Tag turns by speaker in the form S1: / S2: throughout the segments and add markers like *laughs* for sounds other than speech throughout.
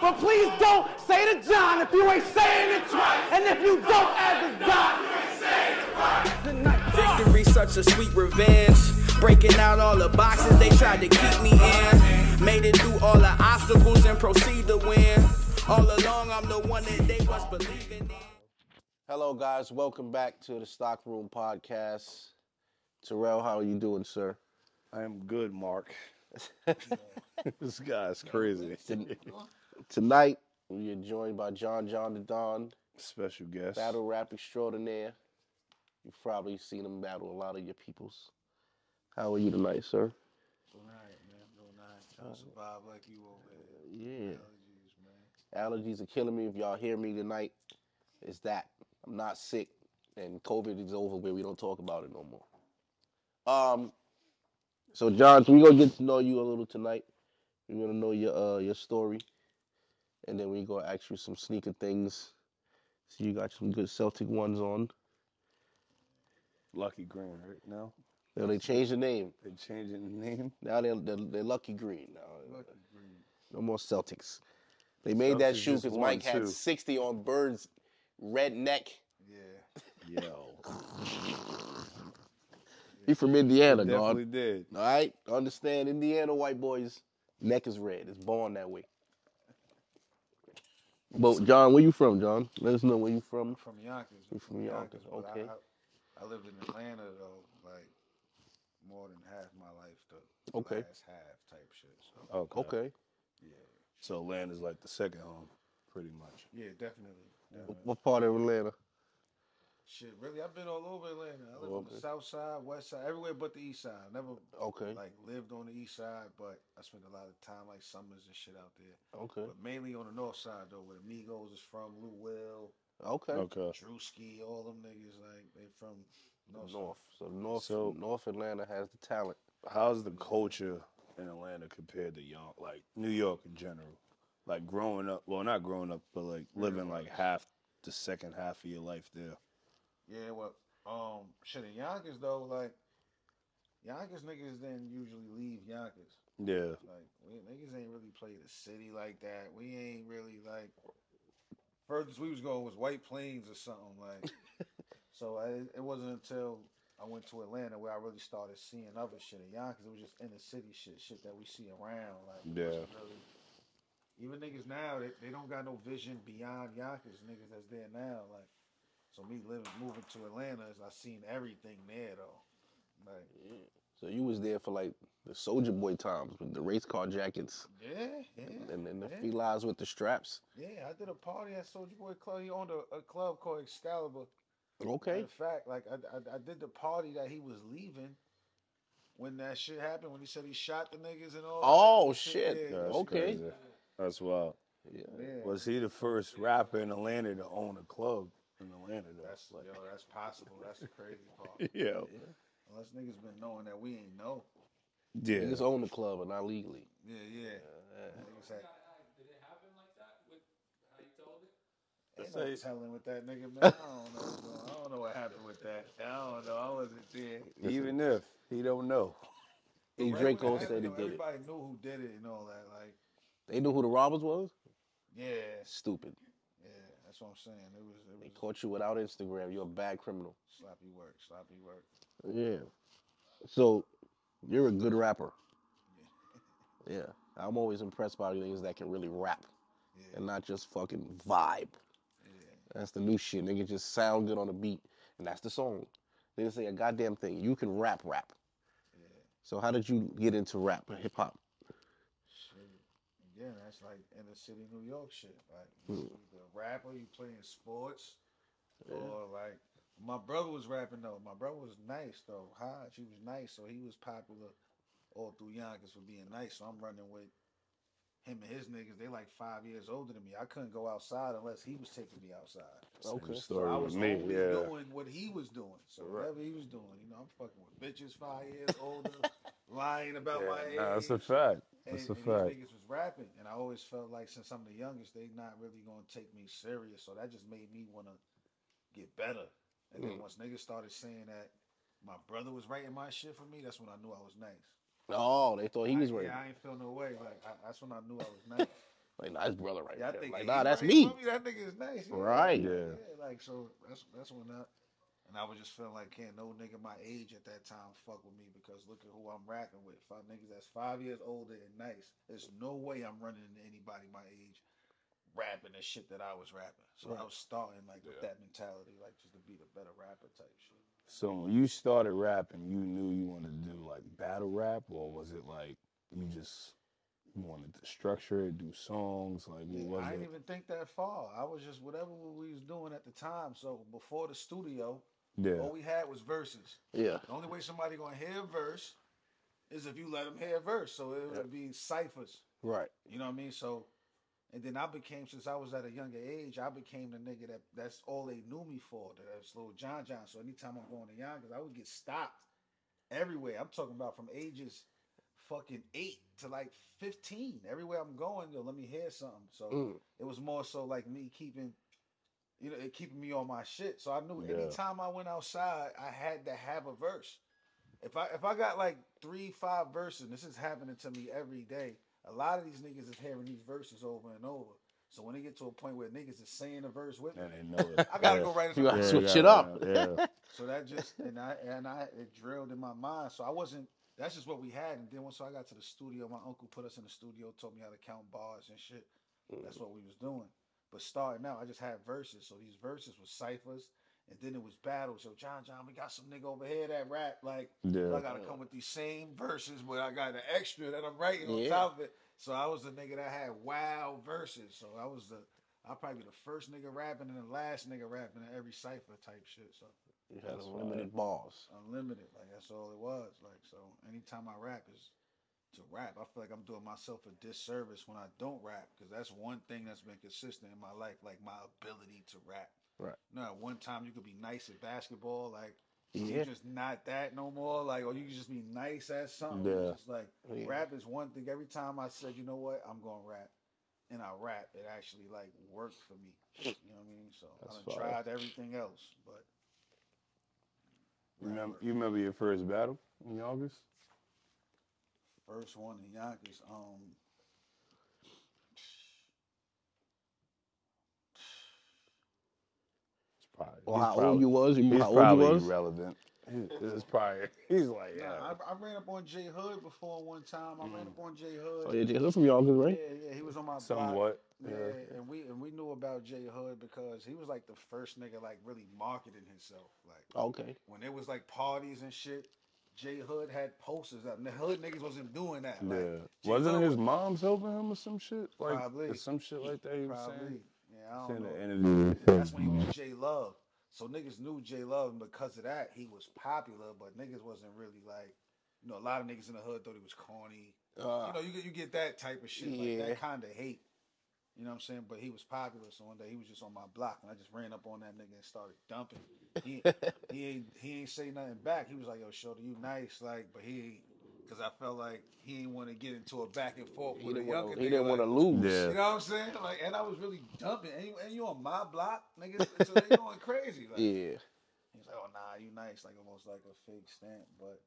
S1: But please don't say to John if you ain't saying it twice. And if you don't as a God, you ain't saying it right.
S2: Victory, such a sweet revenge. Breaking out all the boxes they tried to keep me in. Made it through all the obstacles and proceed to win. All along, I'm the one that they was believing in.
S3: Hello, guys. Welcome back to the Stockroom Podcast. Terrell, how are you doing, sir?
S4: I am good, Mark. *laughs* *laughs* this guy's crazy.
S3: Tonight, we are joined by John John the Don,
S4: Special guest.
S3: battle rap extraordinaire. You've probably seen him battle a lot of your peoples. How are you tonight, sir?
S5: Doing all right, man. Doing all right. Trying to survive like you over there.
S3: Yeah.
S5: Allergies, man.
S3: Allergies are killing me. If y'all hear me tonight, it's that. I'm not sick. And COVID is over where we don't talk about it no more. Um, so John, we gonna get to know you a little tonight. We're gonna know your uh your story. And then we gonna ask you some sneaker things. So you got some good Celtic ones on.
S4: Lucky Green right now.
S3: Now they changed the name.
S4: They changing the name.
S3: Now they're they're, they're Lucky Green now.
S5: Lucky green.
S3: No more Celtics. They made that shoe because
S4: won,
S3: Mike had
S4: too.
S3: 60 on Bird's red neck.
S5: Yeah.
S4: Yo. *laughs*
S3: He from Indiana,
S4: Definitely
S3: God.
S4: did.
S3: All right, understand? Indiana white boys, neck is red. It's born that way. But John, where you from, John? Let us know where you from.
S5: From Yonkers.
S3: You from Yonkers,
S5: but I-
S3: okay.
S5: I, I lived in Atlanta though, like more than half my life though.
S3: Okay.
S5: Last half type shit. So oh,
S4: Okay.
S3: Okay.
S5: yeah.
S4: So Atlanta's like the second home, pretty much.
S5: Yeah, definitely. definitely.
S3: What part of Atlanta?
S5: Shit, really, I've been all over Atlanta. I live on
S3: Okay.
S5: the south side, west side, everywhere but the east side. I never
S3: Okay.
S5: like lived on the east side, but I spent a lot of time like summers and shit out there.
S3: Okay.
S5: But mainly on the north side though, where the Migos is from, Lou Will,
S3: Okay.
S4: Okay.
S5: Drewski, all them niggas like they from north.
S3: North. So North
S4: So-
S3: North Atlanta has the talent.
S4: How's the culture in Atlanta compared to York, like New York in general? Like growing up, well, not growing up, but like living like half the second half of your life there.
S5: Yeah, well, um, shit in Yonkers though, like Yonkers niggas didn't usually leave Yonkers.
S4: Yeah.
S5: Like we niggas ain't really play the city like that. We ain't really like furthest we was going was White Plains or something like. *laughs* so I, it wasn't until I went to Atlanta where I really started seeing other shit in Yonkers. It was just inner city shit, shit that we see around. Like
S4: Yeah.
S5: really- even niggas now they, they don't got no vision beyond Yonkers. Niggas that's there now, like. So me living, moving to Atlanta, is I seen everything there though. Like,
S3: So you was there for like the Soulja Boy times with the race car jackets
S5: yeah, yeah.
S3: and then the
S5: yeah.
S3: felines with the straps.
S5: Yeah, I did a party at Soulja Boy Club. He owned a, a club called Excalibur.
S3: Okay.
S5: In fact, like I, I, I did the party that he was leaving when that shit happened. When he said he shot the niggas and all.
S3: Oh,
S5: that
S3: shit.
S5: Yeah,
S4: That's
S3: Okay.
S4: crazy. That's wild.
S3: Yeah.
S5: yeah.
S4: Was he the first rapper in Atlanta to own a club in Atlanta? Though?
S5: That's yo, that's possible. That's the crazy part. *laughs*
S4: yeah.
S5: Unless niggas been knowing that we ain't know.
S4: Yeah.
S3: Niggas own the club but not legally.
S5: Yeah, yeah. Niggas had, ain't no
S4: Say-
S5: telling with that nigga, man. *laughs* I don't know. I don't know what happened with that. I don't know. I wasn't there.
S4: Even if he don't know.
S3: Hey,
S5: Right,
S3: Draco
S5: but
S3: said he
S5: every-
S3: did it.
S5: Everybody knew who did it and all that. Like,
S3: They knew who the robbers was?
S5: yeah,
S3: Stupid.
S5: Yeah. That's what I'm saying. It was, it
S3: They
S5: was
S3: caught you without Instagram. You're a bad criminal.
S5: sloppy work, sloppy work.
S3: Yeah. So you're a good rapper. Yeah. I'm always impressed by niggas that can really rap
S5: Yeah,
S3: and not just fucking vibe.
S5: yeah.
S3: That's the new shit. Niggas just sound good on the beat, and that's the song. They didn't say a goddamn thing. You can rap, rap.
S5: Yeah.
S3: So how did you get into rap, hip hop?
S5: Shit. Again, that's like inner city New York shit. Like, hmm. you either a rapper, you playing sports, or like my brother was rapping though. My brother was nice though. Hodge, he was nice, so he was popular all through Yonkers for being nice. So I'm running with him and his niggas. They like five years older than me. I couldn't go outside unless he was taking me outside.
S3: Okay.
S5: So
S4: story
S5: I was
S4: me.
S5: only
S4: Yeah.
S5: doing what he was doing. So
S4: Right.
S5: whatever he was doing, you know, I'm fucking with bitches five years older, *laughs* lying about my age.
S4: Nah, that's a fact.
S5: And,
S4: That's a
S5: and
S4: fact.
S5: these niggas was rapping, and I always felt like since I'm the youngest, they not really gonna take me serious. So that just made me wanna get better. And then mm. once niggas started saying that my brother was writing my shit for me, that's when I knew I was nice.
S3: Oh, they thought he was
S5: I,
S3: right.
S5: Yeah, I ain't feel no way. Like I, that's when I knew I was nice. *laughs*
S3: Like, nah, his brother right
S5: Yeah,
S3: there. Like, nah, that's
S5: right
S3: me.
S5: That nigga is nice. Yeah.
S3: Right.
S4: Yeah.
S5: like so that's that's when that. And I was just feeling like can't no nigga my age at that time fuck with me because look at who I'm rapping with. Five niggas that's five years older and nice. There's no way I'm running into anybody my age rapping the shit that I was rapping. So I was starting like with that mentality, like just to be the better rapper type shit.
S4: So when you started rapping, you knew you wanted to do like battle rap, or was it like you just wanted to structure it, do songs? Like what
S5: Yeah,
S4: was
S5: I didn't even think that far. I was just whatever we was doing at the time. So before the studio,
S4: yeah,
S5: all we had was verses.
S3: Yeah.
S5: The only way somebody gonna hear a verse is if you let them hear a verse. So it would be ciphers.
S3: Right.
S5: You know what I mean? So, and then I became since I was at a younger age, I became the nigga that that's all they knew me for. That's little John John. So anytime I'm going to Yonkers, I would get stopped everywhere. I'm talking about from ages fucking eight to like fifteen. Everywhere I'm going, yo, let me hear something. So
S3: Mm.
S5: it was more so like me keeping. You know, it keeping me on my shit. So I knew
S4: Yeah.
S5: anytime I went outside, I had to have a verse. If I if I got like three, five verses, and this is happening to me every day. A lot of these niggas is hearing these verses over and over. So when they get to a point where niggas is saying the verse with me,
S4: and they know it. *laughs*
S5: I gotta
S4: yeah.
S5: go right
S3: You
S5: into
S3: gotta
S4: Yeah,
S3: switch it up. *laughs*
S4: Yeah,
S5: So that just and I and I it drilled in my mind. So I wasn't. That's just what we had. And then once I got to the studio, my uncle put us in the studio, told me how to count bars and shit. That's what we was doing. But starting out, I just had verses. So these verses was ciphers, and then it was battles. So John, John, we got some nigga over here that rap like.
S4: yeah.
S5: I gotta come with these same verses, but I got an extra that I'm writing on
S3: Yeah.
S5: top of it. So I was the nigga that had wild verses. So I was the I'll probably be the first nigga rapping and the last nigga rapping in every cipher type shit. So
S3: You had
S4: That's
S3: unlimited balls.
S5: unlimited, like that's all it was. Like so, anytime I rap is to rap. I feel like I'm doing myself a disservice when I don't rap because that's one thing that's been consistent in my life, like my ability to rap.
S3: Right.
S5: You know, at one time you could be nice at basketball, like
S3: Yeah.
S5: you're just not that no more. Like, or you can just be nice at something.
S4: Yeah.
S5: It's like
S3: Yeah.
S5: rap is one thing. Every time I said, you know what, I'm gonna rap, and I rap, it actually like worked for me. You know what I mean? So
S3: That's
S5: I done tried everything else, but
S4: You remember, you remember your first battle in Yonkers?
S5: First one in Yonkers, um,
S4: It's probably.
S3: Or
S4: he's
S3: how
S4: probably-
S3: old you was? You
S4: He's
S3: remember how old you was?
S4: irrelevant. He- This is probably. *laughs* He's like,
S5: yeah,
S4: yeah.
S5: I, I ran up on Jay Hood before one time. I ran up on J-Hood.
S3: Oh, yeah, J-Hood from Yonkers,
S5: yeah,
S3: right?
S5: yeah, yeah. he was on my block.
S4: Somewhat.
S5: Yeah,
S4: Yeah.
S5: and we and we knew about J-Hood because he was like the first nigga like really marketing himself. Like
S3: Okay.
S5: when it was like parties and shit, J-Hood had posters up. And the hood niggas wasn't doing that.
S4: Yeah.
S5: Like, Jay
S4: Wasn't his
S5: was-
S4: mom's helping him or some shit? Like
S5: Probably.
S4: or some shit like that. He was
S5: Probably.
S4: saying.
S5: Yeah, I
S4: Saying
S5: don't know.
S4: the interview.
S5: That's when he was J Love. So niggas knew J Love, and because of that, he was popular. But niggas wasn't really like, you know, a lot of niggas in the hood thought he was corny.
S3: Uh,
S5: you know, you get you get that type of shit, like that kind of hate. You know what I'm saying? But he was popular, so one day he was just on my block, and I just ran up on that nigga and started dumping. He *laughs* he ain't he ain't say nothing back. He was like, "Yo, Shorty, you nice," like, but he because I felt like he didn't want to get into a back and forth
S3: he
S5: with a
S3: didn't
S5: younger
S3: wanna-
S5: nigga.
S3: he didn't want to
S5: like-
S3: lose.
S4: Yeah.
S5: you know what I'm saying? Like, and I was really dumping, and you, and you on my block, nigga. So they going crazy. Like,
S3: Yeah.
S5: He's like, oh nah, you nice, like almost like a fake stamp, but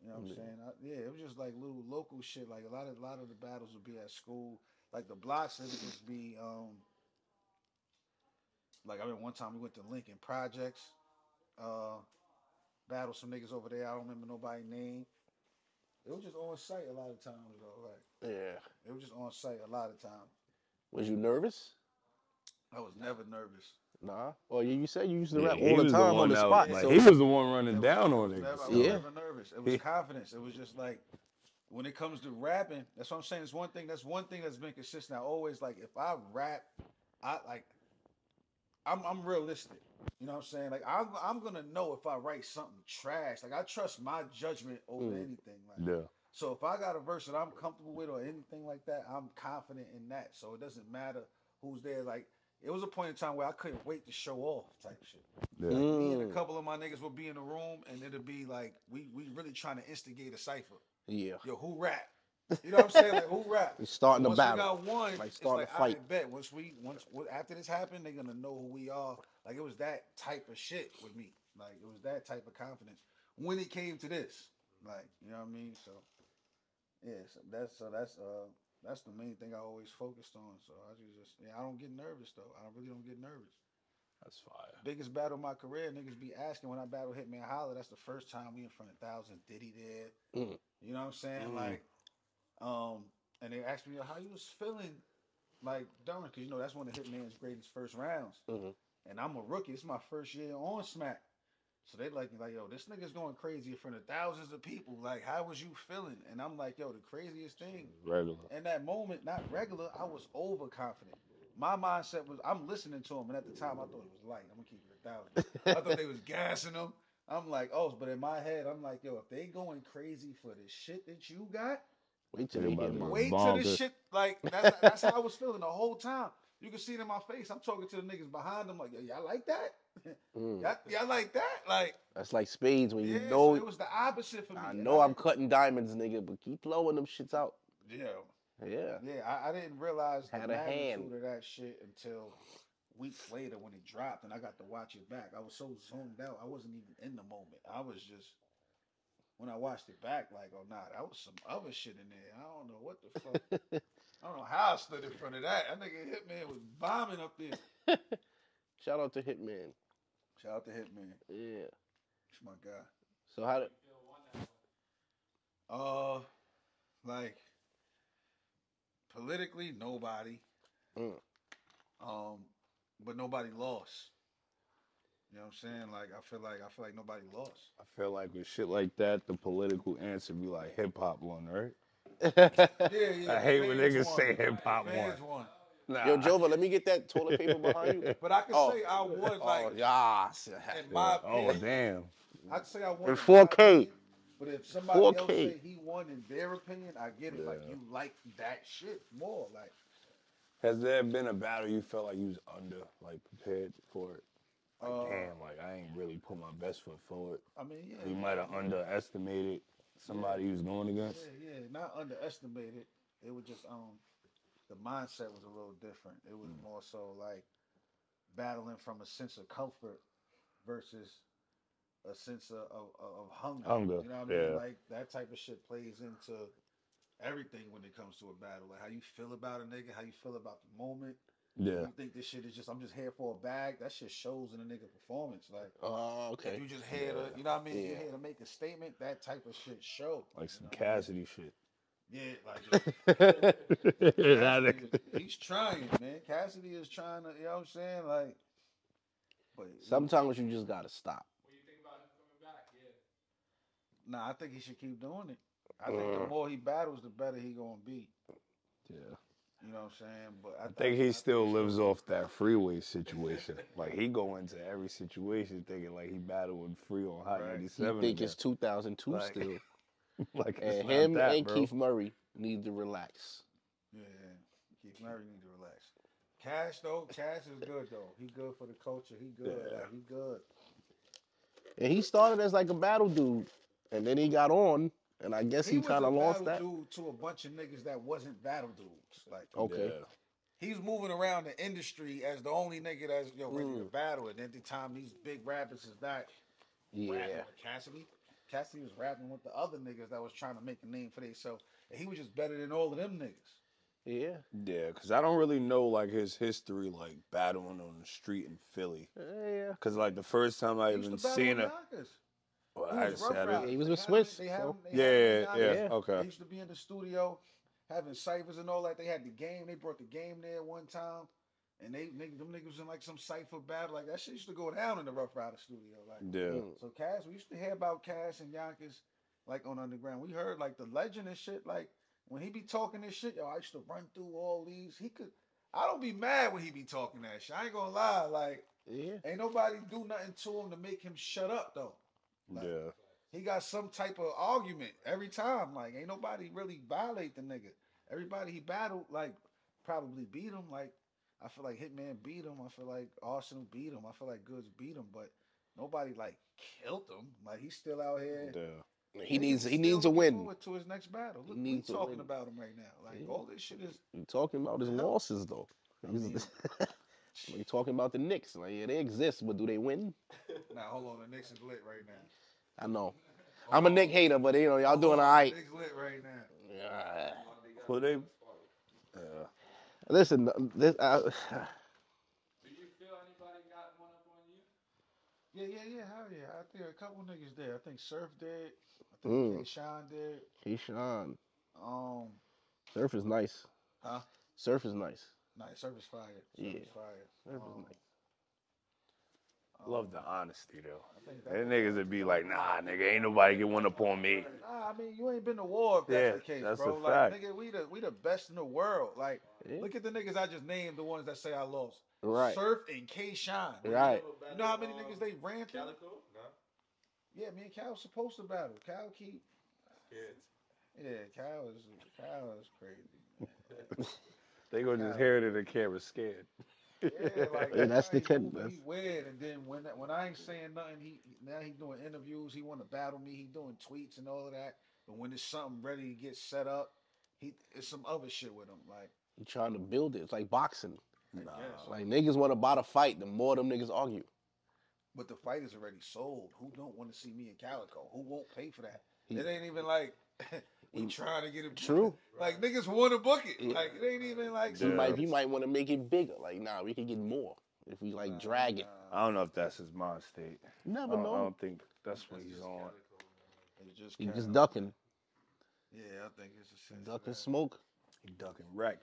S5: you know what I'm
S3: Yeah.
S5: saying? I, yeah, it was just like little local shit. Like a lot of a lot of the battles would be at school. Like the blocks, it would just be um. Like I remember one time we went to Lincoln Projects, uh, battle some niggas over there. I don't remember nobody's name. It was just on site a lot of times though. Like
S3: Yeah.
S5: it was just on site a lot of times.
S3: Was you nervous?
S5: I was never nervous.
S3: Nah. Well, you, you said you used to
S4: Yeah,
S3: rap all the
S4: was
S3: time on the
S4: that-
S3: spot.
S4: Like,
S3: so
S4: he was the one running
S5: was-
S4: down on
S5: was
S4: niggas.
S5: never, I was
S3: Yeah.
S5: never nervous. It was *laughs* confidence. It was just like when it comes to rapping. That's what I'm saying. It's one thing. That's one thing that's been consistent. I always like if I rap, I like. I'm I'm realistic. You know what I'm saying? Like I'm I'm gonna know if I write something trash. Like I trust my judgment over
S3: Mm.
S5: anything. Like
S4: Yeah.
S5: so if I got a verse that I'm comfortable with or anything like that, I'm confident in that. So it doesn't matter who's there. Like it was a point in time where I couldn't wait to show off type shit.
S4: Yeah.
S5: Like me and a
S3: Mm.
S5: couple of my niggas will be in the room and it'll be like we we really trying to instigate a cipher.
S3: Yeah.
S5: Yo, who rap? You know what I'm saying? Like who rap? *laughs*
S3: You're starting the
S5: once
S3: battle.
S5: we got one,
S3: Like
S5: it's
S3: starting
S5: like
S3: fight.
S5: I bet once we once after this happened, they're gonna know who we are. Like it was that type of shit with me. Like it was that type of confidence when it came to this. Like you know what I mean? So yeah, so that's so that's uh that's the main thing I always focused on. So I just, just yeah, I don't get nervous though. I really don't get nervous.
S4: That's fire.
S5: Biggest battle of my career, niggas be asking when I battle Hitman Holla. That's the first time we in front of thousands. Diddy there.
S3: Mm.
S5: You know what I'm saying?
S4: Mm.
S5: Like, um, and they asked me yo, how you was feeling, like during, because you know that's one of Hitman's greatest first rounds.
S3: Mhm.
S5: And I'm a rookie. It's my first year on Smack. So they like me like, yo, this nigga's going crazy in front of thousands of people. Like, how was you feeling? And I'm like, yo, the craziest thing
S4: Regular.
S5: in that moment, not regular, I was overconfident. My mindset was I'm listening to him, and at the time I thought it was light. I'm gonna keep it a thousand. I thought they was *laughs* gassing him. I'm like, oh, but in my head, I'm like, yo, if they going crazy for the shit that you got,
S3: Wait till they get
S4: was
S3: mine.
S5: wait till
S4: bonkers.
S5: this shit like *laughs* that's that's how I was feeling the whole time. You can see it in my face. I'm talking to the niggas behind them, like, yo, y'all like that? *laughs*
S3: Mm.
S5: Y'all, y'all like that? Like,
S3: That's like spades when you
S5: yeah.
S3: know.
S5: so it was the opposite for me.
S3: I know I'm cutting diamonds, nigga, but keep blowing them shits out.
S5: Yeah,
S3: Yeah.
S5: Yeah, I, I didn't realize the
S3: Had a
S5: magnitude
S3: hand.
S5: of that shit until weeks later when it dropped, and I got to watch it back. I was so zoomed out, I wasn't even in the moment. I was just when I watched it back, like, oh nah, that was some other shit in there. I don't know what the fuck. *laughs* I don't know how I stood in front of that. That nigga Hitman was bombing up there. *laughs*
S3: Shout out to Hitman.
S5: Shout out to Hitman.
S3: Yeah.
S5: It's my guy.
S3: So how did
S5: Uh, like politically, nobody.
S3: Mm.
S5: Um, but nobody lost. You know what I'm saying? Like I feel like I feel like nobody lost.
S4: I feel like with shit like that, the political answer be like hip hop one, right? *laughs*
S5: Yeah, yeah.
S4: I hate when niggas
S5: won.
S4: say hip-hop
S5: one.
S4: won.
S5: won.
S4: Nah.
S3: Yo, Jova, let me get that toilet paper behind you. *laughs*
S5: But I can
S3: Oh.
S5: say I would Like
S3: oh, yes.
S5: in my
S4: Oh
S5: opinion,
S4: damn.
S5: I'd say I would.
S3: In 4K.
S5: Opinion, But if somebody else
S3: 4K.
S5: say he won in their opinion, I get it. Like
S4: Yeah.
S5: you like that shit more. Like
S4: Has there been a battle you felt like you was under, like prepared for it? Like
S5: Uh,
S4: damn, like I ain't really put my best foot forward.
S5: I mean, yeah.
S4: You might have underestimated somebody you was going against.
S5: Yeah, yeah, not underestimated. It was just um the mindset was a little different. It
S4: Mm.
S5: was more so like battling from a sense of comfort versus a sense of, of, of hunger.
S4: Hunger,
S5: You know what I mean?
S4: yeah.
S5: Like that type of shit plays into everything when it comes to a battle. Like how you feel about a nigga, how you feel about the moment.
S4: Yeah.
S5: You think this shit is just I'm just here for a bag. That shit shows in a nigga performance. Like
S3: Oh,
S5: if
S3: okay.
S5: you just here to, you know what I mean? You
S3: Yeah.
S5: here to make a statement. That type of shit show.
S4: Like
S5: you
S4: some
S5: know what I mean?
S4: Cassidy shit.
S5: Yeah, like *laughs* Cassidy is- he's trying, man. Cassidy is trying to, you know what I'm saying? Like, but
S3: Sometimes you just gotta stop.
S5: Nah, I think he should keep doing it. I think the
S3: Uh.
S5: more he battles, the better he gonna be.
S4: yeah.
S5: You know what I'm saying? But I,
S4: I think he still
S5: should-
S4: lives off that freeway situation. *laughs* Like he go into every situation thinking like he battling free on Hot
S5: Right.
S3: You
S4: 97.
S3: think it's 2002
S4: Like,
S3: still. *laughs*
S4: like it's
S3: And
S4: not
S3: him
S4: that,
S3: and
S4: bro.
S3: Keith Murray need to relax.
S5: Yeah, Keith Murray need to relax. Cash though, Cash is good though. He good for the culture. He good.
S4: Yeah.
S5: Like, he good.
S3: And he started as like a battle dude, and then he got on, and I guess he,
S5: was
S3: kind of lost that.
S5: dude to a bunch of niggas that wasn't battle dudes. Like,
S3: Okay.
S4: Yeah.
S5: he's moving around the industry as the only nigga that's yo ready to
S3: Mm.
S5: battle. And at the time, these big rappers is not rapping
S3: Yeah.
S5: with Cassidy. Cassidy was rapping with the other niggas that was trying to make a name for themselves. And he was just better than all of them niggas.
S3: Yeah.
S4: Yeah, because I don't really know like his history, like battling on the street in Philly.
S3: Yeah.
S4: Because like the first time I
S5: He
S4: even seen
S5: with
S4: it,
S5: Yonkers.
S4: Well,
S5: He
S4: I
S5: was
S4: just
S5: Rough
S4: had it.
S3: He was with
S5: had Swizz, had
S3: so-
S5: had
S4: Yeah, yeah, yeah,
S3: Yeah.
S4: okay.
S5: They used to be in the studio having ciphers and all that. They had the game. They brought the game there one time. And they niggas, them niggas was in like some cipher battle. Like that shit used to go down in the Ruff Ryder studio. Like
S4: Yeah.
S3: Mm.
S5: So Cash, we used to hear about Cash and Yonkers like on Underground. We heard like the legend and shit. Like when he be talking this shit, yo, I used to run through all these. He could. I don't be mad when he be talking that shit. I ain't gonna lie. Like
S3: Yeah.
S5: ain't nobody do nothing to him to make him shut up though. Like,
S4: Yeah.
S5: He got some type of argument every time. Like ain't nobody really violate the nigga. Everybody he battled like probably beat him. Like I feel like Hitman beat him. I feel like Arsenal beat him. I feel like Goodz beat him, but nobody like killed him. Like he's still out here.
S4: Yeah.
S3: He
S5: Niggas
S3: needs he needs a win.
S5: to his next battle. Look, we
S3: needs
S5: talking about him right now. Like
S3: Yeah.
S5: all this shit is.
S3: You talking about his losses though.
S5: I mean- *laughs*
S3: you talking about the Knicks. Like yeah, they exist, but do they win? *laughs*
S5: Now hold on, the Knicks is lit right now.
S3: I know. I'm a Knick hater, but you know y'all doing all right.
S5: Knicks lit right now.
S3: Yeah.
S4: Well, they Yeah.
S3: Listen, this, uh, *sighs*
S6: Do you feel anybody got one up on you?
S5: Yeah, yeah, yeah. Hell yeah. I think a couple niggas did. I think Surf did. I think
S3: Mm.
S5: K Shine did.
S3: K Shine.
S5: Um,
S3: Surf is nice.
S5: Huh?
S3: Surf is nice.
S5: Nice. Surf is fire. Surf
S3: Yeah.
S5: is fire.
S3: Surf is
S5: Um,
S3: nice.
S4: Love the honesty though.
S5: I think that
S4: Them niggas would be like, nah, nigga, ain't nobody get one up on me.
S5: Nah, I mean, you ain't been to war if that's
S4: Yeah,
S5: the case,
S4: that's
S5: bro.
S4: a
S5: like,
S4: fact.
S5: nigga, we the we the best in the world. Like,
S3: Yeah.
S5: look at the niggas I just named, the ones that say I lost.
S3: Right.
S5: Surf and K Shine.
S3: Right.
S5: You know how many niggas they ran through?
S6: Calicoe? No.
S5: Yeah, me and Cal was supposed to battle. Cal keep.
S6: Kids.
S5: Yeah, Cal is Cal is crazy. *laughs*
S4: They gonna just hear it in the camera scared.
S5: Yeah, like
S3: Yeah, that's the
S5: Cal
S3: kid,
S5: ain't moving,
S3: that's-
S5: He weird, and then when when I ain't saying nothing, he now he doing interviews. He want to battle me. He doing tweets and all of that. But when there's something ready to get set up, he it's some other shit with him. Like,
S3: You trying to build it. It's like boxing.
S5: I guess.
S3: Like niggas want to buy the fight, the more them niggas argue.
S5: But the fight is already sold. Who don't want to see me in Calicoe? Who won't pay for that?
S3: He-
S5: it ain't even like we *laughs*
S3: He- mm.
S5: trying to get him.
S3: True. *laughs*
S5: Like niggas want to book it.
S3: Yeah.
S5: Like it ain't even like.
S3: He
S4: Yeah.
S3: might he might want to make it bigger. Like nah, we can get more if we like drag it.
S4: I don't know if that's his mind state.
S3: You never
S4: don't, I don't think that's what he's on.
S5: It's just
S3: He
S5: Cal.
S3: just ducking,
S5: Yeah, I think it's a sense.
S3: ducking smoke.
S4: He ducking wreck.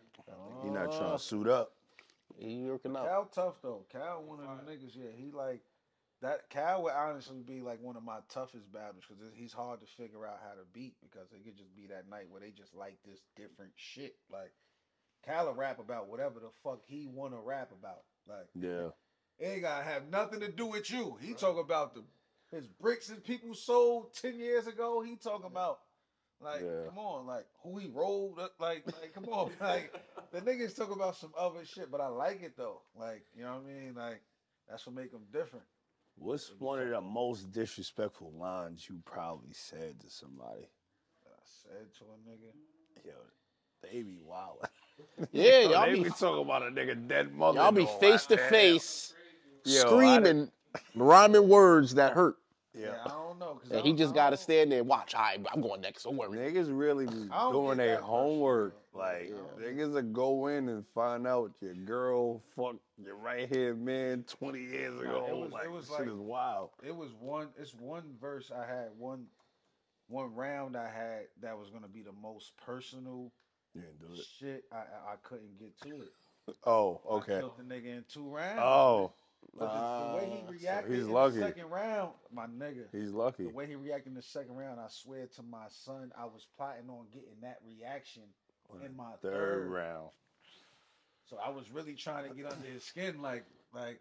S4: He not trying to oh. suit up.
S3: He working out.
S5: Cal tough though. Cal one of them niggas. Yeah, he like that. Cal would honestly be like one of my toughest battles because he's hard to figure out how to beat because it could just be that night where they just like this different shit. Like Cal will rap about whatever the fuck he want to rap about. Like
S4: Yeah.
S5: it ain't gotta have nothing to do with you. He talk about the his bricks that people sold ten years ago. He talking about like,
S4: Yeah.
S5: come on, like who he rolled up, like, like come on, *laughs* like the niggas talk about some other shit, but I like it though. Like, you know what I mean? Like that's what make them different.
S4: What's one of the most disrespectful lines you probably said to somebody?
S5: That I said to a nigga.
S4: Yo, they be wild. *laughs* *laughs*
S3: Yeah,
S4: Yo,
S3: y'all
S4: they
S3: be
S4: be talking about a nigga dead mother.
S3: y'all be
S4: and all
S3: face to face,
S4: Yo,
S3: screaming, rhyming words that hurt.
S5: Yeah,
S4: Yeah.
S5: I don't know.
S3: And he
S5: don't-
S3: just got to stand there and watch. All right, I'm going next. Don't worry.
S4: Niggas really be doing their
S5: that personal,
S4: homework. Like
S5: Yeah.
S4: niggas that go in and find out your girl fucked your right hand man twenty years ago.
S5: it was-
S4: like,
S5: it was
S4: shit
S5: like-
S4: is wild.
S5: It was one. It's one verse I had one. One round I had that was gonna be the most personal
S4: You didn't do it.
S5: shit. I I, I couldn't get to it. *laughs*
S4: Oh,
S5: I
S4: okay.
S5: killed the nigga in two rounds.
S4: Oh,
S5: But the, the way
S3: Ah,
S5: he
S3: so
S5: reacted
S4: he's
S5: in
S4: lucky.
S5: the second round, my nigga.
S4: he's lucky.
S5: The way he reacted in the second round, I swear to my son, I was plotting on getting that reaction in my
S4: Third
S5: third.
S4: round.
S5: So I was really trying to get under his skin, like, like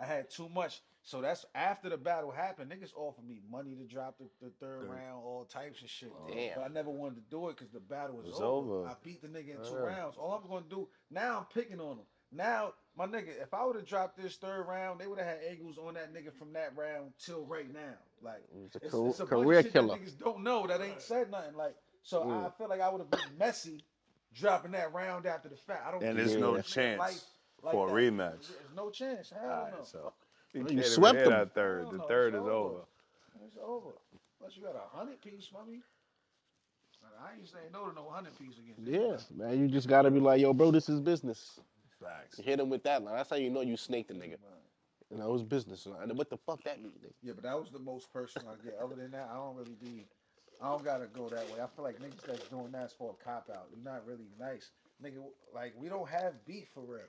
S5: I had too much. So that's after the battle happened. Niggas offered me money to drop the, the third
S4: Third.
S5: round, all types of shit.
S3: Damn.
S5: But I never wanted to do it because the battle was,
S4: was
S5: over.
S4: over.
S5: I beat the nigga in two
S4: Yeah.
S5: rounds. All I'm gonna do now, I'm picking on him. Now, my nigga, if I would have dropped this third round, they would have had angles on that nigga from that round till right now. Like
S3: It's a
S5: it's, it's a bunch
S3: career
S5: of shit
S3: killer.
S5: that niggas don't know that ain't said nothing. Like so,
S3: Mm.
S5: I feel like I would have been messy dropping that round after the fact. I don't.
S4: And there's no chance
S5: life like
S4: for a
S5: that.
S4: rematch.
S5: There's no chance. Hell
S4: All
S5: no.
S4: so *laughs* you,
S3: You swept
S4: hit
S3: him.
S4: that third. The
S5: no,
S4: third is over.
S5: It's over. Unless you got a hundred piece, mommy. I ain't saying no to no hundred piece against you.
S3: Yeah, man. You just got to be like, yo, bro, this is business.
S4: Facts.
S3: Hit him with that line. That's how you know you snaked the nigga. You know, it was business. And what the fuck that mean? nigga?
S5: Yeah, but that was the most personal I get. Other than that, I don't really be. I don't gotta go that way. I feel like niggas that's doing that's for a cop out. You're not really nice, nigga. Like we don't have beef for real.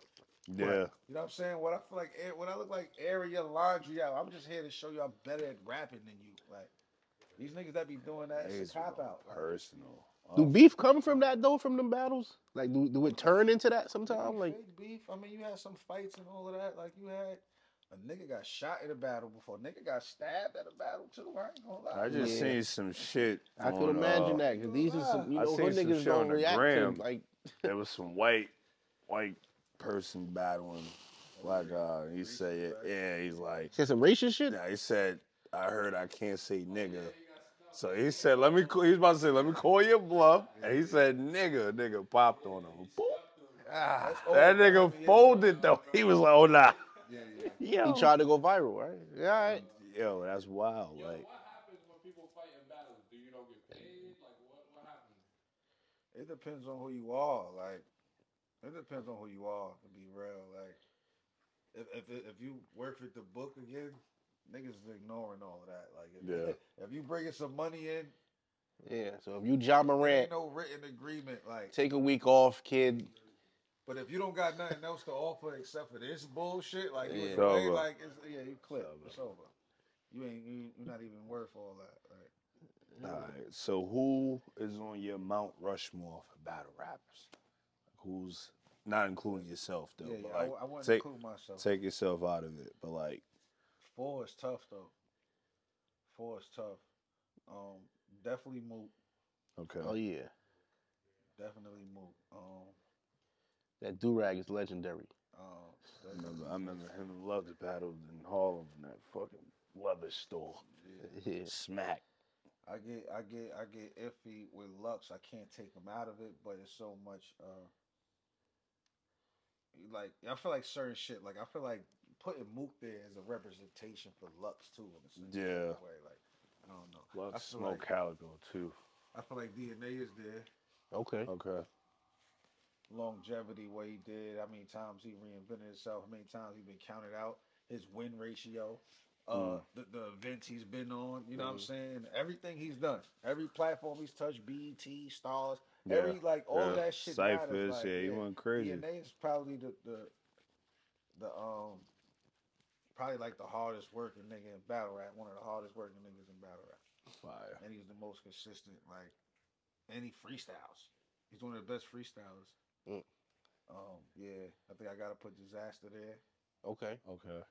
S4: Yeah.
S5: You know what I'm saying? What I feel like, eh, air- when I look like area your laundry out, I'm just here to show you I'm better at rapping than you. Like these niggas that be doing that, it's a cop out. Like,
S4: Personal.
S3: Do beef come from that though? From them battles? Like, do, do it turn into that sometime?
S5: Fake
S3: Like,
S5: beef. I mean, you had some fights and all of that. Like you had a nigga got shot in a battle before. Nigga got stabbed at a battle too. I ain't gonna lie.
S4: I just
S3: Yeah.
S4: seen some shit.
S3: I could imagine
S4: uh,
S3: that because these are some, you
S4: I
S3: know,
S4: seen
S3: hood
S4: some
S3: niggas don't react
S4: gram.
S3: to like. *laughs*
S4: There was some white, white person battling black guy. He said, yeah, he's like,
S3: Said some racist shit.
S4: yeah, he said, I heard I can't say nigga. So he said, let me, call, he was about to say, let me call your bluff. And he said, nigga, nigga popped on him. Boop. Ah, that nigga folded though. He was like, oh nah.
S5: Yeah, yeah. *laughs*
S3: He tried to go viral, right? Yeah, all right. Mm-hmm.
S4: yo, that's wild. Like,
S6: What happens when people fight in battles? Do you don't get paid? Like what? What happens?
S5: It depends on who you are. Like, It depends on who you are. To be real, like if if if you work at the book again, niggas is ignoring all of that. Like if,
S4: Yeah. *laughs*
S5: if you bringing some money in,
S3: Yeah. So if you John
S5: there
S3: Morant,
S5: no written agreement. Like,
S3: take a week off, kid.
S5: But if you don't got nothing else to offer except for this bullshit, like you
S3: Yeah.
S5: in
S4: It's over.
S5: like it's, yeah, you clip. It's over. You ain't you, you're not even worth all that. Like,
S4: All right. So who is on your Mount Rushmore for battle rappers? Who's not including yourself though?
S5: yeah,
S4: but
S5: yeah. I,
S4: like,
S5: I wouldn't
S4: take
S5: include myself.
S4: take yourself out of it. But like,
S5: Four is tough though. Four is tough. Um, definitely Mook.
S4: okay.
S3: Oh yeah.
S5: Definitely Mook. Um,
S3: That do rag is legendary.
S5: um,
S4: I remember, I remember him and Love battles in Harlem in that fucking leather store. *laughs*
S3: Yeah.
S4: Smack.
S5: I get, I get, I get iffy with Lux. I can't take him out of it, but it's so much. uh Like I feel like certain shit. Like I feel like putting Mook there as a representation for Lux too. In a sense,
S4: Yeah.
S5: Way. Like I don't know. I
S4: Love
S5: feel
S4: Smoke
S5: like
S4: Calicoe too.
S5: I feel like DNA is there.
S3: Okay.
S4: Okay.
S5: Longevity, what he did. How many times he reinvented himself? How many times he been counted out? His win ratio. Uh,
S4: Mm.
S5: the, the events he's been on, you know what I'm saying? Everything he's done, every platform he's touched, BET, stars, every like all
S4: yeah.
S5: that shit.
S4: Cyphers,
S5: like,
S4: yeah, he went crazy.
S5: DNA is probably the, the the um probably like the hardest working nigga in battle rap, one of the hardest working niggas in battle rap,
S4: Fire.
S5: and he's the most consistent. Like, and he freestyles. He's one of the best freestylers.
S3: Mm.
S5: Um, yeah, I think I gotta put Dizaster there.
S3: Okay.
S4: Okay.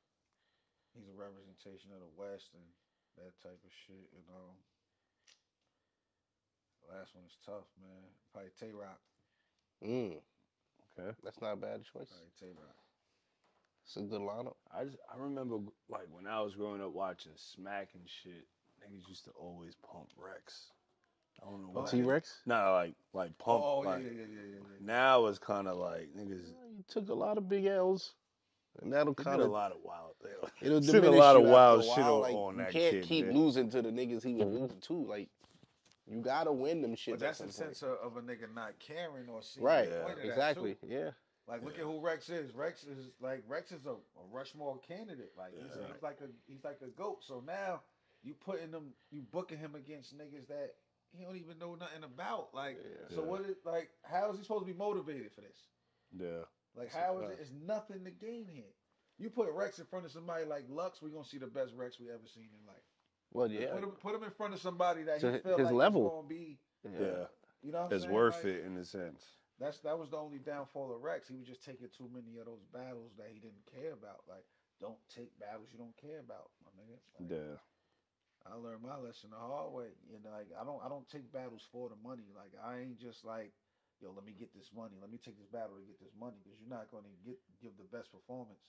S5: He's a representation of the West and that type of shit. And um, the last one is tough, man. Probably Tay Rock.
S3: Mm.
S4: Okay.
S3: That's not a bad choice.
S5: Probably Tay Rock.
S3: It's a good lineup.
S4: I just I remember like when I was growing up watching Smack and shit, niggas used to always pump Rex. I don't know
S5: Oh,
S4: why.
S3: T Rex.
S4: No, like like pump.
S5: oh,
S4: like,
S5: yeah, yeah, yeah, yeah, yeah, yeah.
S4: Now it's kind of like niggas.
S3: You took a lot of big L's, and that'll kind
S4: of a lot of wild. *laughs*
S3: it'll *laughs*
S4: Did a lot of wild shit
S3: while.
S4: on-
S3: like,
S4: on
S3: you
S4: that
S3: can't
S4: kid,
S3: keep
S4: man.
S3: losing to the niggas he mm-hmm. was losing to. Like you gotta win them shit.
S5: But that's the sense of, of a nigga not caring or seeing
S3: right.
S5: the point of that,
S3: Exactly.
S5: too.
S3: Yeah.
S5: Like, look at who Rex is. Rex is like Rex is a, a Rushmore candidate. Like,
S4: Yeah.
S5: he's like a he's like a goat. So now you putting him, you booking him against niggas that he don't even know nothing about. Like, so
S4: Yeah.
S5: what? Is, like, how is he supposed to be motivated for this?
S4: Yeah.
S5: Like,
S4: That's
S5: how is it? It's nothing to gain here. You put Rex in front of somebody like Lux, we're gonna see the best Rex we ever seen in life.
S3: Well, yeah.
S5: Put him, put him in front of somebody that
S3: To
S5: he feel
S3: his
S5: like
S3: level.
S5: gonna be.
S4: Yeah.
S5: You know, what I'm
S4: It's
S5: saying?
S4: worth
S5: Like,
S4: it in a sense.
S5: That's that was the only downfall of Rex. He was just taking too many of those battles that he didn't care about. Like, don't take battles you don't care about, my nigga. Like,
S4: Yeah.
S5: I learned my lesson the hard way. You know, like I don't I don't take battles for the money. Like I ain't just like, yo, let me get this money. Let me take this battle to get this money because you're not going to get give the best performance.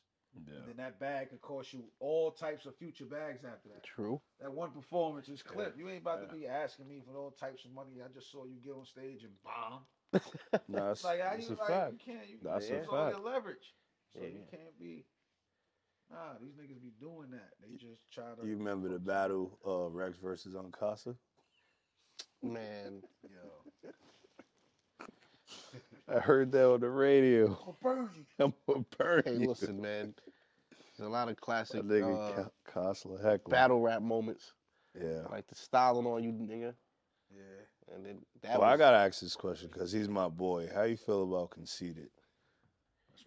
S4: Yeah.
S5: And then that bag could cost you all types of future bags after that.
S3: True.
S5: That one performance is clipped. You ain't about to be asking me for all types of money. I just saw you get on stage and bomb. *laughs*
S4: No, that's,
S5: Like how
S4: that's
S5: you
S4: a
S5: like
S4: fact.
S5: you can't you
S4: That's
S3: a
S5: use all your leverage. So
S3: Yeah.
S5: you can't be Nah, these niggas be doing that. They just try to
S4: You remember the battle uh, Rex versus Uncasa?
S3: Man.
S5: Yo.
S4: I heard that on the radio.
S5: I'll burn you. *laughs*
S4: I'm gonna burn
S3: Hey,
S4: you.
S3: listen, man. There's a lot of classic
S4: That nigga
S3: uh,
S4: Ka- Kosler Heckler.
S3: battle rap moments,
S4: Yeah.
S3: like the styling on you, nigga.
S5: Yeah.
S3: And then that
S4: Well, I gotta ask this question because he's my boy. How you feel about conceited?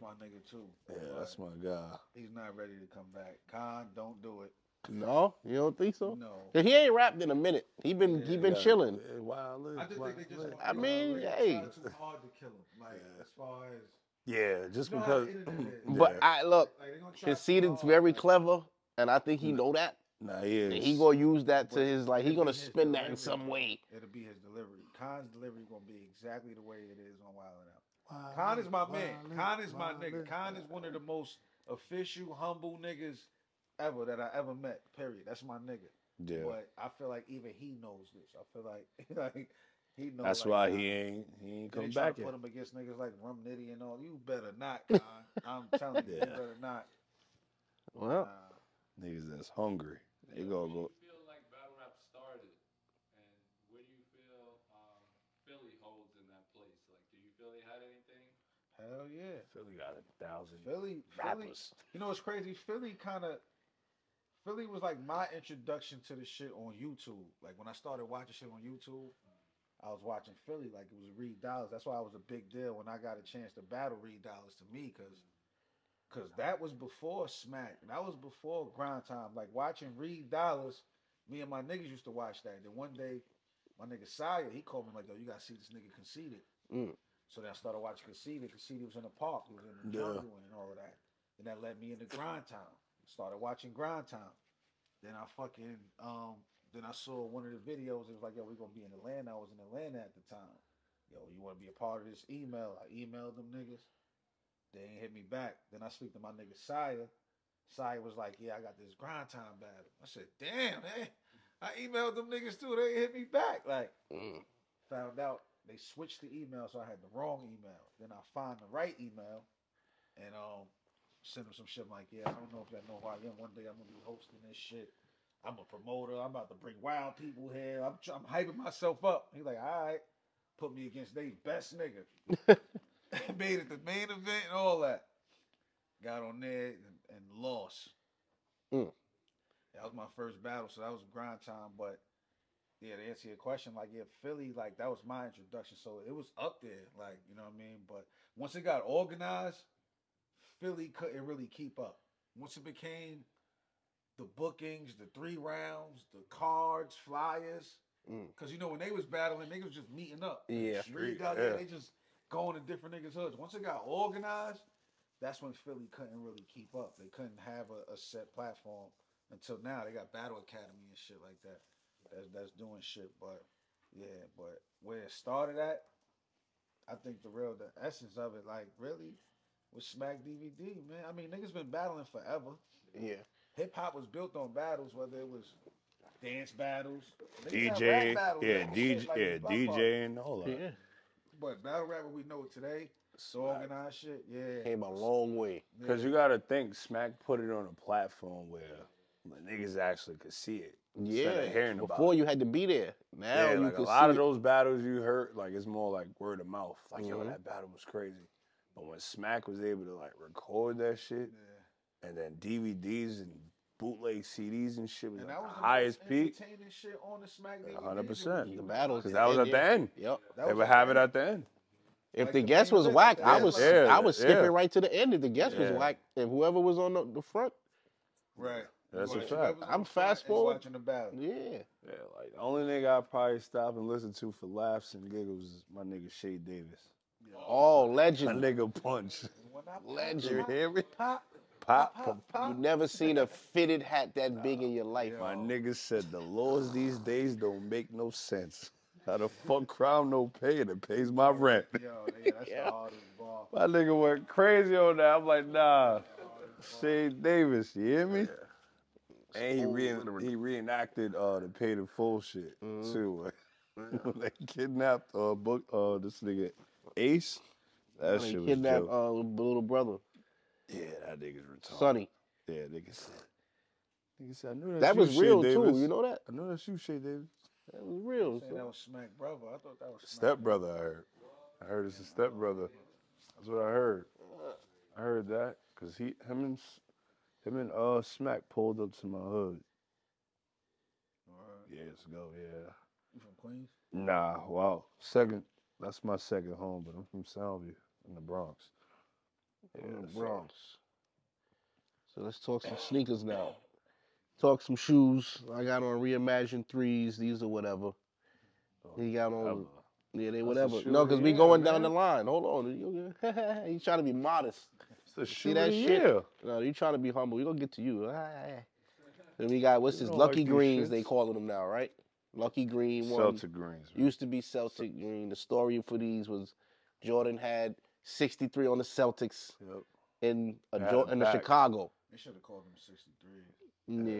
S5: That's my nigga too.
S4: Yeah,
S5: But
S4: that's my guy.
S5: he's not ready to come back. Khan, don't do it.
S3: no, you don't think so?
S5: No.
S3: 'Cause He ain't rapped in a minute. He been he been
S4: Yeah.
S3: chilling.
S4: Yeah, Wild
S5: I just think they just
S3: I mean,
S5: they
S3: hey.
S5: try too hard to kill him. Like as far as
S4: Yeah, just
S5: You know
S4: because.
S5: the internet is. *clears throat*
S3: But
S4: Yeah.
S3: I look,
S5: like they gonna
S3: Conceited's very
S5: like,
S3: clever, and I think he mm. know that.
S4: Nah, he is.
S3: And he gonna use that to
S5: But
S3: his like he gonna
S5: be
S3: spin that in some way.
S5: It'll be his delivery. Khan's delivery gonna be exactly the way it is on Wild 'N Khan is my man. Khan is my nigga. Khan is one of the most official, humble niggas ever that I ever met. Period. That's my nigga.
S4: Yeah.
S5: But I feel like even he knows this. I feel like *laughs* like he knows.
S4: That's
S5: like,
S4: why
S5: nah.
S4: he ain't he ain't
S5: They
S4: come
S5: try
S4: back
S5: to
S4: yet.
S5: put him against niggas like Rum Nitty and all. You better not, *laughs* Khan. I'm telling you, you better not.
S3: Well,
S5: Nah.
S4: Niggas that's hungry. They
S6: Where
S4: gonna go.
S6: you feel like battle rap started, and where do you feel um, Philly holds in that place? Like, do you feel they had anything?
S5: Hell yeah.
S4: Philly got a thousand
S5: Philly, Philly.
S4: rappers.
S5: You know what's crazy? Philly kind of. Philly was like my introduction to the shit on YouTube. Like when I started watching shit on YouTube, I was watching Philly like it was Reed Dollaz. That's why I was a big deal when I got a chance to battle Reed Dollaz to me, cause, cause that was before Smack. That was before Grind Time. Like watching Reed Dollaz, me and my niggas used to watch that. Then one day, my nigga Saya, he called me like, "Yo, you gotta see this nigga conceited."
S3: Mm.
S5: So then I started watching Conceited. Conceited was in the park. He was in the
S4: Yeah.
S5: jungle and all of that. Then that led me into Grind Time. Started watching Grind Time. Then I fucking um then I saw one of the videos. It was like, yo, we're gonna be in Atlanta. I was in Atlanta at the time. Yo, you wanna be a part of this email? I emailed them niggas. They ain't hit me back. Then I speak to my nigga Saya. Saya was like, Yeah, I got this grind time battle. I said, damn, man. I emailed them niggas too. They ain't hit me back. Like,
S3: Mm.
S5: found out they switched the email, so I had the wrong email. Then I find the right email and um send them some shit like, yeah, I don't know if y'all know who I am. One day I'm gonna be hosting this shit. I'm a promoter. I'm about to bring wild people here. I'm, I'm hyping myself up. He's like, all right, put me against they best nigga. *laughs* *laughs* Made it the main event and all that. Got on there and, and lost.
S3: Mm.
S5: That was my first battle, so that was grind time. But yeah, to answer your question, like yeah, Philly, like that was my introduction. So it was up there, like you know what I mean. But once it got organized, Philly couldn't really keep up. Once it became the bookings, the three rounds, the cards, flyers,
S3: Mm.
S5: because you know when they was battling, they was just meeting up.
S3: Yeah.
S5: Street out there,
S4: yeah.
S5: they just going to different niggas' hoods. Once it got organized, that's when Philly couldn't really keep up. They couldn't have a, a set platform until now. They got Battle Academy and shit like that. That's that's doing shit. But yeah, but where it started at, I think the real the essence of it, like really, was Smack DVD, man. I mean, niggas been battling forever.
S3: Yeah.
S5: Hip hop was built on battles, whether it was dance battles, Niggas had rap
S4: DJ,
S5: battles,
S4: yeah,
S5: that shit
S4: DJ,
S5: like
S4: yeah,
S5: Block Party.
S4: DJ and all that.
S3: Yeah.
S5: But battle rap, what we know today, so organized shit, yeah.
S3: Came a long way.
S4: Because you gotta think, Smack put it on a platform where the niggas actually could see it.
S3: Yeah.
S4: Instead of hearing about
S3: Before
S4: it.
S3: you had to be there. Now
S4: yeah,
S3: you
S4: like
S3: can
S4: a lot
S3: see
S4: of
S3: it.
S4: those battles you heard, like it's more like word of mouth. Like yo,
S3: Mhm.
S4: that battle was crazy. But when Smack was able to like record that shit,
S5: Yeah.
S4: and then DVDs and bootleg CDs and shit was
S5: And
S4: like
S5: that was
S4: the
S5: the
S4: highest
S5: most
S4: peak.
S5: entertaining shit on the Smack
S4: 100%.
S3: The battles.
S4: Because that was at the end.
S3: Yep.
S4: They would have it at the end.
S3: If
S5: Like
S3: the
S5: the
S3: guest was whack, I was
S5: was-
S3: I was
S4: Yeah,
S3: skipping
S4: yeah.
S3: right to the end. If the guest was
S4: Yeah.
S3: whack, and whoever was on the, the front,
S5: Right.
S4: That's a
S5: Right.
S4: fact.
S5: Whoever's
S3: I'm
S5: on
S3: fast
S5: is
S3: forward.
S5: watching the battle.
S3: yeah.
S4: Yeah, like the only nigga I probably stop and listen to for laughs and giggles is my nigga Shay Davis.
S3: Oh,
S4: My
S3: legend.
S4: nigga punch. *laughs*
S5: When I pop,
S3: Legend.
S5: pop,
S4: hear me?
S5: Pop,
S4: Pop,
S5: pop,
S4: pop.
S5: pop.
S3: You never seen a fitted hat that big in your life.
S4: My nigga said the laws these days don't make no sense. How the fuck crime no pay and it pays my rent?
S5: Yo, yeah, that's the *laughs* hardest ball.
S4: My nigga went crazy on that. I'm like, nah. Shay Davis, you hear me? And he re- he reenacted uh the paid in full shit too. *laughs* when they kidnapped uh book uh this nigga Ace. That
S3: They
S4: shit was
S3: kidnapped uh, little brother,
S4: Yeah, that nigga's retarded.
S3: Sonny.
S4: Yeah, nigga said. Nigga said, I knew that.
S3: That was real
S4: Davis.
S3: too. You know that?
S4: I know that's you, Shay Davis.
S3: That was real.
S5: Saying that was Smack brother. I thought that was Smack
S4: Step brother, I heard. I heard it's a step brother. That's what I heard. I heard that because he, him and, S- him and uh Smack pulled up to my hood
S5: Alright.
S4: years ago. Yeah.
S5: You from Queens?
S4: Nah, well, second. That's my second home, but I'm from Soundview in the Bronx. Yeah,
S3: in the Bronx. So let's talk some sneakers now. Talk some shoes. I got on reimagined threes. These or whatever. He got on. Yeah, they whatever. No, because we going down the line. Hold on. *laughs* You- He's trying to be modest.
S4: It's the
S3: See
S4: shoe
S3: that
S4: of the
S3: shit?
S4: year.
S3: No, you trying to be humble. We gonna get to you. Then we got what's
S4: You
S3: this? Lucky
S4: like
S3: Greens. They calling them now, right? Lucky Green one.
S4: Celtic greens. man.
S3: Used to be Celtic Green. The story for these was Jordan had 63 on the Celtics
S4: Yep.
S3: in a jo- in the. Chicago.
S5: They should have called him 63.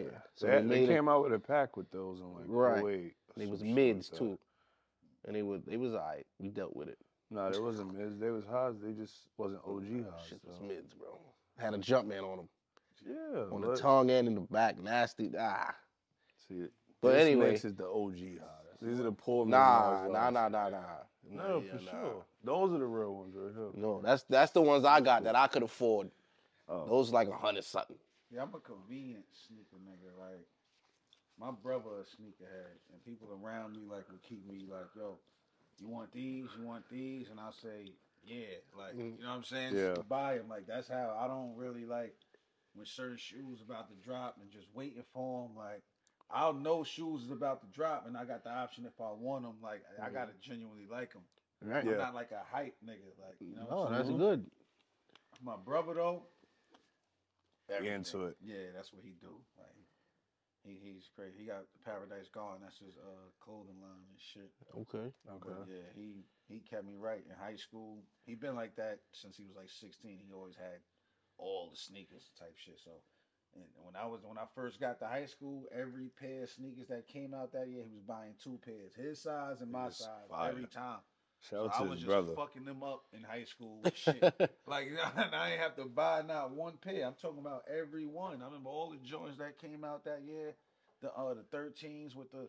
S3: Yeah. So
S4: they,
S3: they,
S4: they
S3: made it.
S4: came out with a pack with those in like
S3: Right.
S4: 08 or
S3: They was mids
S4: like
S3: too, and they were they was alright. We dealt with it.
S4: No, they wasn't *laughs* mids. They was highs. They just wasn't OG highs.
S3: Shit was
S4: though.
S3: mids, bro. Had a Jumpman on them,
S4: Yeah.
S3: on the tongue and in the back, nasty. Ah,
S4: See, it.
S3: But
S4: this
S3: anyway.
S4: next is the OG highs. These are the poor
S3: nah,
S4: man's
S3: nah,
S4: highs.
S3: nah, nah, nah.
S4: No,
S3: yeah,
S4: for
S3: nah.
S4: sure. Those are the real ones right here.
S3: No, that's that's the ones I got that I could afford.
S4: Oh.
S3: Those like a hundred something.
S5: Yeah, I'm a convenient sneaker nigga. Like my brother a sneakerhead, and people around me like would keep me like, yo, you want these? You want these? And I'll say, yeah. Like mm. you know what I'm saying?
S4: Yeah.
S5: Just buy them. Like that's how I don't really like when certain shoes about to drop and just waiting for them. Like I'll know shoes is about to drop, and I got the option if I want them. Like I mm. gotta genuinely like them.
S3: Right.
S5: I'm
S4: Yeah.
S5: not like a hype nigga. Like you know.
S3: Oh,
S5: what I'm
S3: that's good.
S5: My brother though.
S4: He into it.
S5: Yeah, that's what he do. Like he he's crazy. He got Paradise Gone. That's his uh clothing line and shit.
S3: Okay.
S4: Okay.
S5: But yeah, he he kept me right in high school. He been like that since he was like 16. He always had all the sneakers type shit. So. And when I was when I first got to high school, every pair of sneakers that came out that year, he was buying two pairs, his size and my
S4: That's
S5: size,
S4: fire.
S5: every time.
S4: Shout
S5: So I
S4: out to
S5: was
S4: his
S5: just
S4: brother.
S5: fucking them up in high school with *laughs* shit. like *laughs* I ain't have to buy not one pair. I'm talking about every one. I remember all the joints that came out that year. The uh the 13s with the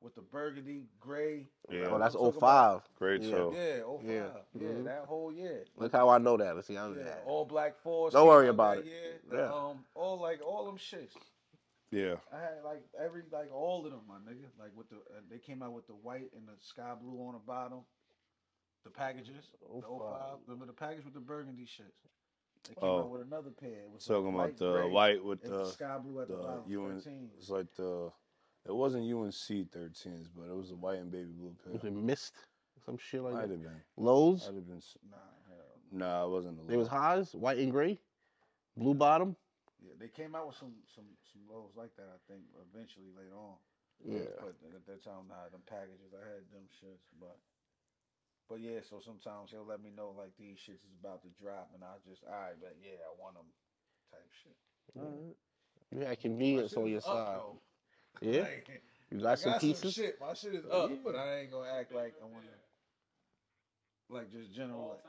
S5: with the burgundy gray.
S4: Yeah.
S3: Oh, that's
S5: I'm talking about-
S3: 05.
S4: Great
S3: Yeah.
S4: toe.
S5: Yeah, 05.
S3: Yeah.
S5: Yeah,
S3: Mhm.
S5: that whole year.
S3: Look how I know that. Let's see. I'm,
S5: Yeah, all black force.
S3: Don't worry about it.
S5: Year. The,
S3: Yeah.
S5: Um, all like all them shits.
S4: Yeah.
S5: I had like every like all of them, my nigga. Like with the uh, they came out with the white and the sky blue on the bottom. The packages, oh, the 05.
S3: 05.
S5: Remember the package with the burgundy shits. They came
S4: Oh.
S5: out with another pair. It was
S4: Talking
S5: like
S4: about the
S5: gray
S4: white with
S5: and
S4: the
S5: sky blue at the,
S4: the
S5: bottom.
S4: UN
S5: 13s.
S4: It's like the it wasn't UNC 13s, but it was the white and baby blue
S3: Was
S4: pair.
S3: it mist? Some shit like
S4: Might
S3: that.
S4: have been.
S3: Lows.
S4: Might have been. s-
S5: Nah, hell.
S4: Nah, it wasn't the.
S3: It was
S4: low.
S3: highs, white and gray, blue bottom.
S5: Yeah, they came out with some some some lows like that. I think eventually later on.
S3: Yeah.
S5: But at that time, nah, them packages, I had them shits. But but yeah, so sometimes he'll let me know like these shits is about to drop, and I just all right, but yeah, I want them type shit.
S3: You had convenience on your
S5: is up,
S3: side.
S5: though.
S3: Yeah. *laughs*
S5: Like,
S3: You
S5: I
S3: got some pieces.
S5: some shit. My shit is uh, up, but I ain't gonna act like I want to. Like just general,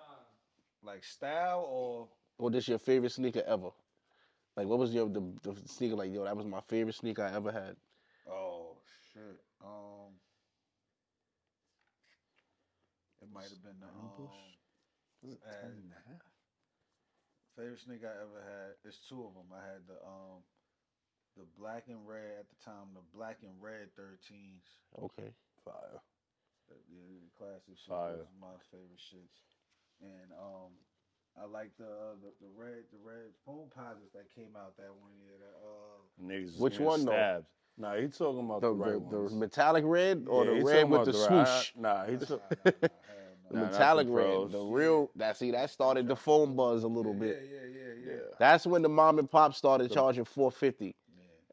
S5: like, like style or
S3: Or this your favorite sneaker ever? Like, what was your the, the sneaker like? Yo, that was my favorite sneaker I ever had.
S5: oh shit. Um, it might have been the um, uh, favorite sneaker I ever had. There's two of them. I had the um, the black and red at the time. The black and red 13s.
S3: Okay.
S4: fire.
S5: The, the, the classic shit
S4: Fire.
S5: was my favorite shits. And um I like the, uh, the the red the red Foamposites that came out that one year. That uh
S4: Niggas
S3: Which
S4: getting
S3: one, though?
S4: stabbed. Nah, he talking about
S3: The,
S4: the, right
S3: the, the metallic red or
S4: Yeah,
S3: the red with
S4: about
S3: the swoosh?
S4: I- Nah, he
S5: nah, nah, nah, hell
S3: The.
S4: Nah,
S3: metallic red, the real. That see, that started the phone buzz a little
S5: yeah,
S3: bit.
S5: Yeah, yeah, yeah, yeah.
S3: That's when the mom and pop started charging four fifty,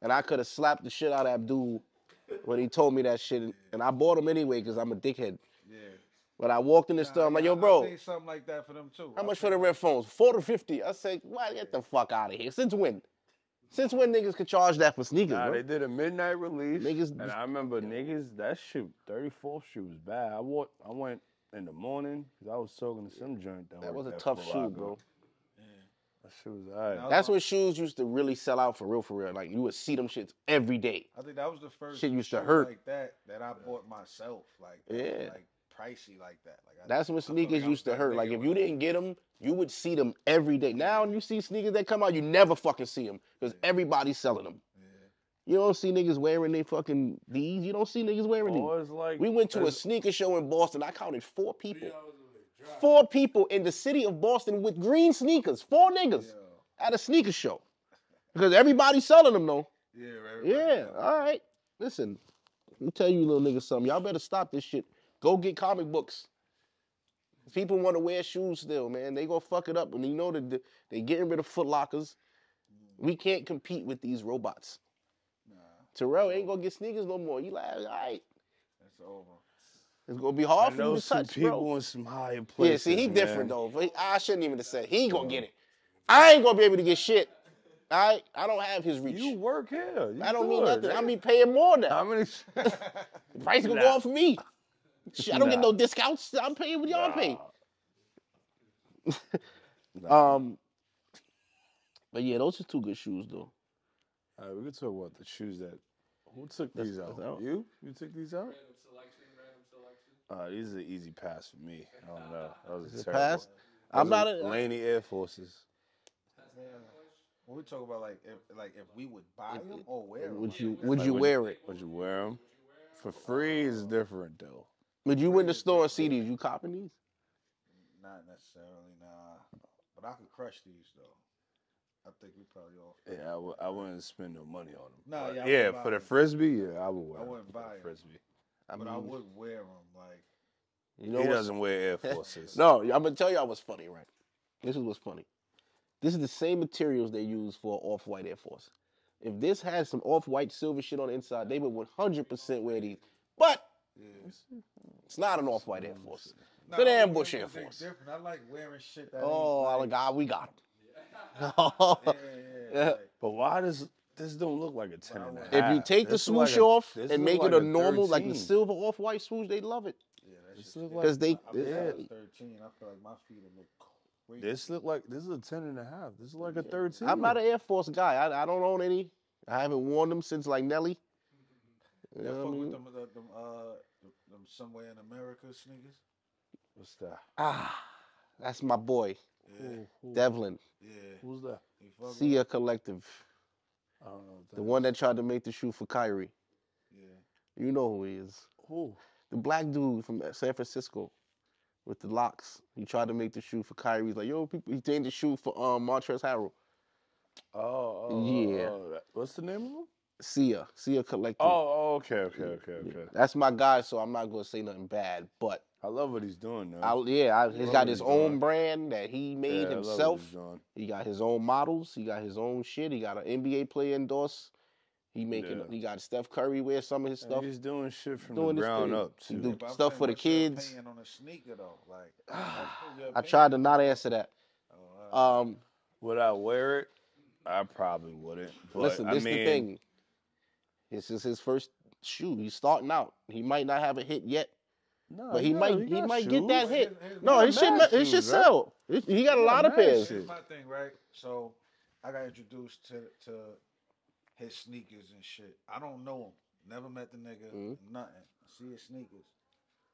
S3: and I could have slapped the shit out of Abdul when he told me that shit, and I bought him anyway because I'm a dickhead.
S5: Yeah.
S3: But I walked in the
S5: Nah,
S3: store, I'm like, yo,
S5: I- I
S3: bro,
S5: something like that for them too.
S3: how
S5: I
S3: much for the red Foams? Four to fifty. I said, why get the fuck out of here? Since when? Since when niggas could charge that for sneakers,
S4: Nah,
S3: bro?
S4: they did a midnight release.
S3: Niggas-
S4: and I remember niggas that shit, 34th shoe was bad. I went, I went in the morning because I was talking to some joint that,
S3: That was a
S4: at
S3: tough shoe,
S4: Locker.
S3: bro.
S4: That shit was alright.
S5: Now-
S3: That's when shoes used to really sell out for real, for real. Like you would see them shits every day.
S5: I think that was the first
S3: Shit used to hurt.
S5: like that that I bought myself. Like that
S3: Yeah.
S5: like pricey like that. Like I,
S3: That's when
S5: I felt
S3: sneakers
S5: like
S3: used to hurt. Like if you didn't get them, you would see them every day. Now when you see sneakers that come out, you never fucking see them because everybody's selling them. You don't see niggas wearing they fucking these. You don't see niggas wearing these.
S4: Oh, like
S3: We went to a sneaker show in Boston. I counted four people.
S6: Three hours away. Drive.
S3: Four people in the city of Boston with green sneakers. Four niggas
S5: Yo,
S3: at a sneaker show. Because everybody's selling them though.
S5: yeah, right,
S3: Yeah, all right. Listen, let me tell you little niggas something. Y'all better stop this shit. Go get comic books. People want to wear shoes still, man. They gonna fuck it up. And you know that they're getting rid of Foot Lockers. We can't compete with these robots.
S5: Nah,
S3: Terrell ain't gonna get sneakers no more. You like, all right.
S5: it's over.
S3: It's gonna be
S4: I
S3: hard for
S4: know
S3: you to
S4: some
S3: touch,
S4: people
S3: bro.
S4: in some higher
S3: Yeah, see, he
S4: man.
S3: different though. But I shouldn't even have said he gonna get it. I ain't gonna be able to get shit. All right, I don't have his reach.
S4: You work here. You
S3: I don't mean
S4: good,
S3: nothing. I
S4: nigga.
S3: mean paying more now.
S4: how many? *laughs*
S3: The price gonna
S4: Nah.
S3: go up for me. I don't get no discounts. I'm paying what y'all pay. *laughs*
S4: Nah.
S3: Um, but yeah, those are two good shoes though.
S4: All right, we can talk about the shoes that. Who took
S3: That's-
S4: these out?
S3: that's out.
S4: You? You took these out?
S6: Random selection, random selection.
S4: Uh, these are easy pass for me. I don't know. *laughs* That was
S3: Is it
S4: terrible.
S3: pass? I'm not a,
S4: Laney Air Forces.
S5: Yeah. When we talk about like if like if we would buy them or wear them,
S3: would you would
S4: Like,
S3: you
S4: would-
S3: wear it?
S4: Would you wear them? For free is different though.
S3: Would you in the store and see these? You copping these?
S5: not necessarily, nah. But I could crush these though. I think we probably all.
S4: Yeah, I w- I wouldn't spend no money on them.
S5: Nah, yeah, I
S4: yeah,
S5: wouldn't
S4: for
S5: buy
S4: the
S5: them.
S4: frisbee, yeah, I would wear.
S5: I
S4: 'em
S5: wouldn't
S4: for the
S5: buy 'em.
S4: frisbee.
S3: I
S5: But I
S3: mean,
S5: would wear them. Like
S3: you know
S4: he
S3: what's-
S4: doesn't wear Air *laughs* Forces.
S3: No, I'm gonna tell y'all what's funny, right? This is what's funny. This is the same materials they use for off-white Air Force. If this had some off-white silver shit on the inside, they would 100% wear these. But it's not an off-white Air Force.
S5: Nah,
S3: It's an ambush Air Force.
S5: Different. I like wearing shit that.
S3: Oh,
S5: ain't
S3: my
S5: like,
S3: God, ah, we got
S5: yeah,
S3: them. *laughs*
S5: yeah,
S3: Yeah.
S4: But why does this don't look like a ten and a half?
S3: if you take the
S4: This look
S3: swoosh
S4: like a-
S3: off and make
S4: like
S3: it a normal, like the silver off-white swoosh, they love it.
S5: yeah, that
S4: This look like-
S3: Because they,
S5: I'm
S3: they-
S5: thirteen. I feel like my feet look crazy.
S4: This look like this is a ten and a half. This is like a thirteen.
S3: I'm not an Air Force guy. I, I don't own any. I haven't worn them since like Nelly. *laughs* You
S5: Yeah,
S3: know what I
S5: fuck with them, them, them, uh, them somewhere in America sneakers.
S4: What's that?
S3: Ah, that's my boy,
S5: Yeah,
S3: Devlin.
S5: yeah.
S4: Who's that?
S5: You fuck
S3: Sia Collective,
S4: I don't know. What that
S3: the
S4: is.
S3: one that tried to make the shoe for Kyrie.
S5: Yeah.
S3: You know who he is.
S4: Who?
S3: The black dude from San Francisco with the locks. He tried to make the shoe for Kyrie. He's like, yo, people, he changed the shoe for um Montrezl Harrell.
S4: Oh, oh
S3: Yeah.
S4: oh, what's the name of him?
S3: Sia, Sia Collective.
S4: Oh, oh, okay, okay, okay, okay.
S3: That's my guy, so I'm not gonna say nothing bad. But
S4: I love what he's doing now.
S3: I'll, yeah, I, he's
S4: love
S3: got his
S4: he's
S3: own
S4: doing.
S3: brand that he
S4: Yeah,
S3: made
S4: I love what
S3: himself.
S4: he's doing.
S3: He got his own models. He got his own shit. He got an NBA player endorse. He making.
S4: Yeah.
S3: He got Steph Curry wear some of his
S4: And
S3: stuff.
S4: He's doing shit from
S3: Doing
S4: the ground
S3: thing.
S4: up
S3: He
S4: too.
S3: do-
S5: but I'm
S3: stuff for the kids.
S5: on a sneaker though, like. *sighs*
S3: I tried to not answer that.
S5: Oh, all right.
S3: Um,
S4: Would I wear it? I probably wouldn't. But,
S3: listen,
S4: I
S3: this
S4: mean,
S3: the thing. This is his first shoe. He's starting out. He might not have a hit yet,
S4: No,
S3: but he,
S4: got-
S3: might. He,
S4: got
S3: might get that hit.
S5: Here's- here's
S3: No,
S5: my-
S3: he should.
S4: mad
S3: He should
S4: right?
S3: sell. He he got a
S4: Yeah,
S3: lot of
S4: mad
S3: pairs.
S5: Here's my thing, right? So I got introduced to to his sneakers and shit. I don't know him. Never met the nigga.
S3: Mhm.
S5: Nothing. See his sneakers.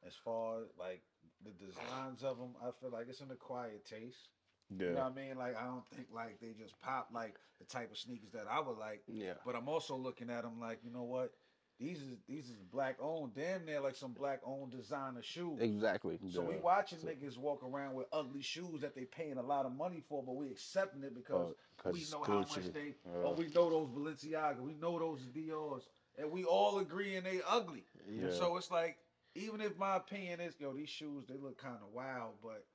S5: As far as like the designs of them, I feel like it's in an acquired taste. Yeah. You know what I mean? Like I don't think like they just pop like the type of sneakers that I would like.
S3: Yeah.
S5: But I'm also looking at them like, you know what? These is these is black owned, damn near like some black owned designer shoes.
S3: Exactly.
S5: So we watching niggas walk around with ugly shoes that they paying a lot of money for, but we accepting it because
S4: 'cause
S5: we know how much they.
S4: Yeah.
S5: Oh, we know those Balenciaga, we know those Dior's, and we all agree and they ugly.
S4: Yeah.
S5: So it's like, even if my opinion is, yo, these shoes they look kind of wild, but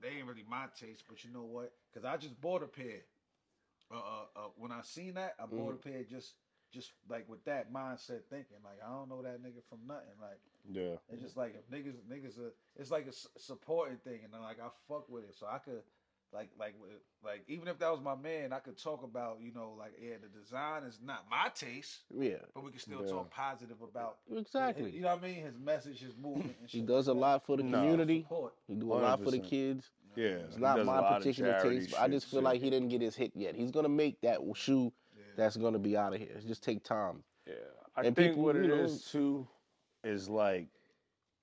S5: they ain't really my taste. But you know what? Because I just bought a pair. Uh, uh, uh, when I seen that, I bought a pair just, just like with that mindset thinking, like I don't know that nigga from nothing, like.
S4: Yeah.
S5: It's just like if niggas niggas are, it's like a s- supporting thing, and then like I fuck with it, so I could like like like even if that was my man, I could talk about you know like yeah the design is not my taste,
S3: Yeah.
S5: but we can still
S4: Yeah.
S5: talk positive about
S3: Exactly.
S5: You know what I mean? His message, his movement. And
S3: He does a lot for the
S4: No.
S3: community.
S5: Support.
S3: He do a lot for the kids.
S4: Yeah.
S3: It's not my particular taste, but I just feel
S4: too.
S3: like he didn't get his hit yet. He's gonna make that shoe
S5: Yeah.
S3: that's gonna be out of here. Just take time.
S4: Yeah, I
S3: And
S4: think
S3: people,
S4: what
S3: you
S4: it
S3: know-
S4: is too is like,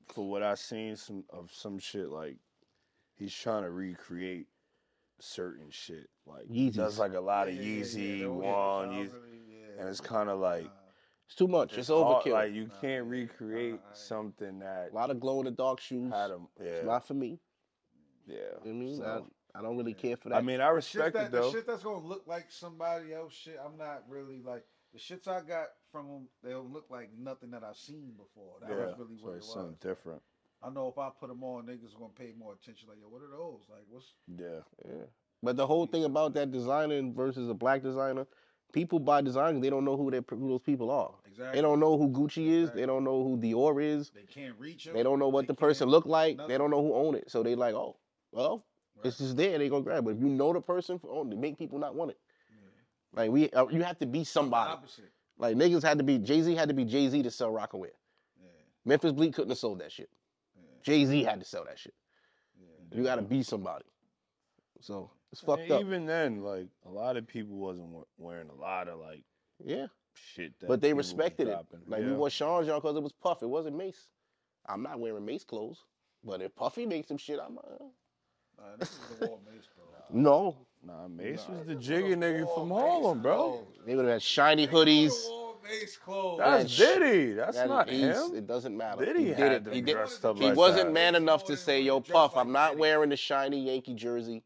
S4: for what I've seen some of some shit like, he's trying to recreate certain shit. Like he does like a lot of
S5: Yeah, yeah, yeah,
S4: Yeezy
S5: yeah,
S4: one, Yeezy,
S5: really- yeah.
S4: and it's kind of like
S3: It's too much. It's,
S4: hard-
S3: overkill.
S4: Like you can't recreate
S5: nah, I-
S4: something that
S3: a lot of glow in the dark shoes.
S4: had him. Yeah,
S3: It's not for me.
S4: yeah.
S3: You know what I mean,
S4: So,
S3: I, I don't really care for that.
S4: I mean, I
S5: shit
S4: respect
S5: that,
S4: it though.
S5: The shit that's gonna look like somebody else shit, I'm not really like the shits I got from them. They don't look like nothing that I've seen before. That
S4: yeah,
S5: was really
S4: so
S5: what it
S4: it's
S5: was.
S4: something different.
S5: I know if I put them on, niggas gonna pay more attention. Like, yo, what are those? Like, what's
S4: Yeah,
S3: yeah. But the whole thing about that designer versus a black designer, people buy designers. They don't know who they who those people are.
S5: exactly?
S3: They don't know who Gucci is.
S5: Exactly.
S3: They don't know who Dior is.
S5: They can't reach them.
S3: They don't know what
S5: They
S3: the person
S5: can't-
S3: look like. They don't know who own it. So they like, oh, well,
S5: Right.
S3: it's just there. They gonna grab it. If you know the person, it, make people not want it. Like we, uh, you have to be somebody.
S5: opposite.
S3: Like niggas had to be Jay Z had to be Jay Z to sell Rocawear.
S5: Yeah,
S3: Memphis Bleek couldn't have sold that shit. Jay Z had to sell that shit.
S5: yeah.
S3: You got to be somebody. So it's
S4: And
S3: fucked up.
S4: even then, like a lot of people wasn't wearing a lot of like
S3: Yeah,
S4: shit. That
S3: but they respected it. Like we
S4: Yeah.
S3: wore Sean's y'all because it was Puff. It wasn't Mase. I'm not wearing Mase clothes, but if Puffy makes some shit, I'm uh,
S5: Nah, this is the Wall Mase, bro.
S3: no.
S4: Nah, Mase was the jiggy nigga from Harlem, bro.
S3: They would have had shiny hoodies.
S5: Wall Mase clothes.
S4: That's
S3: That
S4: Diddy. That's
S3: That
S4: not
S3: is-
S4: him.
S3: It doesn't matter.
S4: Diddy
S3: he did
S4: had
S3: it.
S4: them
S3: He, did,
S4: dressed up
S3: he
S4: like
S3: wasn't
S4: that.
S3: man enough to say, "Yo, Puff, I'm not wearing the shiny Yankee jersey.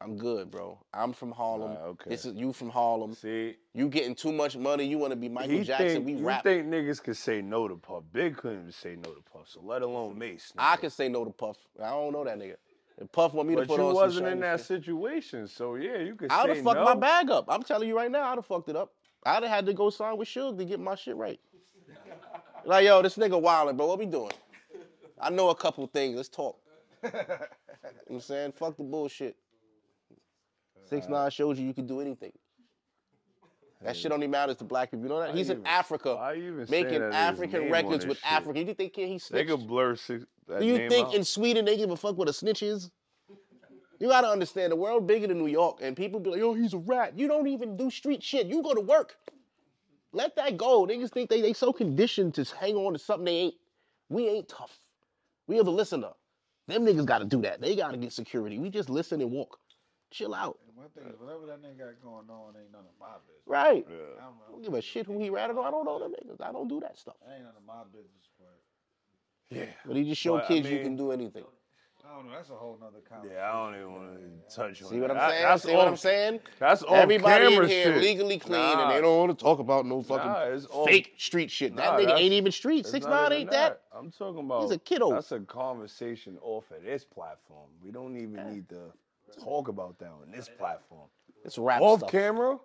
S3: I'm good, bro. I'm from Harlem.
S4: Ah, okay.
S3: This is you from Harlem.
S4: See,
S3: You getting too much money. You want to be Michael
S4: he
S3: Jackson.
S4: think,
S3: we
S4: you
S3: rap.
S4: think niggas could say no to Puff. Big couldn't even say no to Puff, so let alone Mase.
S3: I
S4: nigga.
S3: can say no to Puff. I don't know that nigga. If Puff want me to
S4: But
S3: put
S4: you wasn't in that situation, so yeah, you could
S3: I'd have fucked
S4: no.
S3: my bag up. I'm telling you right now, I'd have fucked it up. I'd have had to go sign with Suge to get my shit right. like, yo, this nigga wildin', bro. What we doing? I know a couple things. Let's talk. you know what I'm saying? Fuck the bullshit. Six nine shows you you can do anything. That shit only matters to black people. You know that?
S4: Why
S3: He's in Africa making African records with
S4: shit?
S3: Africa. You think they care he
S4: They
S3: snitched?
S4: could blur six,
S3: Do you think
S4: out.
S3: in Sweden they give a fuck what a snitch is? You gotta understand the world bigger than New York, and people be like, "Yo, he's a rat." You don't even do street shit. You go to work. Let that go. Niggas think they they so conditioned to hang on to something they ain't. We ain't tough. We are the listener. Them niggas gotta do that. They gotta get security. We just listen and walk. Chill out.
S5: And one thing is, whatever that nigga got going on ain't none of my business.
S3: Right.
S5: I don't,
S3: I don't give a shit who he ratted on. I don't know them niggas. I don't do that stuff.
S5: That ain't none of my business, but
S4: yeah,
S3: But he just showed
S4: But, I
S3: kids you can do anything.
S5: I don't know. That's a whole nother conversation.
S4: yeah, I don't even want to touch on.
S3: See what. I'm saying?
S4: That's
S3: See what I'm saying?
S4: That's off
S3: Everybody in
S4: camera
S3: here
S4: shit.
S3: legally clean,
S4: Nah.
S3: and they don't want to talk about no fucking
S4: Nah, it's off-
S3: fake street shit. That nigga ain't even street. Six nine ain't that.
S4: I'm talking about.
S3: He's a kiddo.
S4: That's a conversation off of this platform. We don't even need to talk about that on this platform.
S3: It's rap
S4: Off
S3: stuff.
S4: camera?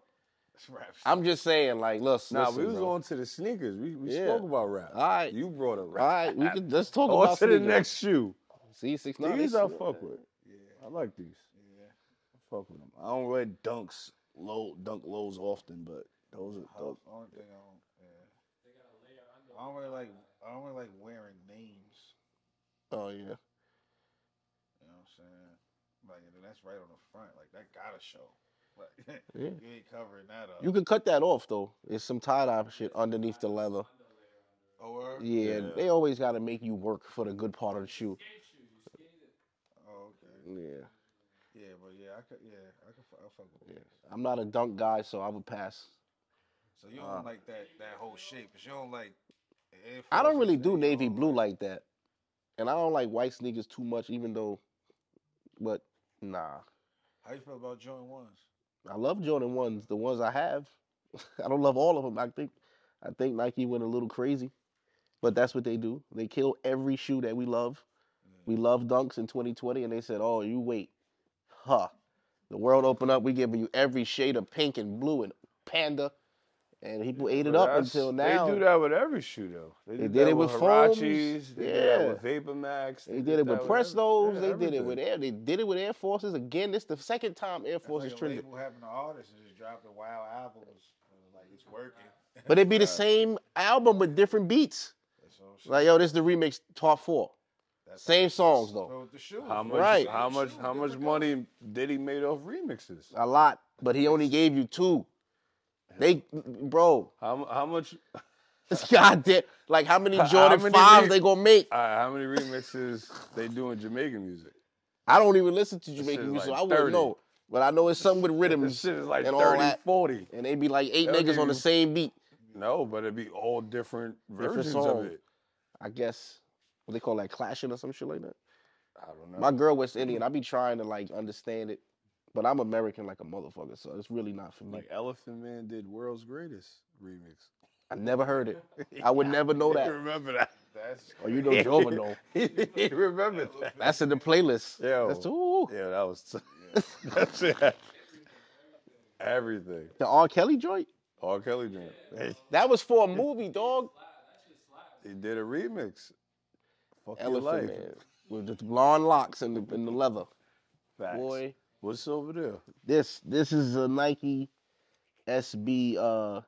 S4: *laughs*
S5: That's rap.
S3: I'm just saying, like, look,
S4: Nah,
S3: listen,
S4: we was
S3: bro.
S4: on to the sneakers. We, we
S3: Yeah.
S4: spoke about rap.
S3: All right.
S4: You brought a rap.
S3: All right, we can let's *laughs* talk
S4: On
S3: about
S4: to the next shoe.
S3: See, six.
S4: These I fuck with.
S5: Yeah.
S4: I like these.
S5: Yeah.
S4: I fuck with them. I don't wear dunks, low dunk lows often, but those are those.
S5: The only thing I don't, yeah. I don't really like. I don't really like wearing names.
S3: Oh yeah.
S5: You know what I'm saying? Like, that's right on the front. Like that gotta show. Like, *laughs*
S3: Yeah.
S5: you ain't covering that up.
S3: You can cut that off though. It's some tie dye shit underneath the leather.
S5: oh.
S3: Yeah,
S4: Yeah.
S3: they always got to make you work for the good part of the shoe.
S5: Oh, okay.
S3: Yeah,
S5: Yeah, but yeah, I could. Yeah, I could. I fuck with
S3: yeah. I'm not a dunk guy, so I would pass.
S5: So you
S3: Uh.
S5: don't like that that whole shape, but you don't like.
S3: I don't really do navy blue like that, and I don't like white sneakers too much, even though. But nah,
S5: How you feel about Jordan ones?
S3: I love Jordan ones, the ones I have. *laughs* I don't love all of them. I think, I think Nike went a little crazy, but that's what they do. They kill every shoe that we love. We love dunks in 2020, and they said, "Oh, you wait, huh? The world opened up. We giving you every shade of pink and blue and panda." And people ate it
S4: But
S3: up until now.
S4: They do that with every shoe though. They, did,
S3: did it
S4: with
S3: with foams.
S4: Huaraches. They did
S3: Yeah.
S4: that with Vapor Max.
S3: They did it with
S4: that
S3: Prestos.
S4: every-
S3: they
S4: yeah,
S3: did it with. Air. They did it with Air Forces again. This the second time Air
S5: That's
S3: Forces
S5: like a
S3: trended.
S5: label having an artist and just dropping wild albums. Like it's working.
S3: But it'd be the same album with different beats.
S5: That's all shit.
S3: Like yo, this is the remix top four.
S5: That's
S3: same songs, though.
S5: So the shoes,
S4: How much?
S3: Right.
S4: How much? How much money did he made off remixes?
S3: A lot, but he only gave you two. They, bro,
S4: How how much? *laughs*
S3: this goddamn. Like how many
S4: How
S3: Jordan
S4: many
S3: fives
S4: re-
S3: they gonna make?
S4: Uh, how many remixes they do in Jamaican music?
S3: I don't even listen to Jamaican music,
S4: like
S3: I wouldn't know. But I know it's something with *laughs*
S4: This
S3: rhythms,
S4: shit is like
S3: and all
S4: 30,
S3: that.
S4: 40.
S3: and they be like 8
S4: They'll
S3: niggas on the same beat.
S4: No, but it'd be all different
S3: Different
S4: versions of it.
S3: I guess what they call that clashing or some shit like that.
S4: I don't know.
S3: My girl West Indian. I be trying to like understand it, but I'm American like a motherfucker, so it's really not for me.
S4: like Elephant Man did World's Greatest remix.
S3: I never heard it. *laughs* I would never know that.
S4: remember that?
S5: That's
S3: Oh, you know Jovah though. *laughs*
S4: he remembered that.
S3: That's in the playlist.
S4: Yeah.
S3: That's ooh.
S4: Yeah, that was. *laughs* that's it. Everything.
S3: The R. Kelly joint.
S4: R. Kelly joint.
S3: That was for a movie, dog.
S4: He did a remix. Fuck your
S3: Elephant
S4: life.
S3: Man with the blonde locks and the, and the leather.
S4: Facts.
S3: Boy,
S4: What's over there?
S3: this this is a Nike SB uh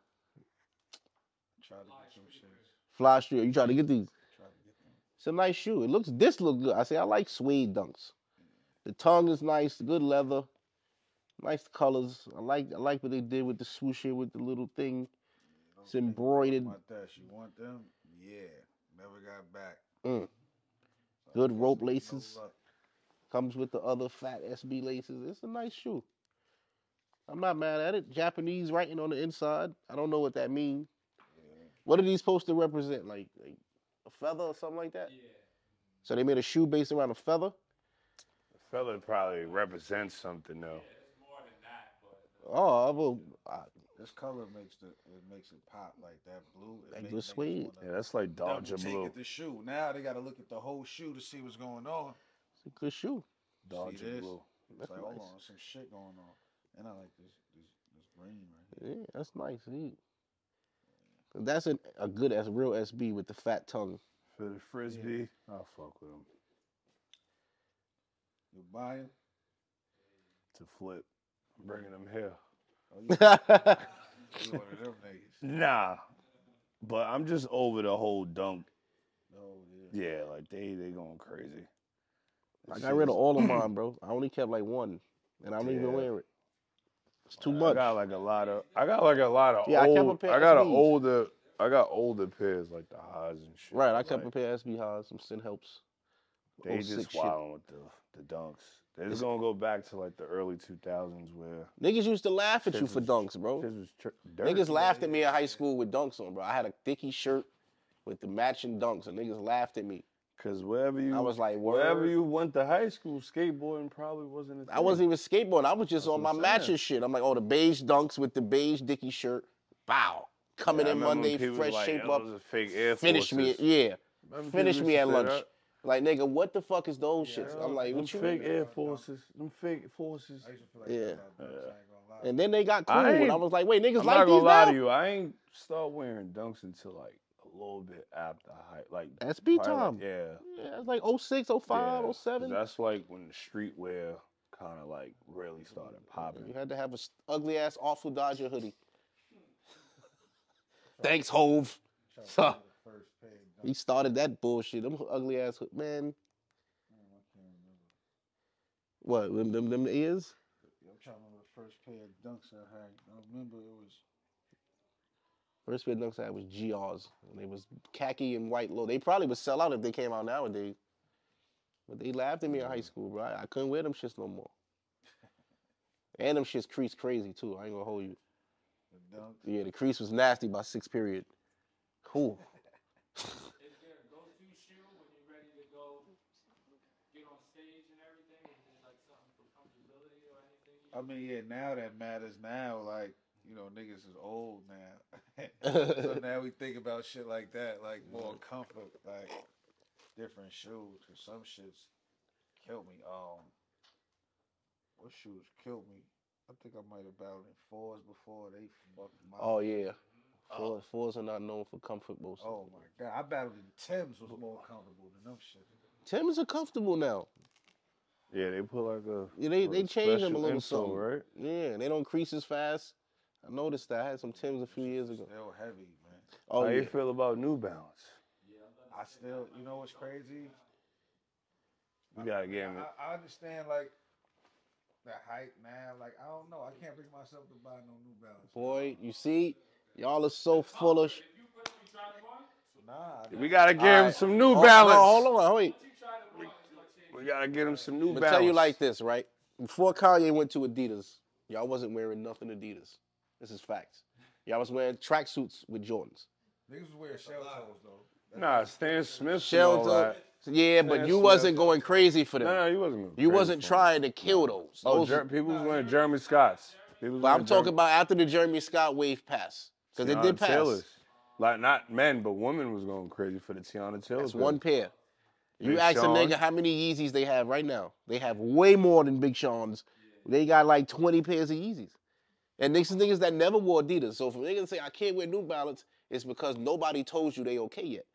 S5: try to get some shit.
S3: Fly Street. You trying to get these?
S5: Try to get them.
S3: It's a nice shoe. It looks this look good. I say I like suede dunks. The tongue is nice, good leather, nice colors. I like I like what they did with the swoosh here with the little thing. It's embroidered.
S5: Want that? She want them? Yeah. Never got back.
S3: Good rope
S5: No
S3: laces.
S5: luck.
S3: Comes with the other fat SB laces. It's a nice shoe. I'm not mad at it. Japanese writing on the inside. I don't know what that means. What are these supposed to represent? Like, like a feather or something like that?
S6: Yeah.
S3: So they made a shoe based around a feather?
S4: Feather probably represents something though.
S6: It's more than that, but uh,
S3: Oh, well, I,
S5: This color makes the it makes it pop like that blue. It
S3: Like
S5: make
S3: the suede.
S4: Yeah, that's like
S5: double
S4: Dodger
S5: take
S4: Blue.
S5: at the shoe. Now they got to look at the whole shoe to see what's going on.
S3: It's a good shoe.
S4: Dodger
S5: this?
S4: Blue.
S5: It's
S3: That's
S5: like, oh,
S3: hold
S5: on, some shit going on. And I like this this, this green right here.
S3: Yeah, that's nice. See? That's a, a good as real SB with the fat tongue.
S4: For the frisbee, I'll fuck with him.
S5: You buy him?
S4: To flip, I'm bringing him here.
S5: Oh, you, *laughs* you one of them.
S4: Nah, but I'm just over the whole dunk.
S5: Oh, yeah.
S4: Yeah, like they they going crazy.
S3: I got rid of all of mine, bro. I only kept like one, and I don't even wear it. It's too much.
S4: I got like a lot of. I got like a lot of
S3: Yeah, I kept a
S4: old.
S3: pair
S4: I,
S3: of
S4: got an
S3: SBs.
S4: older. I got older pairs like the highs and shit.
S3: Right, I kept
S4: like,
S3: a pair of SB highs, some Sin helps.
S4: They
S3: 06
S4: just
S3: shit.
S4: wilding with the the dunks. They're just gonna go back to like the early 2000s where
S3: Niggas used to laugh at you for dunks, bro.
S4: this was tr- dirt.
S3: Niggas laughed at me in high school with dunks on, bro. I had a thicky shirt with the matching dunks, and niggas laughed at me.
S4: Cause wherever you,
S3: I was like,
S4: wherever you went to high school, skateboarding probably wasn't.
S3: I wasn't even skateboarding. I was just
S4: That's
S3: on my
S4: I'm
S3: matching shit. I'm like, oh, the beige dunks with the beige dicky shirt. Bow. Coming in Monday, fresh shape up.
S4: fake Air
S3: Finish me, yeah. Finish me at lunch.
S4: that?
S3: Like, nigga, what the fuck is those shits? I'm like,
S4: them
S3: what you
S4: fake
S3: mean?
S4: Air Forces, them fake forces.
S5: I used to feel like
S3: Yeah.
S5: that about dunks, I ain't gonna lie.
S3: And then they got cool,
S4: I
S3: and I was like, wait, niggas
S4: I'm
S3: like
S4: not
S3: these
S4: gonna lie
S3: now?
S4: to you. I ain't start wearing dunks until like a little bit after high, like
S3: SB
S4: probably, like-
S3: time.
S4: yeah,
S3: Yeah, it's like 06, 05,
S4: yeah. Oh 'Cause
S3: 07.
S4: That's like when the streetwear kind of like really started popping.
S3: You had to have a ugly ass awful Dodger hoodie. Thanks, Hove. So-
S5: remember the first pair of
S3: He started that bullshit. Them ugly ass hood- man.
S5: I can't remember.
S3: What? Them them, them ears?
S5: I'm trying to remember the first pair of dunks I had. I remember it was
S3: First pair of dunks I had was GRs. And they was khaki and white low. They probably would sell out if they came out nowadays. But they laughed at me in high mm. school, bro. I, I couldn't wear them shits no more. And them shits crease crazy too. I ain't gonna hold you.
S5: the dunks.
S3: Yeah, the crease was nasty by sixth period. Cool. *laughs*
S6: is there a go-to when you're ready to go get on stage and everything? Like something for comfortability or anything?
S5: I mean, yeah, now that matters now. Like, you know, niggas is old now. *laughs* so now we think about shit like that, like more comfort, like different shoes. Cause some shits killed me. Um, what shoes killed me? I think I might have battled in fours before they fucked my.
S3: Oh yeah. Fours, fours are not known for comfort most.
S5: Oh my god, I battled in Timbs was more comfortable than them shit.
S3: Timbs are comfortable now.
S4: Yeah, they put like a
S3: Yeah, they
S4: a
S3: they changed them a little
S4: insole,
S3: something.
S4: right?
S3: Yeah, they don't crease as fast. I noticed that. I had some Timbs a few years ago.
S5: Still heavy, man.
S3: Oh
S4: How
S3: yeah.
S4: you feel about New Balance?
S5: I still, you know what's crazy?
S4: You gotta get him.
S5: I, I understand like the hype now. Like I don't know. I can't bring myself to buy no New Balance.
S3: Boy, you see, y'all are so full of. Sh-
S5: Nah,
S4: We gotta get him
S3: Alright.
S4: some New
S3: Oh,
S4: Balance.
S3: No, hold on, wait.
S4: We gotta get him some New
S3: I'm gonna
S4: Balance.
S3: tell you like this, right? Before Kanye went to Adidas, y'all wasn't wearing nothing Adidas. This is facts. Y'all was wearing tracksuits with Jordans.
S5: niggas was wearing shell toes though.
S4: Nah, Stan Smith.
S3: Shell
S4: and all
S3: toe-
S4: that.
S3: Yeah, but
S4: Yeah,
S3: you
S4: so
S3: wasn't going crazy for
S4: No,
S3: them.
S4: no, he wasn't. going
S3: You
S4: crazy
S3: wasn't
S4: for him.
S3: trying to kill those.
S4: Oh,
S3: Those-
S4: Jer- people was wearing Jeremy Scotts. People
S3: but I'm talking
S4: Jeremy-
S3: about after the Jeremy Scott wave pass. Because it did pass.
S4: Taylors. Like not men, but women was going crazy for the Teyana Taylor.
S3: That's one pair. You
S4: Big
S3: ask a nigga how many Yeezys they have right now. They have way more than Big Sean's. They got like 20 pairs of Yeezys. And niggas niggas that never wore Adidas. So for niggas to say I can't wear New Balance, it's because nobody told you they okay yet.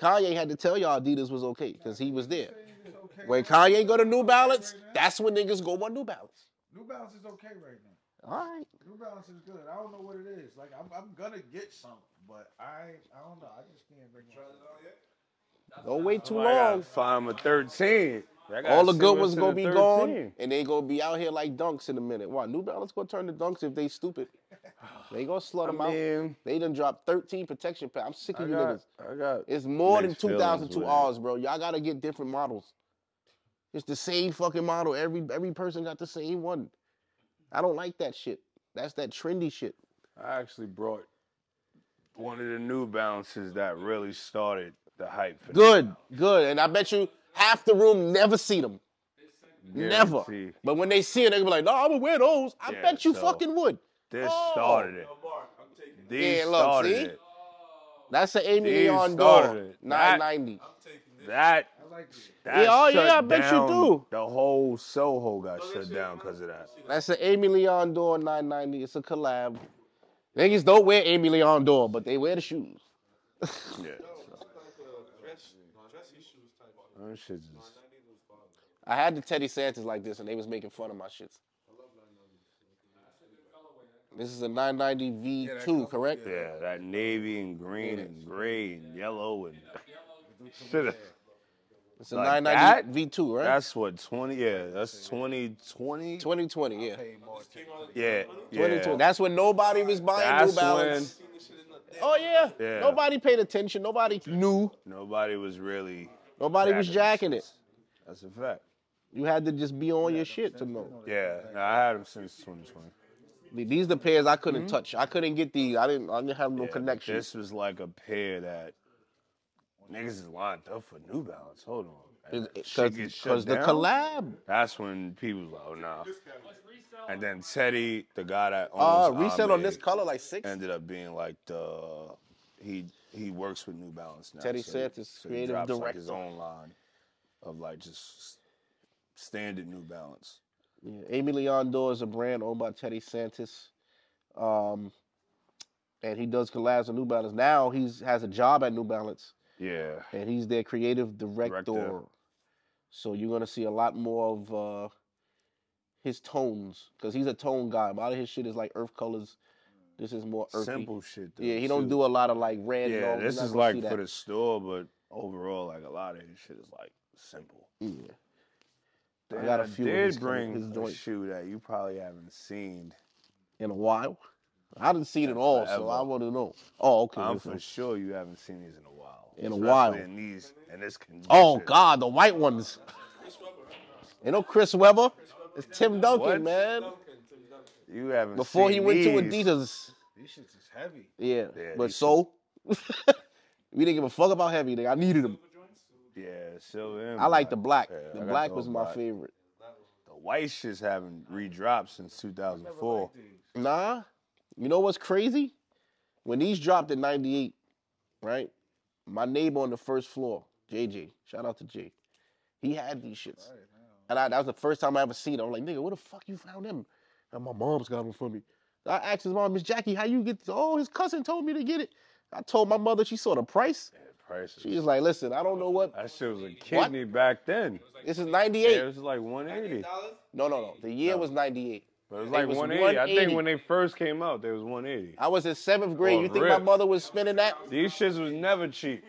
S3: Kanye had to tell y'all Adidas was okay because he was there.
S5: Okay,
S3: When
S5: now.
S3: Kanye go to New
S5: Okay
S3: Balance,
S5: right
S3: that's when niggas go on New Balance.
S5: New Balance is okay right now.
S3: All right.
S5: New Balance is good. I don't know what it is. Like I'm, I'm gonna get some, but I, I don't know. I just can't bring myself. Yet.
S3: Don't wait too
S4: I gotta
S3: long.
S4: Find him a 13. I gotta
S3: All the good ones gonna be gone,
S4: 13.
S3: and they gonna be out here like dunks in a minute. Why? New Balance gonna turn to dunks if they stupid. *sighs* They gonna slut
S4: I
S3: them out.
S4: mean,
S3: They done dropped 13 protection packs. I'm sick
S4: I
S3: of you
S4: got,
S3: niggas.
S4: I got.
S3: It's more than
S4: mixed feelings
S3: 2002
S4: with.
S3: R's, bro. Y'all gotta get different models. It's the same fucking model. Every every person got the same one. I don't like that shit. That's that trendy shit.
S4: I actually brought one of the New Balances that really started the hype. For
S3: Good, good. And I bet you half the room never see them.
S4: them.
S3: Never.
S4: Guarantee.
S3: But when they see it, they gonna be like, no, I'm gonna wear those. I
S4: Yeah,
S3: bet you
S4: so-
S3: fucking would.
S4: This
S3: Oh.
S4: started it. These
S3: Yeah, look,
S4: started
S3: see?
S4: it.
S3: That's an Amy
S4: These
S3: Leon
S4: started
S3: door.
S4: it. That-
S3: 990.
S4: That.
S5: I like this.
S4: that
S3: Yeah, oh,
S4: shut
S3: yeah, I bet you
S4: down-
S3: do.
S4: The whole Soho got shut down because of that.
S3: That's an Aimé Leon Dore 990. It's a collab. Niggas don't wear Aimé Leon Dore, but they wear the shoes.
S4: Yeah. *laughs* Them shits is-
S3: I had the Teddy Santis like this, and they was making fun of my shits. This is a 990 V2, correct?
S4: Yeah, that navy and green and gray and yellow and *laughs* shit.
S3: It's a
S4: Like
S3: 990 V2, right?
S4: That's what twenty. Yeah, that's twenty twenty.
S3: 2020, yeah.
S5: Pay.
S4: Yeah,
S3: 2020. That's when nobody was buying
S4: That's
S3: New Balance. Oh yeah.
S4: Yeah.
S3: Nobody paid attention. Nobody knew.
S4: Nobody was really.
S3: Nobody was jacking it.
S4: That's a fact.
S3: You had to just be on your shit to know.
S4: Yeah, I had them since 2020.
S3: These the pairs I couldn't touch. I couldn't get these. I didn't. I didn't have no
S4: Yeah,
S3: connection.
S4: This was like a pair that niggas is lined up for New Balance. Hold on. And that shit gets shut
S3: Because the collab.
S4: That's when people was like, oh nah. And then Teddy, the guy that
S3: Uh,
S4: owns
S3: resale on this color like six.
S4: ended up being like the he he works with New Balance now.
S3: Teddy
S4: so he-
S3: Santis,
S4: so he
S3: creative
S4: drops, like, his own line of like just standard New Balance.
S3: Yeah, Aimé Leon Dore is a brand owned by Teddy Santis. Um, and he does collabs with New Balance. Now he's has a job at New Balance,
S4: Yeah.
S3: and he's their creative director.
S4: Director.
S3: So you're gonna see a lot more of uh, his tones, because he's a tone guy. A lot of his shit is like earth colors. This is more earthy.
S4: Simple shit. Though,
S3: Yeah, he don't
S4: too.
S3: do a lot of like red. and.
S4: Yeah, this is like for the store, but overall, like a lot of his shit is like simple.
S3: Yeah. I got a few of
S4: did
S3: his
S4: bring
S3: his
S4: a shoe that you probably haven't seen.
S3: in a while. I didn't see it at all, so I want to know. Oh, okay.
S4: I'm for sure you haven't seen these in a while.
S3: In a while.
S4: In these, in this condition.
S3: Oh God, the white ones. You know Chris Webber? It's Tim Duncan,
S4: What?
S3: man.
S4: You haven't
S3: Before he
S4: seen
S3: went to. Adidas.
S5: These shits is heavy.
S3: Yeah.
S4: Yeah,
S3: but so *laughs* we didn't give a fuck about heavy. Nigga. I needed them.
S4: Yeah, silver. and
S3: I like the black.
S4: Yeah,
S3: the
S4: got
S3: black was my
S4: black.
S3: favorite.
S4: The white shits haven't re-dropped since 2004.
S3: Nah. You know what's crazy? When these dropped in '98, right? My neighbor on the first floor, JJ, shout out to Jay. He had these shits. And I, that was the first time I ever seen it. I'm like, nigga, where the fuck you found them? And my mom's got them for me. I asked his mom, Miss Jackie, how you get this? Oh, his cousin told me to get it. I told my mother, she saw the price.
S4: Yeah, prices.
S3: She was like, listen, I don't know what.
S4: that shit was a kidney back then.
S3: This is
S4: Yeah,
S3: 98.
S4: it was like 180.
S3: No, no, no. The year
S4: No.
S3: was 98.
S4: But it was
S3: It
S4: like
S3: was
S4: 180. I think when they first came out, they was 180.
S3: I was in seventh grade.
S4: Oh,
S3: you think my mother was spending that?
S4: These shits was never cheap.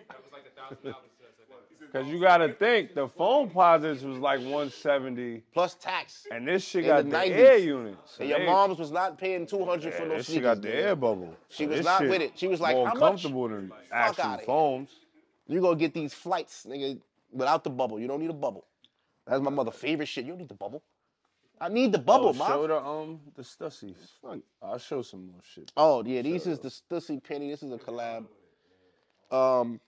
S4: Cause you gotta think the Foamposites was like 170,
S3: Plus tax.
S4: and this shit
S3: In
S4: got
S3: the
S4: the,
S3: 90s.
S4: air unit. So
S3: And your
S4: they-
S3: mom's was not paying 200
S4: yeah,
S3: for no
S4: this
S3: sneakers.
S4: shit got the
S3: nigga.
S4: air bubble.
S3: She
S4: So
S3: was
S4: this
S3: not
S4: shit
S3: with it. She was like,
S4: more
S3: how much?
S4: comfortable than actual
S3: outta here.
S4: Foams.
S3: You gonna get these flights, nigga, without the bubble. You don't need a bubble. That's my mother favorite shit. You don't need the bubble. I need the bubble,
S4: oh,
S3: mom.
S4: show the um the stussies. I'll show some more shit.
S3: Oh yeah, these is the Stussy Penny. This is a collab. Um,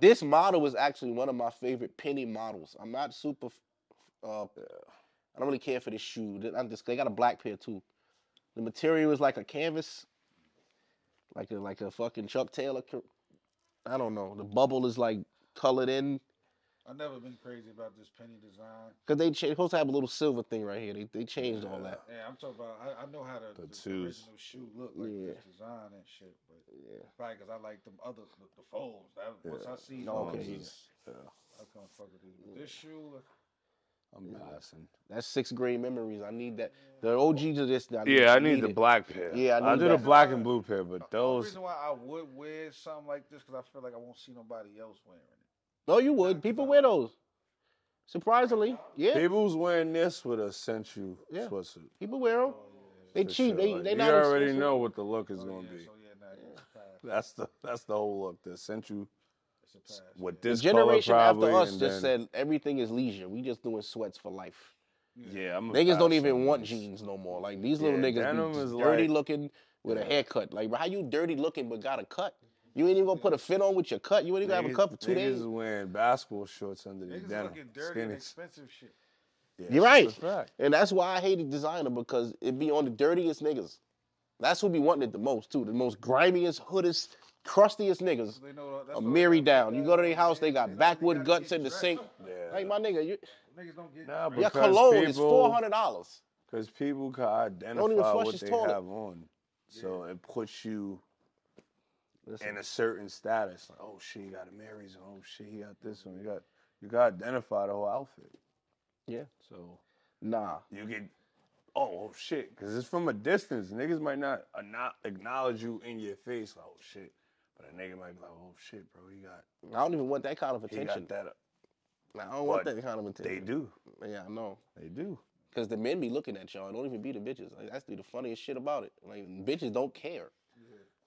S3: this model is actually one of my favorite penny models. I'm not super. Uh, I don't really care for this shoe. I'm just, they got a black pair too. The material is like a canvas, like a like a fucking Chuck Taylor. I don't know. The bubble is like colored in
S5: I've never been crazy about this penny design.
S3: because they cha- supposed to have a little silver thing right here. They they changed all that.
S5: Yeah, I'm talking about. I, I know how the,
S4: The
S5: the,
S4: twos.
S5: original shoe look like
S3: Yeah.
S5: this design and shit, but
S3: Yeah.
S5: probably because I like them other the, the folds. That, Once I see
S3: Oh,
S5: those,
S3: okay,
S4: yeah.
S5: I can't fuck with these. But this shoe,
S4: I'm passing.
S3: That's sixth grade memories. I need that. The OGs of this. I
S4: Yeah, I need the
S3: it.
S4: black pair.
S3: Yeah, I
S4: I
S3: need
S4: do the black and blue pair, but
S5: those. the
S4: those
S5: reason why I would wear something like this because I feel like I won't see nobody else wearing it.
S3: No, you would. People wear those. Surprisingly, yeah.
S4: people was wearing this with a sensu
S3: Yeah.
S4: sweatsuit.
S3: People wear them. They
S4: For
S3: cheap.
S4: sure.
S3: They
S4: Like,
S3: they
S4: you
S3: not
S4: already
S3: expensive.
S4: know what the look is
S5: Oh,
S4: gonna
S5: yeah,
S4: be.
S5: So yeah, nah, it's a pass.
S4: That's the that's the whole look. The Central
S5: It's a pass.
S4: with this
S3: The generation
S4: color
S3: after us just
S4: then-
S3: said everything is leisure. We just doing sweats for life.
S4: yeah, I'm a
S3: Niggas don't even want
S4: this.
S3: jeans no more. Like these little
S4: Yeah,
S3: niggas be dirty
S4: like-
S3: looking with a haircut. Like, bro, how you dirty looking but got a cut? You ain't even gonna put a fit on with your cut. You ain't even gonna have a
S4: Niggas-
S3: cut for two
S4: niggas
S3: days.
S4: wearing basketball shorts under the
S5: Niggas
S4: denim.
S5: looking dirty and expensive shit.
S4: Yeah,
S3: You're right. And that's why I hated designer because it be on the dirtiest niggas. That's who be wanting it the most too. The most grimiest, hoodest, crustiest niggas.
S5: So know that's
S3: A
S5: what-
S3: Mary
S5: that's
S3: down. You go to
S5: do.
S3: their house, they
S5: They
S3: got
S5: know
S3: backwood
S5: gotta
S3: guts in the
S5: dressed.
S3: sink.
S4: Yeah.
S3: Like my nigga, you,
S5: Niggas don't get
S4: Nah,
S3: your
S4: because
S3: cologne is four hundred dollars.
S4: Because people can identify
S3: even flush
S4: what
S3: his
S4: they
S3: toilet.
S4: have on. So it puts you in a certain status. Like, oh shit, he got a Mary's. Oh shit, he got this one. You got you got to identify the whole outfit.
S3: Yeah.
S4: So
S3: Nah.
S4: you get oh, oh shit, because it's from a distance. Niggas might not uh, not acknowledge you in your face. Like, oh shit. But a nigga might be like, oh shit, bro, he got
S3: I don't even want that kind of
S4: he
S3: attention.
S4: got that.
S3: I don't want that kind of attention.
S4: They do.
S3: Yeah, I know.
S4: They do.
S3: Cause the men be looking at y'all. Don't even be the bitches. Like that's the funniest shit about it. Like bitches don't care.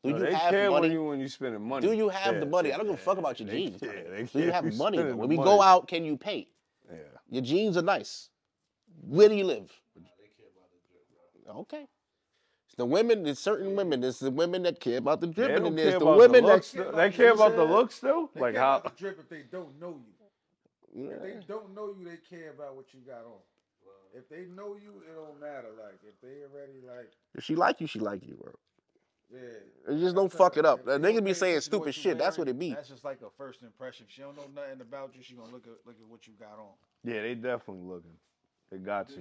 S3: Do
S4: No,
S3: you
S4: they
S3: have
S4: care
S3: money?
S4: when you when you spending money.
S3: Do you have
S4: Yeah,
S3: the money?
S4: yeah,
S3: I don't give a fuck about your
S4: they-
S3: jeans.
S4: Yeah,
S3: my nigga.
S4: they
S3: Do you have *laughs*
S4: if
S3: money?
S4: spending
S3: though?
S4: the
S3: When we
S4: money.
S3: go out, can you pay?
S4: Yeah.
S3: Your jeans are nice. Where do you live? Okay. It's the women. There's certain women. There's the women that care about the
S4: They
S3: dripping,
S4: don't
S3: and
S4: care
S3: there's the women
S4: the looks.
S3: that.
S4: They care about the looks though.
S5: They
S4: Like
S5: care
S4: how
S5: about the drip if they don't know you. If they don't know you, they care about what you got on. If they know you, it don't matter. Like if they already like,
S3: If she like you, she like you, bro.
S5: Yeah.
S3: And just don't
S5: That's
S3: fuck it up.
S5: If
S3: The
S5: they
S3: niggas
S5: don't
S3: be saying stupid
S5: you
S3: shit. That's what it be.
S5: That's just like a first impression. If she don't know nothing about you, she gonna look at look at what you got on.
S4: Yeah, they definitely looking. They got to.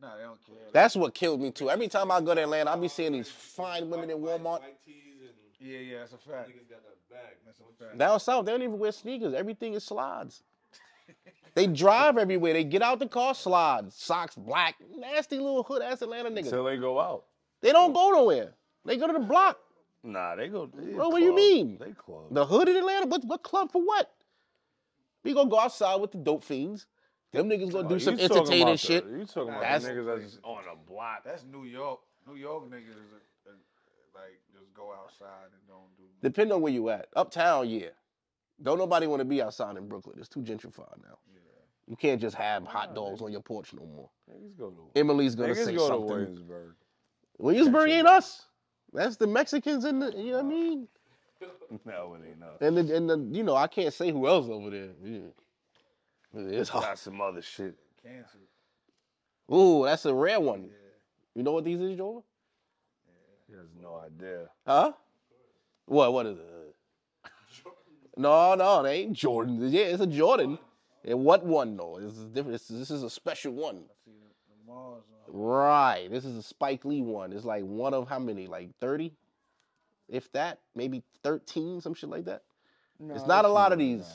S5: Nah, they don't care.
S3: That's what killed me too. Every time I go to Atlanta, I be seeing these fine women in Walmart.
S5: yeah, yeah, that's a fact. That's a fact.
S3: Down south, they don't even wear sneakers. Everything is slides. *laughs* They drive everywhere. They get out the car, slides, socks, black, nasty little hood ass Atlanta niggas.
S4: Until they go out.
S3: They don't go nowhere. They go to the block.
S4: Nah, they go. They
S3: Bro, what do
S4: you
S3: mean?
S4: They club.
S3: The hood in Atlanta, what, what club for what? We gonna go outside with the dope fiends. Them niggas gonna
S4: Oh,
S3: do some entertaining
S4: about
S3: shit.
S4: The, you talking about
S3: That's-
S4: the niggas that's on a block.
S5: That's New York. New York niggas uh, uh, like just go outside and don't do.
S3: Depend on where you at. Uptown, yeah. Don't nobody want to be outside in Brooklyn. It's too gentrified now. You can't just have hot dogs on your porch no more.
S4: Niggas go to.
S3: Emily's gonna
S4: Niggas
S3: say
S4: go to
S3: something.
S4: Williamsburg.
S3: Williamsburg ain't us. That's the Mexicans and the, you know what I mean? *laughs*
S4: No, it ain't us.
S3: And the, and the, you know, I can't say who else over there. Yeah. It's hot.
S4: Got some other shit.
S5: Cancer.
S3: Ooh, that's a rare one. You know what these is, Joel?
S4: He has no idea.
S3: Huh? What? What is it? No, no, it ain't Jordan. Yeah, it's a Jordan. And what one though? This is different. This, this is a special one.
S5: See the, the Mars.
S3: Right. This is a Spike Lee one. It's like one of how many? Like thirty, if that, maybe thirteen, some shit like that. it's not a lot of these.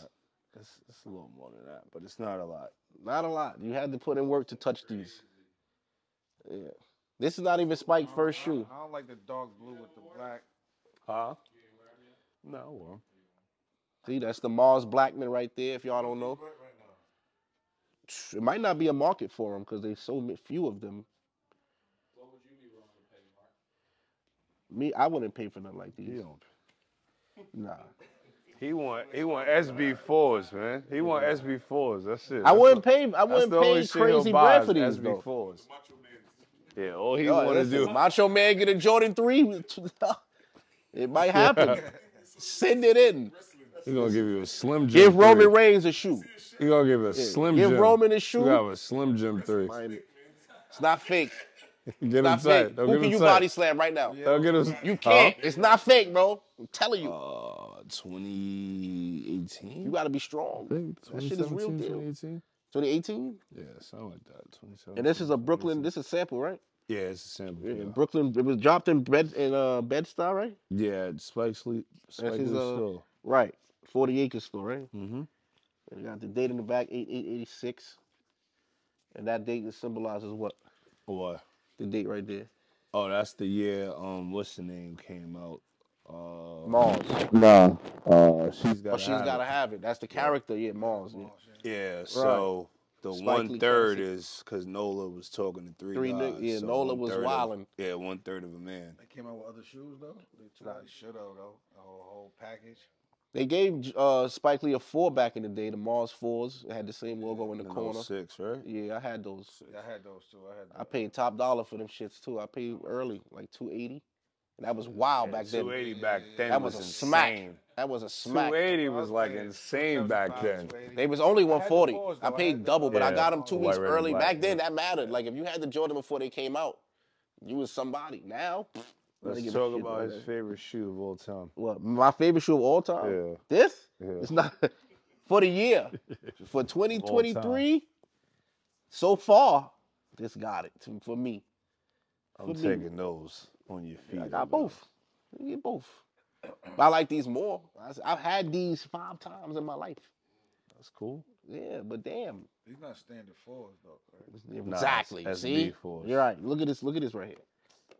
S4: It's, it's a little more than that, but it's not a lot.
S3: Not a lot. You had to put in work to touch these. Yeah. This is not even Spike's first shoe.
S5: I don't like the dark blue with the black.
S4: Huh? No, well.
S3: See, that's the Mars Blackman right there. If y'all don't know, it might not be a market for them because there's so few of them. What would you be wrong with paying? Me, I wouldn't pay for nothing like
S4: He
S3: these.
S4: don't.
S3: Nah,
S4: He want he want SB fours, man. He want SB fours. That's it.
S3: I
S4: That's
S3: wouldn't
S4: the-
S3: pay. I
S4: that's
S3: wouldn't pay crazy
S4: buy
S3: bread for these
S4: SB fours. Yeah, all he want to do.
S3: Macho Man get a Jordan three. *laughs* it might happen. *laughs* Send it in.
S4: He gonna give you a Slim Jim.
S3: Give Roman
S4: three.
S3: Reigns a shoe.
S4: He gonna give a Slim
S3: Give
S4: Jim.
S3: Roman a shoe.
S4: You
S3: shoe.
S4: got a Slim Jim three.
S3: Man, It's not fake. *laughs*
S4: Get him
S3: Not
S4: tight.
S3: fake.
S4: Don't
S3: Who can
S4: him
S3: you
S4: tight.
S3: body slam right now?
S4: Don't get him.
S3: You can't. It's not fake, bro. I'm telling you.
S4: Uh, 2018.
S3: You got to be strong. That shit is real deal.
S4: 2018.
S3: 2018.
S4: Yeah, something like that. 2017.
S3: And this is a Brooklyn. This is a sample, right?
S4: Yeah, it's a sample.
S3: Yeah,
S4: Yeah,
S3: Brooklyn. It was dropped in Bed in uh Bed Stuy, right?
S4: yeah Spike Sleep. Spike Lee
S3: uh,
S4: store.
S3: Right. Forty Acre store, right?
S4: Mm-hmm.
S3: And you got the date in the back, eight eight eighty six. And that date symbolizes what?
S4: What?
S3: The date right there.
S4: Oh, that's the year. Um, what's the name came out? Uh,
S3: Mars.
S4: no. Uh, she's got.
S3: But she's gotta have it. That's the character, yeah, Mars. Yeah.
S4: Yeah. So The
S3: Spike
S4: one
S3: Lee
S4: third
S3: classic.
S4: is because Nola was talking to three,
S3: Three
S4: guys.
S3: yeah,
S4: so
S3: Nola was
S4: one-third of- Yeah, one third of a man.
S5: They came out with other shoes though. They probably should have though. A whole, whole package.
S3: They gave uh, Spike Lee a four back in the day, the Mars fours. It had the same logo in the
S4: In
S3: corner.
S4: 06, right?
S3: Yeah, I had those.
S5: Yeah, I had those too. I had.
S3: I paid top dollar for them shits too. I paid early, like two eighty, and that was wild back then.
S4: 280 back then
S3: That was,
S4: was,
S3: a smack.
S4: insane.
S3: That was a smack.
S4: 280 was like
S5: paying
S4: insane back then.
S3: They was only
S5: I had the
S3: 140.
S5: fours,
S3: I
S5: though. I
S3: paid
S5: the-
S3: double, but I got them two weeks early. Back then,
S4: yeah.
S3: that mattered. Like if you had the Jordan before they came out, you was somebody. Now, pfft,
S4: Let's
S3: nobody give
S4: talk
S3: shit
S4: about his
S3: that.
S4: favorite shoe of all time.
S3: What my favorite shoe of all time?
S4: Yeah.
S3: This?
S4: Yeah.
S3: It's not *laughs* for the year. *laughs* For 2023, so far, this got it to, for me.
S4: I'm
S3: For me.
S4: taking those on your feet.
S3: I got both. You get both. But I like these more. I- I've had these five times in my life.
S4: That's cool.
S3: Yeah, but damn.
S5: These not standard fours though. Right?
S3: Exactly.
S4: it's
S3: See,
S4: SB fours.
S3: you're right. Look at this. Look at this right here.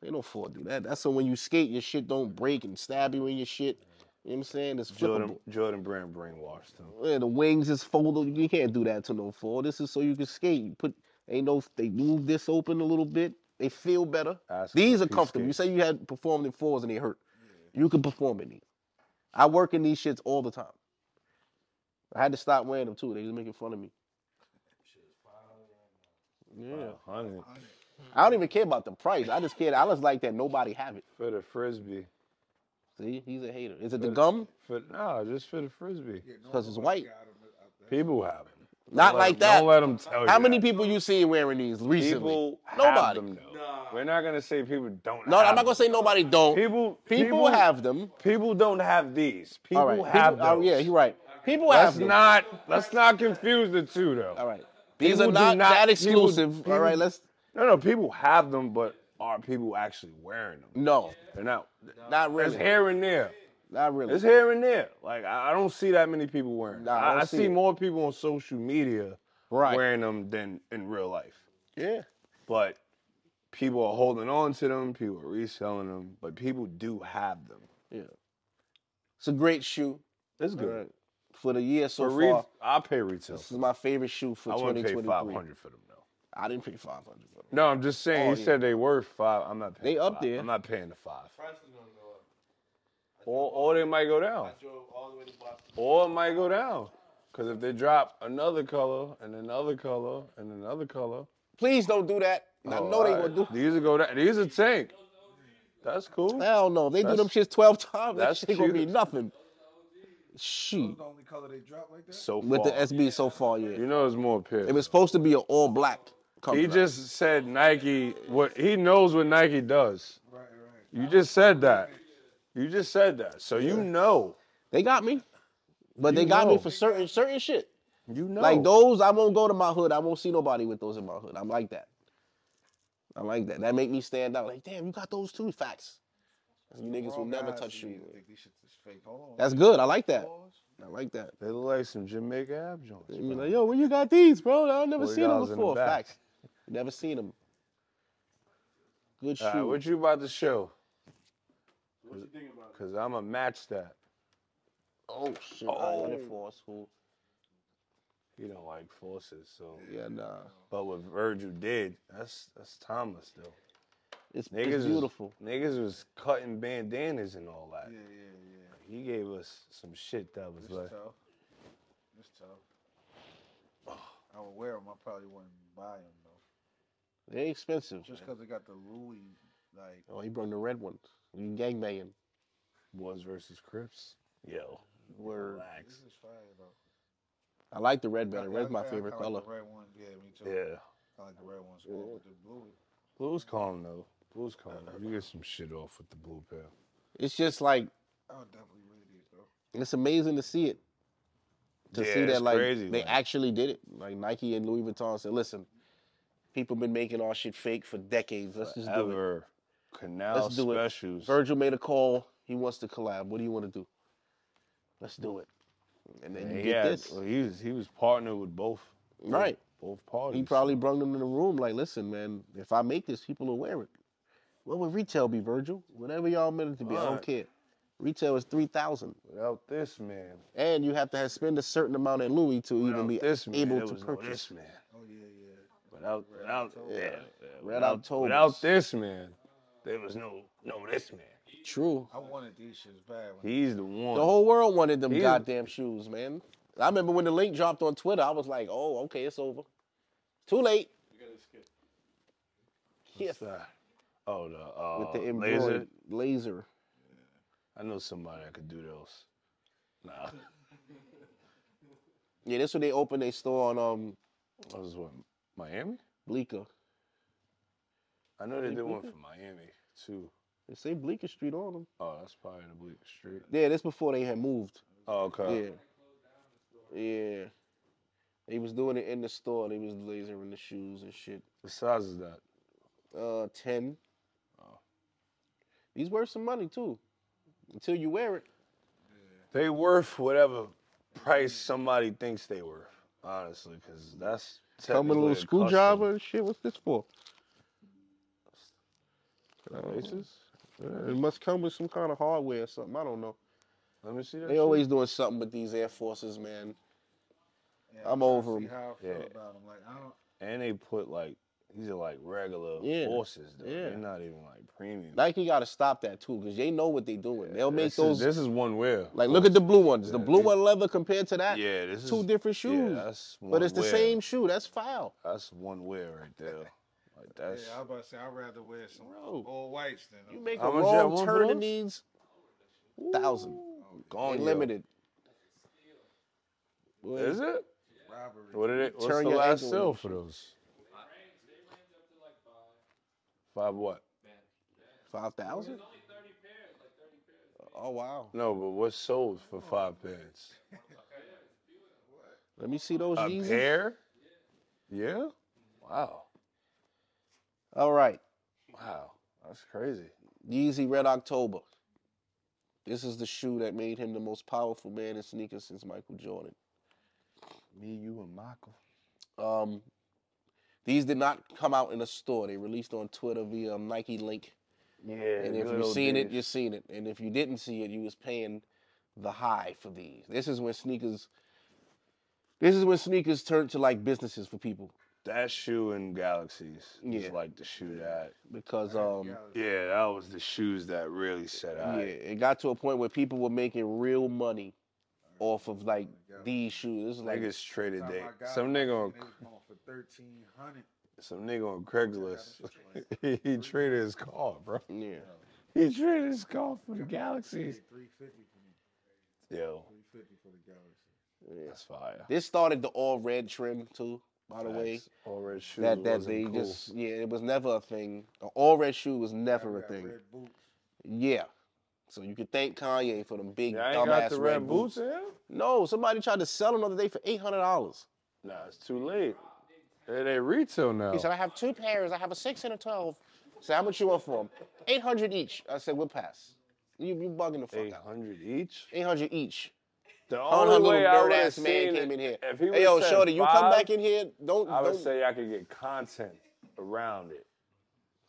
S3: They don't four do that. That's so when you skate, your shit don't break and stab you in your shit. You know what I'm saying? It's
S4: Jordan,
S3: flippable.
S4: Jordan Brand brainwashed him.
S3: Yeah, the wings is folded. You can't do that to no four. This is so you can skate. You put ain't no. They move this open a little bit. They feel better.
S4: Ask
S3: These are comfortable. You say you had performed in fours and they hurt. You can perform in these. I work in these shits all the time. I had to stop wearing them too. They was making fun of me. Yeah.
S4: Honey,
S3: I don't even care about the price. I just care. I just like that nobody have it.
S4: for the frisbee.
S3: See, he's a hater. Is it the gum?
S4: For no, just for the frisbee.
S3: Because it's white.
S4: People have them.
S3: Not
S4: Don't
S3: like
S4: let,
S3: that.
S4: Don't let them tell you.
S3: How many
S4: that.
S3: people you see wearing these recently?
S4: People
S3: Nobody.
S4: Have them, though. We're not gonna say people don't.
S3: No,
S4: have
S3: I'm not gonna
S4: them.
S3: say nobody don't.
S4: People,
S3: People, have them.
S4: People don't have these. People
S3: All right.
S4: have
S3: People, oh, yeah, you're right. People
S4: Let's
S3: have them.
S4: not let's not confuse the two though.
S3: All right. These
S4: People
S3: are not,
S4: not-
S3: that exclusive.
S4: people-
S3: All right, let's.
S4: No, no, people have them, but are people actually wearing them?
S3: No,
S4: They're not.
S3: not
S4: There's
S3: really.
S4: here and there.
S3: Not really.
S4: It's here and there. Like I I don't see that many people wearing.
S3: Nah, I
S4: them.
S3: don't
S4: I, I
S3: see
S4: see
S3: it.
S4: more people on social media
S3: Right.
S4: wearing them than in real life.
S3: Yeah.
S4: But people are holding on to them. People are reselling them. But people do have them.
S3: Yeah. It's a great shoe.
S4: It's good.
S3: right. For the year so
S4: For re-
S3: far,
S4: I'll pay retail.
S3: this is my favorite shoe for
S4: I wouldn't pay
S3: 2023.
S4: five hundred for them though.
S3: I didn't pay 500 for them.
S4: No, I'm just saying.
S3: Oh,
S4: he
S3: yeah.
S4: said they worth five. I'm not paying.
S3: They up
S4: five.
S3: there.
S4: I'm not paying the five.
S6: Price is gonna go up.
S4: Or, or they might go down.
S6: I drove all the way to Boston.
S4: Or it might go down. Because if they drop another color and another color and another color,
S3: Please don't do that. I know they
S4: alright.
S3: gonna do.
S4: These are go down. These are tank. That's cool.
S3: Hell no. If they do them shits 12 times, that
S4: that's
S3: shit gonna be nothing.
S5: Those
S3: Shoot.
S5: the only color they drop like that.
S4: So
S3: With the. SB so far, yeah.
S4: You know, it's more pairs.
S3: It was supposed to be an all black.
S4: He just said Nike. What he knows what Nike does.
S5: Right, right.
S4: You just said that. You just said that. So you know.
S3: They got me. But they
S4: You
S3: got me for certain certain shit.
S4: You know.
S3: Like those, I won't go to my hood. I won't see nobody with those in my hood. I'm like that. I like that. That make me stand out. Like, damn, you got those two Facts. You niggas will never touch you.
S5: Think these shits is fake. Hold on.
S3: That's good. I like that. I like that.
S4: They look like some Jamaica Ave joints.
S3: You be like, yo, where you got these, bro? I've never seen them
S4: $40 the
S3: before. Facts. Never seen him. Good shoe.
S4: All right, what you about to show?
S6: What you think about?
S4: Cause I'ma match that.
S3: oh shit! Oh.
S4: Oh.
S3: force, fool.
S4: You don't like forces, so.
S3: Yeah, nah.
S4: But what Virgil did, that's that's timeless though.
S3: It's,
S4: Niggas
S3: it's
S4: was-
S3: beautiful.
S4: Niggas was cutting bandanas and all that.
S5: Yeah, yeah, yeah.
S4: He gave us some shit that was
S5: It's
S4: like,
S5: tough. It's tough. I would wear them. I probably wouldn't buy them though.
S3: They expensive.
S5: Just because they got the Louis, like
S3: Oh, he brought the red ones. You gangbanging.
S4: was versus Crips. Yo,
S3: Word.
S4: relax.
S5: this is fire though.
S3: I like the red better. Red's my
S5: yeah,
S3: favorite
S5: I
S3: color.
S5: like the red one. Yeah, me too.
S4: Yeah,
S5: I like the red ones more, but the blue.
S4: blue's calm though. Blue's calm. You get some shit off with the blue pair.
S3: It's just like
S5: I would definitely wear these though.
S3: it's amazing to see it. To
S4: Yeah,
S3: see that like
S4: crazy,
S3: they
S4: man.
S3: actually did it. Like Nike and Louis Vuitton said, listen, people been making our shit fake for decades. Let's just do it.
S4: Canal
S3: Let's do it.
S4: specials.
S3: Virgil made a call. He wants to collab. What do you want to do? Let's do it. And then
S4: And
S3: you get
S4: had-
S3: this.
S4: well, he was he was partnered with both.
S3: Right.
S4: Both parties.
S3: He probably brought them in the room like, listen, man, if I make this, people will wear it. What would retail be, Virgil? Whatever y'all meant it to be, I don't
S4: Right.
S3: care. Retail is three thousand,
S4: without this man.
S3: and you have to have spend a certain amount in Louis to even be
S4: this
S3: able to
S4: was no
S3: purchase.
S4: this man. Without, without, yeah, yeah,
S3: Red
S4: without,
S3: Octobers.
S4: without this man, there was no, no this man.
S3: True.
S5: I wanted these shoes bad. When
S4: He's the one.
S3: The whole world wanted them
S4: He's-
S3: goddamn shoes, man. I remember when the link dropped on Twitter, I was like, oh, okay, it's over. Too late. Yes.
S4: What's that? Oh, the uh,
S3: With the
S4: laser.
S3: embroidered laser.
S4: I know somebody that could do those. Nah, *laughs*
S3: Yeah, this when they opened their store on um
S4: that was what Miami.
S3: Bleecker.
S4: I know they did one for Miami too.
S3: They say Bleecker Street on them.
S4: Oh, that's probably the Bleecker Street.
S3: Yeah, this before they had moved.
S4: Oh, okay.
S3: Yeah. Yeah. They was doing it in the store. They was lasering the shoes and shit.
S4: What size is that?
S3: Uh, 10.
S4: Oh.
S3: These worth some money, too. Until you wear it.
S4: They worth whatever price somebody thinks they worth. Honestly, because that's
S3: Come with a little screwdriver and shit. What's this for?
S4: Laces?
S3: Uh, It must come with some kind of hardware or something. I don't know.
S4: Let me see that.
S3: They
S4: shit.
S3: always doing something with these Air Forces, man.
S5: Yeah,
S3: I'm over them.
S5: How I feel
S4: Yeah.
S5: about 'em. Like I don't.
S4: and they put like these are like regular
S3: Yeah.
S4: forces. Though.
S3: Yeah.
S4: They're not even like premium.
S3: Nike got to stop that too, because they know what they're doing. They'll make
S4: this
S3: those.
S4: Is, this is one wear.
S3: like, look at the blue ones. the blue
S4: these-
S3: one leather compared to that.
S4: Yeah, this is
S3: two different shoes.
S4: Yeah, that's one
S3: but it's the same shoe. That's foul.
S4: That's one wear right there. Like that's
S5: yeah, I was about to say I'd rather wear some
S3: Bro.
S5: all whites than
S3: You make a
S4: How much you have
S3: wrong turn in
S4: those?
S3: these. Thousand.
S4: gone.
S3: They
S4: yo.
S3: limited.
S4: Is it?
S5: robbery.
S4: What did it? What's
S3: Turn
S4: the
S3: your
S4: last
S3: ankle
S4: sale for those?
S6: range, they range up to like five.
S4: Five what?
S3: Five thousand?
S6: There's only 30 pairs, like 30 pairs.
S3: Oh wow.
S4: No, but what's sold for five pairs? *laughs*
S3: Let me see those
S4: A
S3: Yeezys.
S4: pair? Yeah. Wow.
S3: All right.
S4: Wow. That's crazy.
S3: Yeezy Red October. This is the shoe that made him the most powerful man in sneakers since Michael Jordan.
S4: Me, you, and Michael.
S3: Um, these did not come out in a store. They released on Twitter via Nike link.
S4: Yeah.
S3: And if you've seen it, you've seen it. And if you didn't see it, you was paying the high for these. This is when sneakers. This is when sneakers turned to like businesses for people
S4: that shoe and Galaxies was
S3: Yeah.
S4: like the shoe that.
S3: because um
S4: Yeah, that was the shoes that really set out.
S3: yeah, it got to a point where people were making real money off of like these shoes. Like
S4: Niggas traded
S5: Time
S4: they.
S5: I got
S4: Some nigga on
S5: they was going for thirteen hundred.
S4: some nigga on Craigslist. he, *laughs* he traded his car, bro.
S3: yeah.
S4: He traded his car for the Galaxies.
S5: Three fifty for me.
S4: Yo,
S5: Three fifty for the Galaxy.
S4: that's fire.
S3: This started the all red trim too. By the way,
S4: all red shoes.
S3: that that they
S4: cool.
S3: just yeah, it was never a thing. An all red shoe was never a thing.
S5: Red boots.
S3: Yeah. So you could thank Kanye for them big
S4: Yeah, I ain't
S3: dumbass
S4: got the red boots in.
S3: No, somebody tried to sell them the other day for eight hundred dollars.
S4: Nah, it's too late. They, they retail now.
S3: He said, "I have two pairs. I have a six and a 12. I said, "How much you want for them? Eight hundred each." I said, "We'll pass." You you bugging the fuck
S4: Eight
S3: out.
S4: hundred each.
S3: Eight hundred each.
S4: The only
S3: little
S4: way I
S3: nerd
S4: would have
S3: ass man came in here.
S4: if he
S3: Hey yo, Shorty, you come back in here. Don't
S4: I would
S3: don't.
S4: say I could get content around it.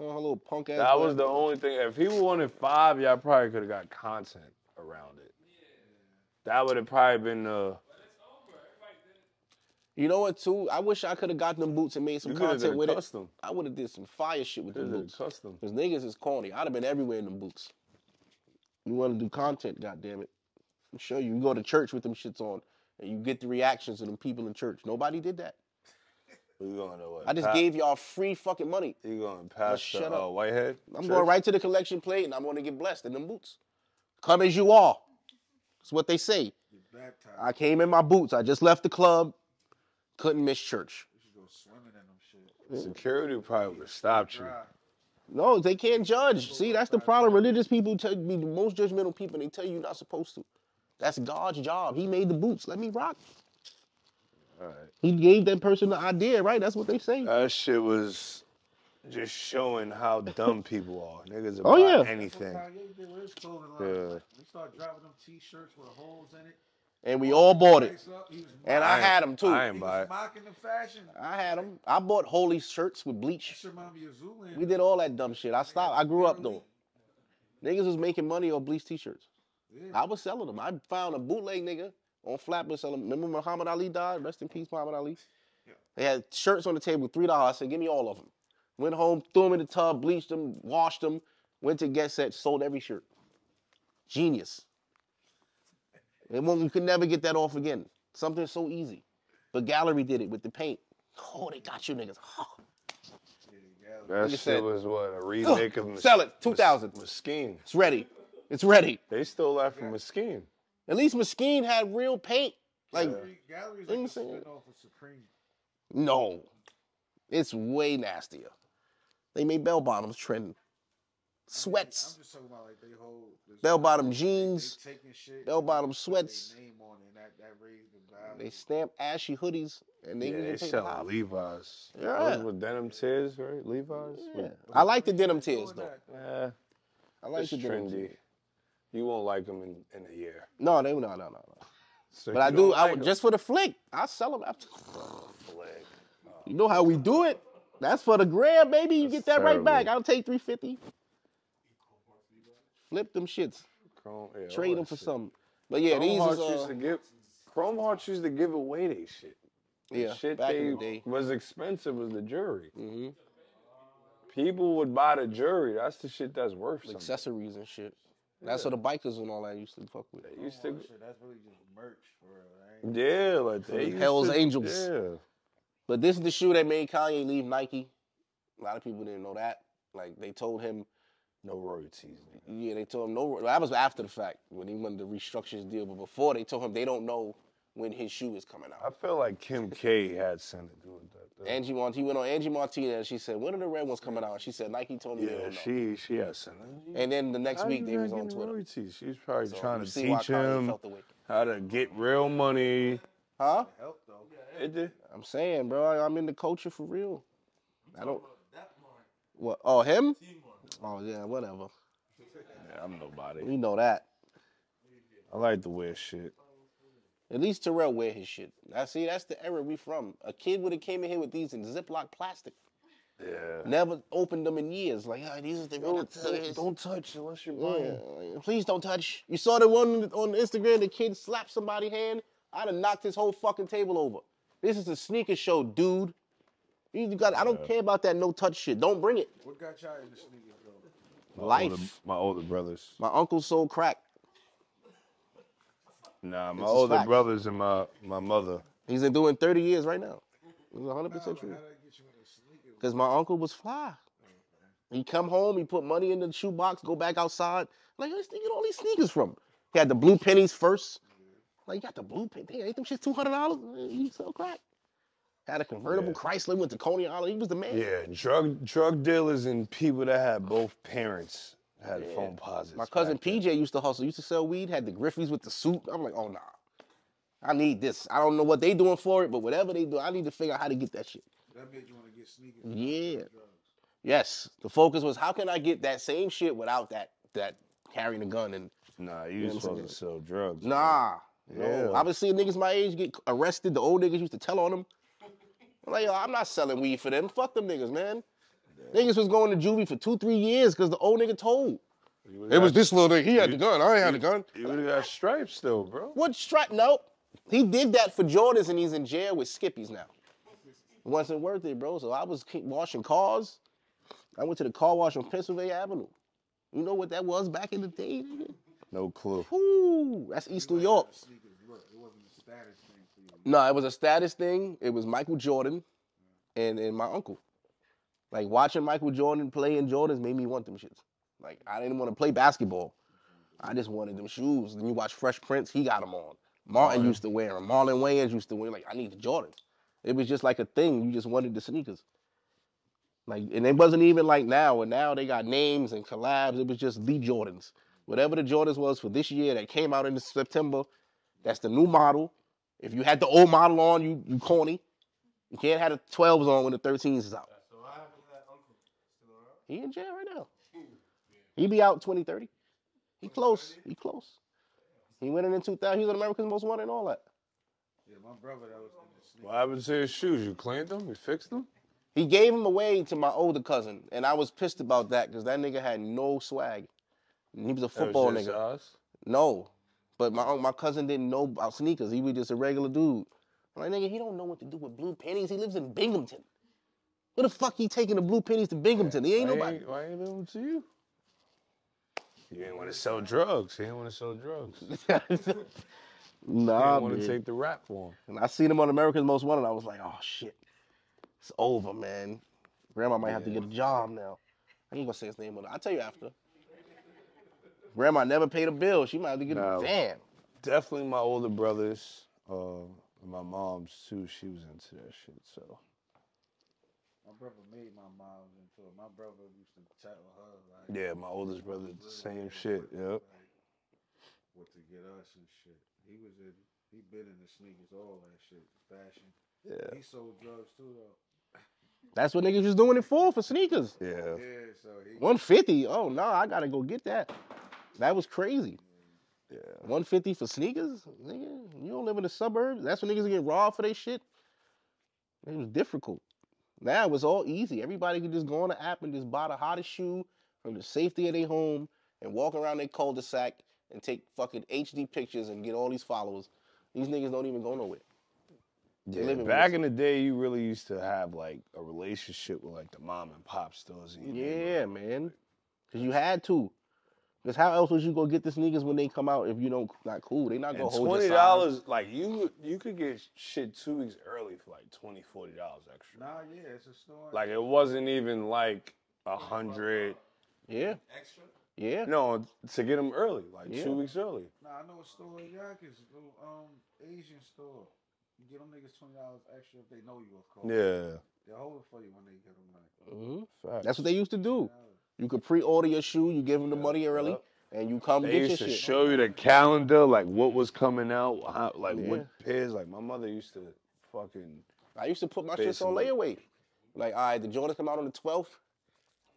S3: Her little punk ass.
S4: That was the only thing. If he wanted five, y'all probably could have got content around it. That would have probably been the.
S3: You know what? Too. I wish I could have got them boots and made some
S4: You have
S3: content
S4: did
S3: with
S4: a
S3: it.
S4: custom.
S3: I would have did some fire shit with them boots.
S4: custom.
S3: Cause niggas is corny. I'd have been everywhere in them boots. You want to do content, goddamn it. I'm sure you. You go to church with them shits on, and you get the reactions of them people in church. Nobody did that.
S4: You going to what?
S3: I just
S4: Pa-
S3: gave y'all free fucking money.
S4: You going past
S3: shut
S4: the
S3: up.
S4: uh, Whitehead?
S3: I'm
S4: Church?
S3: going right to the collection plate, and I'm going to get blessed in them boots. Come as you are. That's what they say.
S5: Baptized.
S3: I came in my boots. I just left the club. Couldn't miss church.
S5: You should go swimming in them shit.
S4: Security probably would have stopped you.
S3: No, they can't judge. See, that's the problem. Religious people tell be the most judgmental people. and They tell you you're not supposed to. That's God's job. He made the boots. Let me rock.
S4: All right.
S3: He gave that person the idea, right? That's what they say.
S4: That shit was just showing how dumb people are. Niggas will
S3: Oh, yeah.
S4: anything.
S5: Kanye did with his clothing line.
S4: Yeah.
S5: They started dropping them T-shirts with holes in it.
S3: And we all bought it.
S5: Lace up. He was
S3: And
S5: mocking-
S3: I had them too.
S4: I
S3: I,
S4: ain't
S5: he
S4: buy it.
S5: mocking the fashion.
S3: had them. I bought holy shirts with bleach.
S5: shit remind me of Zoolander.
S3: We did all that dumb shit. I stopped. I grew up though. Niggas was making money on bleach t-shirts. I was selling them. I found a bootleg nigga on Flatbush selling. Remember Muhammad Ali died? Rest in peace, Muhammad Ali. They had shirts on the table, three dollars. I said, give me all of them. Went home, threw them in the tub, bleached them, washed them. Went to Get Set, sold every shirt. Genius. It won't, you could never get that off again. Something so easy. But Gallery did it with the paint. Oh, they got you niggas. Oh,
S4: That shit
S3: said-
S4: was what a remake of Mes-
S3: Sell it,
S4: Mes-
S3: 2000.
S4: Mesquite.
S3: it's ready. It's ready.
S4: They stole that from Mesquite.
S3: At least Mesquite had real paint. Like,
S5: Gallery, gallery's
S3: Let me
S5: like a spin-off of Supreme.
S3: no. It's way nastier. They made bell bottoms trend. Sweats.
S5: I'm just talking about like they hold
S3: Bell bottom jeans.
S5: They taking shit.
S3: bell-bottom
S5: and they put
S3: sweats.
S5: Name on it, that, that raised the value.
S3: They stamp ashy hoodies and they
S4: Yeah,
S3: can
S4: they sell
S3: high.
S4: Levi's.
S3: Yeah.
S4: Those were denim tears, right? Levi's.
S3: Yeah. I like the denim tears
S5: Doing
S3: though.
S5: that.
S4: Eh,
S3: I like
S4: it's
S3: the denim
S4: trendy.
S3: tears.
S4: You won't like them in, in a year.
S3: No, they no no no no.
S4: So
S3: But I do. I
S4: like
S3: just for the flick. I sell them after. *sighs*
S4: Flag.
S3: You know how we do it. That's for the gram, baby. You get that right back. I'll take three fifty. Flip them shits.
S4: Chrome, yeah,
S3: Trade them for
S4: shit.
S3: something. But yeah,
S4: Chrome
S3: these
S4: Hearts
S3: is
S4: used
S3: uh,
S4: to give. Chrome Hearts used to give away they shit. The
S3: yeah.
S4: shit
S3: back
S4: they
S3: in the day.
S4: was expensive was the jewelry.
S3: hmm
S4: People would buy the jewelry. That's the shit that's worth.
S3: Accessories and shit. That's what the bikers and all that used to fuck with.
S4: They used to,
S5: shit, that's really just merch for real.
S4: Yeah, like they
S3: the
S4: used
S3: Hell's
S4: to-
S3: Angels.
S4: Yeah,
S3: But this is the shoe that made Kanye leave Nike. A lot of people didn't know that. Like they told him,
S4: no royalties.
S3: yeah, they told him no. well, That was after the fact when he wanted to restructure his deal. But before they told him they don't know when his shoe is coming out.
S4: I
S3: out.
S4: feel like Kim K had something to do with that. though.
S3: Angie Mont, he went on Angie Martinez. and She said, "When are the red ones coming out?" And she said, "Nike told me they
S4: yeah,
S3: don't know."
S4: she she had something.
S3: and then the next
S4: How
S3: week they
S4: not
S3: was on
S4: getting
S3: Twitter.
S4: Royalties? She's probably
S3: So
S4: trying
S3: you
S4: to
S3: see why
S4: teach
S3: Kanye
S4: him
S3: felt the way.
S4: how to get real money.
S3: Huh?
S5: Help though.
S4: It did.
S3: I'm saying, bro, I- I'm in the culture for real. I don't. What? Oh, him? Oh yeah, whatever.
S4: Yeah, I'm nobody.
S3: We know that.
S4: I like to wear shit.
S3: At least Terrell wear his shit. I see. That's the era we from. A kid would have came in here with these in Ziploc plastic.
S4: Yeah.
S3: Never opened them in years. Like, ah, these are the
S4: Don't,
S3: real
S4: don't, don't touch unless you're
S3: Yeah,
S4: buying.
S3: like, please don't touch. You saw the one on Instagram. The kid slapped somebody's hand. I'd have knocked his whole fucking table over. This is a sneaker show, dude. You got. I don't care about that no touch shit. Don't bring it.
S5: What got y'all into sneakers though?
S4: My
S3: Life.
S4: older- my older brothers.
S3: My uncle sold crack.
S4: Nah, my
S3: This is
S4: older brothers and my my mother.
S3: He's been doing 30 years right now. He's 100% true.
S5: How did I get you into sneakers?
S3: Because my uncle was fly. He come home, he put money in the shoebox, go back outside. Like, where's you get all these sneakers from? He had the blue pennies first. Like, you got the blue penny. Damn, ain't them shit two hundred dollars? You sell crack. Had a convertible
S4: Yeah.
S3: Chrysler, went to Coney Island. He was the man.
S4: Yeah, drug drug dealers and people that had both parents had
S3: Yeah.
S4: Foamposites.
S3: My cousin
S4: back then.
S3: PJ used to hustle. Used to sell weed. Had the Griffeys with the suit. I'm like, oh nah, I need this. I don't know what they doing for it, but whatever they do, I need to figure out how to get that shit.
S5: That made you want to get sneakers.
S3: Yeah.
S5: Drugs.
S3: Yes, the focus was how can I get that same shit without that that carrying a gun and
S4: Nah,
S3: know
S4: you
S3: what
S4: was supposed to sell drugs. man.
S3: nah. No,
S4: Yeah.
S3: I've been seeing niggas my age get arrested. The old niggas used to tell on them. I'm like, yo, I'm not selling weed for them. Fuck them niggas, man. Niggas was going to juvie for two, three years because the old nigga told. It was
S4: got-
S3: this little nigga. He had
S4: you-
S3: the gun. I ain't had the gun.
S4: You would have got stripes still, bro.
S3: What strike? No, he did that for Jordans, and he's in jail with Skippies now. It wasn't worth it, bro. So I was keep washing cars. I went to the car wash on Pennsylvania Avenue. You know what that was back in the day, nigga?
S4: No clue.
S3: Whoo, that's East New York.
S5: Sneakers work. It wasn't a status thing for you.
S3: No, it was a status thing. It was Michael Jordan and, and my uncle. Like watching Michael Jordan play in Jordans made me want them shits. Like I didn't want to play basketball. I just wanted them shoes. Then you watch Fresh Prince, he got them on. Martin used to wear them. Marlon Wayans used to wear. Them. Like I need the Jordans. It was just like a thing. You just wanted the sneakers. Like and it wasn't even like now. And now they got names and collabs. It was just the Jordans. Whatever the Jordans was for this year that came out in September, that's the new model. If you had the old model on, you you corny. You can't have the 12s on when the 13s is out.
S6: So what happened to that uncle? Still around?
S3: He in jail right now. He be out 2030. He close. He close. He went in in 2000. He was America's Most Wanted and all that.
S5: Yeah, my brother that was into sneakers.
S4: What happened to his shoes? You cleaned them? You fixed them?
S3: He gave them away to my older cousin, and I was pissed about that because that nigga had no swag. And he was a
S4: That was
S3: football nigga.
S4: us?
S3: No, but my my cousin didn't know about sneakers. He was just a regular dude. I'm like, nigga, he don't know what to do with blue pennies. He lives in Binghamton. Where the fuck he taking the blue pennies to Binghamton? He ain't
S4: Why
S3: nobody.
S4: ain't, why ain't them to you? You ain't want to sell drugs. He ain't want to sell drugs. *laughs*
S3: Nah,
S4: ain't want to take the rap for him.
S3: And I seen him on America's Most Wanted. I was like, oh shit, it's over, man. Grandma might have to get a job now. I ain't gonna say his name on it. I'll tell you after. Grandma never paid a bill. She might have to get a damn.
S4: Definitely my older brothers. Uh, my mom's too. She was into that shit. So
S5: My brother made my mom into it. My brother used to tell her like
S4: yeah, my oldest brother did the same shit. Yep.
S5: like, what to get us and shit. He was in he been in the sneakers, all that shit, fashion.
S4: Yeah.
S5: He sold drugs too though.
S3: That's what niggas was doing it for, for sneakers.
S4: Yeah.
S5: Yeah, so he
S3: 150. Oh no, I gotta go get that. That was crazy.
S4: Yeah.
S3: 150 for sneakers? Nigga, you don't live in the suburbs. That's when niggas get robbed for their shit. It was difficult. Now it was all easy. Everybody could just go on the app and just buy the hottest shoe from the safety of their home and walk around their cul-de-sac and take fucking HD pictures and get all these followers. These niggas don't even go nowhere.
S4: Yeah, back in the day, you really used to have like a relationship with like the mom and pop stores.
S3: Yeah, man. Cause you had to. Cause how else was you gonna get the sneakers when they come out if you don't not cool? They not gonna
S4: And
S3: hold
S4: twenty
S3: your size.
S4: dollars, like you, you could get shit two weeks early for like 20 40 dollars extra.
S5: Nah, yeah, it's a store.
S4: Like it wasn't even like a hundred.
S3: Yeah,
S6: Extra?
S3: yeah.
S4: No, to get them early, like
S3: Yeah.
S4: two weeks early.
S5: Nah, I know a store in Yonkers, little um Asian store. You get them niggas twenty dollars extra if they know you, of course.
S4: Yeah,
S5: They'll hold it for you when they get them money.
S3: hmm
S4: Facts.
S3: That's what they used to do. You could pre-order your shoe, you give them the money early,
S4: Yep.
S3: and you come
S4: They
S3: get your
S4: used to
S3: shit.
S4: show you the calendar, like what was coming out, how, like
S3: Yeah.
S4: what pairs. Like my mother used to fucking.
S3: I used to put my shit on
S4: Basically.
S3: layaway. Like, all right, the Jordans come out on the 12th.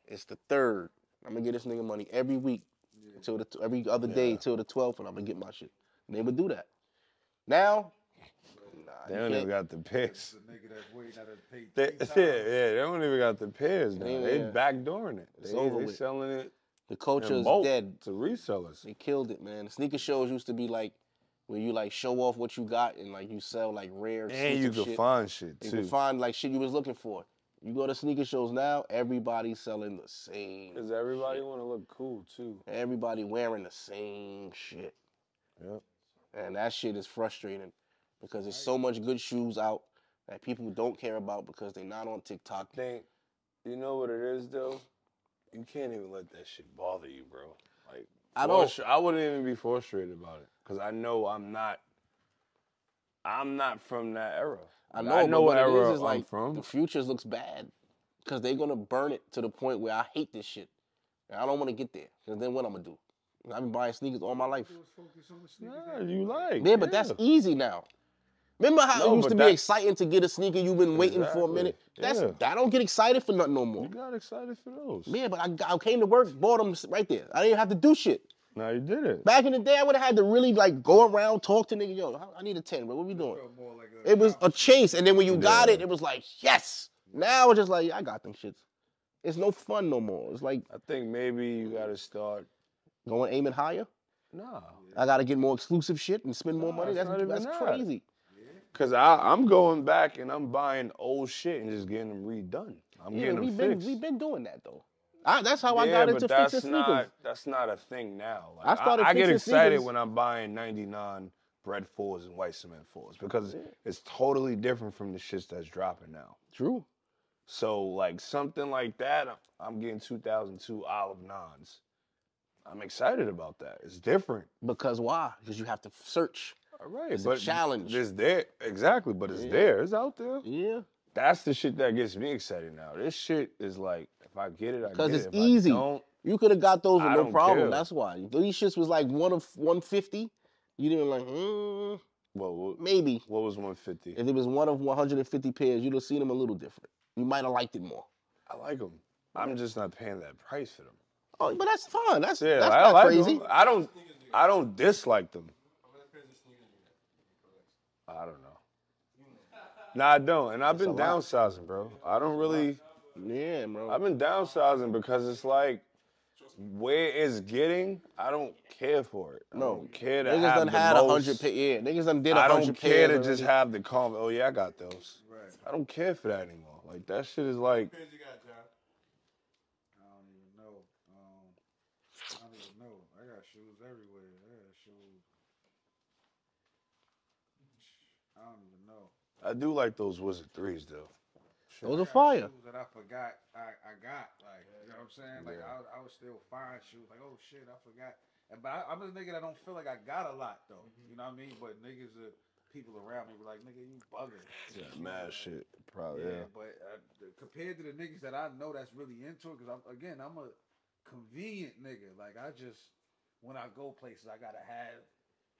S3: It's the third. I'm gonna get this nigga money every week till the every other day
S4: Yeah.
S3: till the 12th, and I'm gonna get my shit. And they would do that. Now, nah,
S4: They don't even got the pairs.
S5: It's a nigga that's waiting at a pay
S4: They, *laughs* yeah, yeah, they don't even got the pairs now. They
S3: Yeah.
S4: backdooring it.
S3: It's
S4: They,
S3: over
S4: they
S3: with.
S4: selling it
S3: the
S4: in
S3: culture is
S4: bulk
S3: dead.
S4: to resellers.
S3: They killed it, man. Sneaker shows used to be like where you like show off what you got and like you sell like rare
S4: And you
S3: exclusive
S4: can
S3: shit.
S4: find shit too.
S3: You
S4: too.
S3: can find like shit you was looking for. You go to sneaker shows now, everybody's selling the same.
S4: Because everybody want to look cool too.
S3: Everybody wearing the same shit.
S4: Yep.
S3: And that shit is frustrating because there's so much good shoes out that people don't care about because they're not on TikTok.
S4: I think, you know what it is though? You can't even let that shit bother you, bro. Like,
S3: I don't.
S4: frustra- I wouldn't even be frustrated about it because I know I'm not. I'm not from that era.
S3: I know,
S4: I know
S3: what
S4: what era
S3: is is
S4: I'm
S3: like
S4: from.
S3: the futures looks bad because they're gonna burn it to the point where I hate this shit. And I don't want to get there. Cause then what I'm gonna do? I've been buying sneakers all my life.
S5: Just focus on the sneakers
S4: Nah, you like?
S3: Yeah, but that's easy now. Remember how
S4: No,
S3: it used
S4: but
S3: to be exciting to get a sneaker you've been waiting for a minute? That's
S4: Yeah.
S3: I don't get excited for nothing no more.
S4: You got excited for those.
S3: Yeah, but I, I came to work, bought them right there. I didn't have to do shit.
S4: Now you did it.
S3: Back in the day, I would have had to really like go around, talk to niggas. Yo, I- I need a ten, bro. What we doing?
S5: like
S3: It was a chase, and then when you got it, it was like yes. Now it's just like I got them shits. It's no fun no more. It's like
S4: I think maybe you got to start.
S3: going aiming higher.
S4: Nah,
S3: I got to get more exclusive shit and spend more
S4: No,
S3: money. That's that's
S4: that.
S3: crazy.
S4: Cause I I'm going back and I'm buying old shit and just getting them redone. I'm
S3: Yeah,
S4: getting them
S3: we've been
S4: fixed.
S3: we've been doing that though. I, that's how I
S4: yeah,
S3: got into
S4: that's
S3: fixing
S4: not
S3: sneakers.
S4: that's not a thing now. Like,
S3: I started
S4: I, get excited
S3: sneakers-
S4: when I'm buying 99 bread fours and white cement fours because it's totally different from the shits that's dropping now.
S3: True.
S4: So like something like that, I'm- I'm getting 2002 olive nines. I'm excited about that. It's different.
S3: Because why? Because you have to search.
S4: Right,
S3: It's a
S4: but
S3: challenge.
S4: It's there exactly, but it's
S3: Yeah.
S4: there. It's out there.
S3: Yeah.
S4: That's the shit that gets me excited now. This shit is like, if I get it, I
S3: Because it's
S4: If I
S3: easy. You could have got those with
S4: I
S3: no problem.
S4: care.
S3: That's why. These shits was like one of 150. You didn't like, mm,
S4: what, what,
S3: maybe.
S4: what was 150?
S3: If it was one of 150 pairs, you'd have seen them a little different. You might have liked it more.
S4: I like them. I'm just not paying that price for them.
S3: Oh, but that's fine. That's
S4: Yeah,
S3: that's
S4: I
S3: not
S4: like
S3: crazy.
S4: them. I don't. I don't dislike them. I don't know. Nah, I don't. And I've been
S3: a lot.
S4: downsizing, bro. I don't really.
S3: Yeah, bro.
S4: I've been downsizing because it's like where it's getting, I don't care for it. I
S3: No.
S4: don't care to
S3: Niggas
S4: have
S3: done
S4: the
S3: had a
S4: most-
S3: hundred pa- yeah. Niggas done did a
S4: I
S3: hundred
S4: don't care to
S3: pairs
S4: just
S3: already.
S4: have the convo. Oh yeah, I got those.
S5: Right.
S4: I don't care for that anymore. Like that shit is like
S5: I don't even know. Um, I don't even know. I got shoes everywhere. I got shoes. I don't even know.
S4: I do like those Wizard threes though. Shit.
S3: Those are fire.
S5: Shoes that I forgot I, I got. Like, you know what I'm saying? Like, I, I would still find shoes. Like, oh shit, I forgot. And, but I, I'm a nigga that don't feel like I got a lot though. You know what I mean? But niggas, are, people around me be like, nigga, you bugging.
S4: Yeah, mad shit. Probably
S5: Yeah,
S4: yeah.
S5: but uh, compared to the niggas that I know that's really into it, because I'm again, I'm a convenient nigga. Like I just when I go places, I gotta have.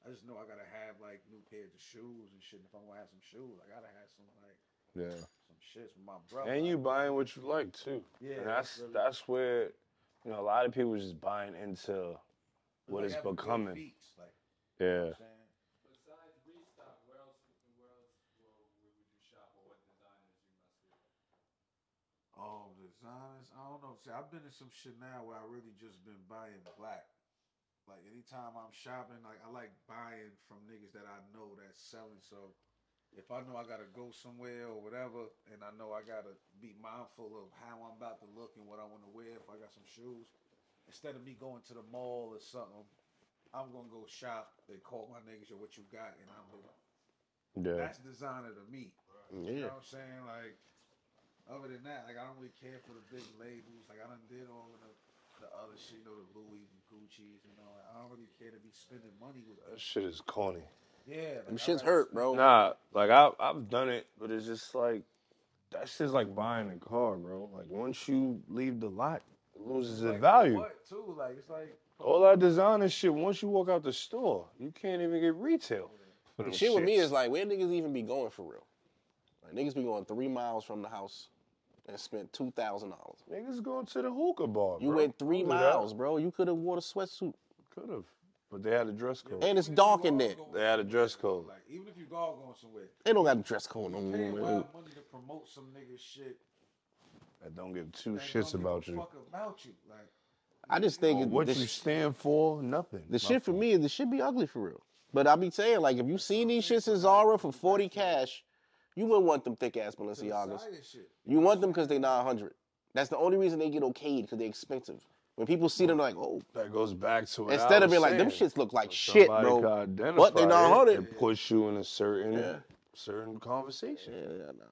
S5: I just know I gotta have like new pairs of shoes and shit. If I'm gonna have some shoes, I gotta have some like
S4: Yeah.
S5: some shits with my brother.
S4: And you buying what you like too.
S5: Yeah,
S4: And
S5: that's
S4: that's
S5: really-
S4: that's where you know a lot of people just buying into what
S5: Like
S4: it's becoming.
S5: beats, like,
S4: Yeah.
S5: you know I'm saying?
S6: Besides restock, where else? Where else? Where, where would you shop, or what designers you mess with?
S5: Oh, designers. I don't know. See, I've been in some shit now where I really just been buying black. Like anytime I'm shopping, like I like buying from niggas that I know that's selling. So if I know I gotta go somewhere or whatever, and I know I gotta be mindful of how I'm about to look and what I want to wear, if I got some shoes, instead of me going to the mall or something, I'm gonna go shop and call my niggas or what you got, and I'm gonna.
S4: Yeah.
S5: That's designer to me. You
S3: Yeah.
S5: know what I'm saying? Like, other than that, like I don't really care for the big labels. Like I done did all of the, the other shit, you know, the Louis and Gucci's, you know. I don't really care to be spending money with
S4: That
S5: them.
S4: shit is corny.
S5: Yeah,
S3: Them
S5: like, I
S3: shits
S5: like
S3: hurt, bro.
S4: Nah, like I I've done it, but it's just like that shit's like buying a car, bro. Like once you leave the lot, it loses its
S5: Like, for
S4: value.
S5: What too? Like it's like
S4: All that designer shit, once you walk out the store, you can't even get retail. For
S3: The
S4: them
S3: shit with me
S4: shits.
S3: is like, where niggas even be going for real? Like niggas be going three miles from the house and spent two thousand dollars.
S4: niggas going to the hookah bar.
S3: You
S4: bro.
S3: went three
S4: Don't that.
S3: miles, bro. You could have wore a sweatsuit.
S4: Could have, but they had a dress code.
S3: And it's
S5: even if
S3: dark
S5: you
S3: in
S5: are
S3: there.
S5: going
S4: They had a dress code.
S5: Like even if you all going somewhere,
S3: They don't got a dress code no
S5: paying
S3: more.
S5: wild money to promote some nigga shit.
S4: That don't give two
S5: that
S4: shits
S5: don't give a
S4: about you.
S5: Fuck about you, like.
S3: I just think
S4: Or
S3: it-
S4: what
S3: the,
S4: you
S3: sh-
S4: stand for, nothing.
S3: the shit for me is the shit be ugly for real. But I be saying like, if you seen these shits in Zara for forty cash, you wouldn't want them thick ass
S5: to
S3: Balenciagas.
S5: side of shit.
S3: You want them because they nine hundred. That's the only reason they get okayed because they're expensive. When people see them, they're like, oh,
S4: That goes back to what I
S3: Instead of
S4: was
S3: being like, them shits look like
S4: When
S3: shit,
S4: somebody
S3: bro.
S4: can identify
S3: But they
S4: it
S3: 900.
S4: It push you in a certain
S3: Yeah.
S4: certain conversation.
S3: yeah, yeah, nah.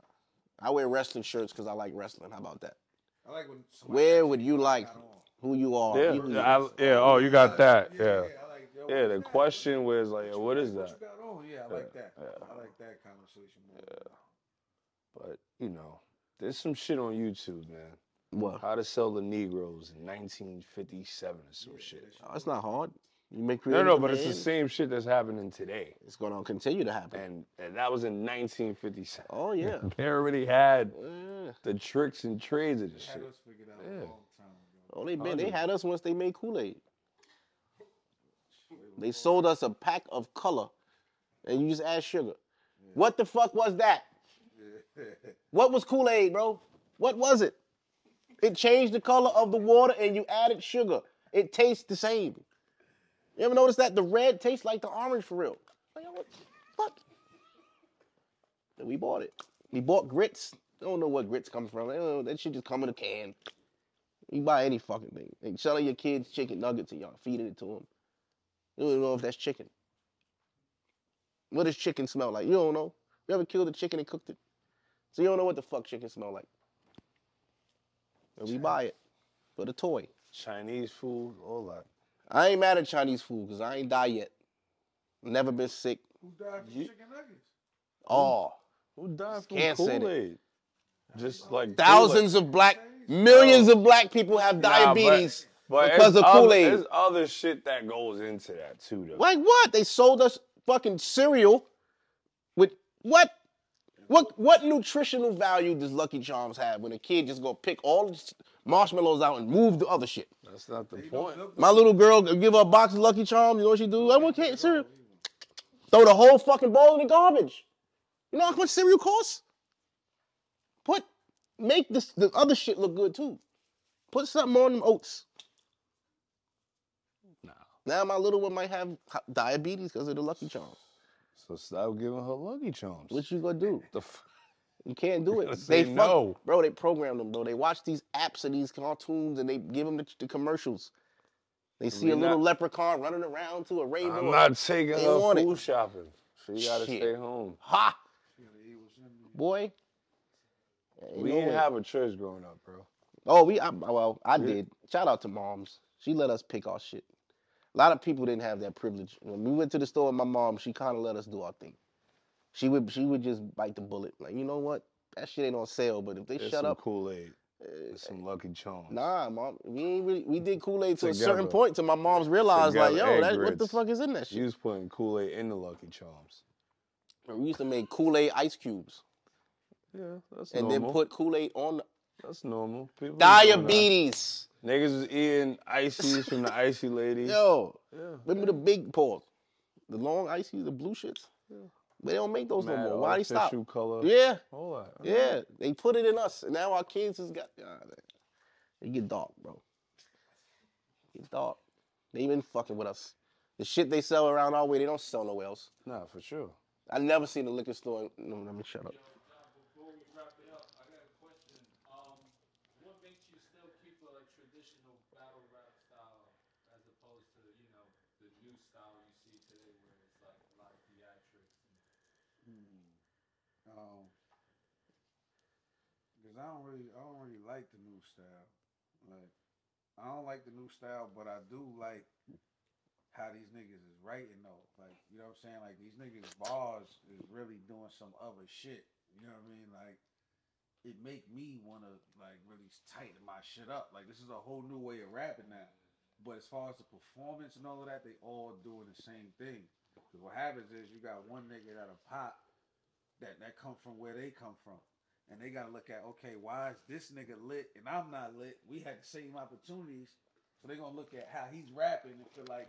S3: I wear wrestling shirts because I like wrestling. How about that?
S5: I like when
S3: Where would you like who you are?
S4: Yeah,
S3: You-
S4: I, yeah. Oh, you got that. Yeah,
S5: I like, yo,
S4: yeah.
S5: what
S4: The
S5: that?
S4: question was like,
S5: you
S4: what
S5: got-
S4: is
S5: What
S4: that?
S5: you got on? Yeah, I like that.
S4: yeah.
S5: I like that conversation more.
S4: But you know, there's some shit on YouTube, man.
S3: What?
S4: How to sell the Negroes in 1957 or some shit.
S3: Oh, it's not hard. You make
S4: No, no, but it's the same shit that's happening today,
S3: It's gonna continue to happen.
S4: and, and that was in 1957.
S3: Oh yeah. *laughs*
S4: They already had oh,
S3: Yeah.
S4: the tricks and trades of this
S5: Had
S4: shit.
S5: us figured out
S4: Yeah.
S5: a long time ago.
S3: Oh, they been. They had us once they made Kool Aid. They sold us a pack of color, and you just add sugar. What the fuck was that? *laughs* What was Kool Aid, bro? What was it? It changed the color of the water, and you added sugar. It tastes the same. You ever notice that the red tastes like the orange for real? Like, what? Fuck. And we bought it. We bought grits. I don't know what grits comes from. That shit just come in a can. You buy any fucking thing. Like selling your kids chicken nuggets and y'all feeding it to them. You don't even know if that's chicken. What does chicken smell like? You don't know. You ever killed a chicken and cooked it? So you don't know what the fuck chicken smell like. And we buy it for the toy.
S4: Chinese food, all that.
S3: I ain't mad at Chinese food because I ain't die yet. Never been sick.
S5: Who died from
S4: You-
S5: chicken nuggets?
S3: Oh,
S4: Who died from
S3: Cancer in.
S4: Kool Aid? Just like
S3: thousands of black, millions of black people have
S4: Nah, but-
S3: because of Kool-Aid.
S4: There's other shit that goes into that too, though.
S3: Like what? They sold us fucking cereal with what? What what nutritional value does Lucky Charms have when a kid just go pick all the marshmallows out and move the other shit?
S4: That's not the
S5: They
S4: point.
S3: My little girl give her a box of Lucky Charms. You know what she do? I want can't cereal. Throw the whole fucking bowl in the garbage. You know how much cereal costs? Put make this the other shit look good too. Put something on them oats. Now my little one might have diabetes because of the Lucky Charms.
S4: So stop giving her Lucky Charms.
S3: What you gonna do?
S4: the f- *laughs*
S3: You can't do it. They
S4: say
S3: fuck,
S4: no.
S3: bro. They program them, bro. They watch these apps and these cartoons, and they give them the, the commercials. They see
S4: We
S3: a little
S4: not-
S3: leprechaun running around to a rainbow.
S4: I'm not taking
S3: They
S4: her
S3: want it.
S4: food shopping. She gotta
S3: Shit.
S4: stay home.
S3: Ha,
S5: She gotta eat what's in there.
S3: boy.
S4: We
S3: no
S4: didn't
S3: way.
S4: have a choice growing up, bro.
S3: Oh, we. I, well, I
S4: Yeah.
S3: did. Shout out to moms. She let us pick our shit. A lot of people didn't have that privilege. When we went to the store with my mom, she kind of let us do our thing. She would. She would just bite the bullet. Like, you know what? That shit ain't on sale. But if they
S4: There's
S3: shut up,
S4: Kool Aid.
S3: eh,
S4: There's some Lucky Charms.
S3: Nah, mom, we ain't really. We did Kool Aid to a certain point till my mom's realized, like, yo, that, what the fuck is in that
S4: She
S3: shit?
S4: was putting Kool Aid in the Lucky Charms.
S3: We used to make Kool Aid ice cubes
S4: Yeah, that's normal.
S3: and
S4: normal.
S3: then put Kool Aid on the
S4: that's normal. People
S3: diabetes.
S4: Niggas was eating ices from the *laughs* icy lady.
S3: Yo,
S4: Yeah.
S3: remember the big pause, the long icy, the blue shits. They don't make those no more. Why they stop?
S4: color.
S3: Yeah,
S4: All that.
S3: yeah. They put it in us, and now our kids has got. Ah, God, it get dark, bro. Get dark. They been fucking with us. The shit they sell around our way, they don't sell nowhere else.
S4: Nah, for sure.
S3: I never seen a liquor store. No, let me shut up.
S6: Before we wrap it up, I got a question. Um, what makes you still keep a like traditional battle rap style as opposed to you know the new style you see today, where it's like a lot of theatrics? And,
S5: Um, because I don't really, I don't really like the new style. Like, I don't like the new style, but I do like how these niggas is writing though. Like, you know what I'm saying? Like these niggas bars is really doing some other shit. You know what I mean? Like, it make me wanna like really tighten my shit up. Like, this is a whole new way of rapping now. But as far as the performance and all of that, they all doing the same thing. Because what happens is you got one nigga that'll pop that that come from where they come from. And they gotta look at, okay, why is this nigga lit and I'm not lit? We had the same opportunities. So they're gonna look at how he's rapping and feel like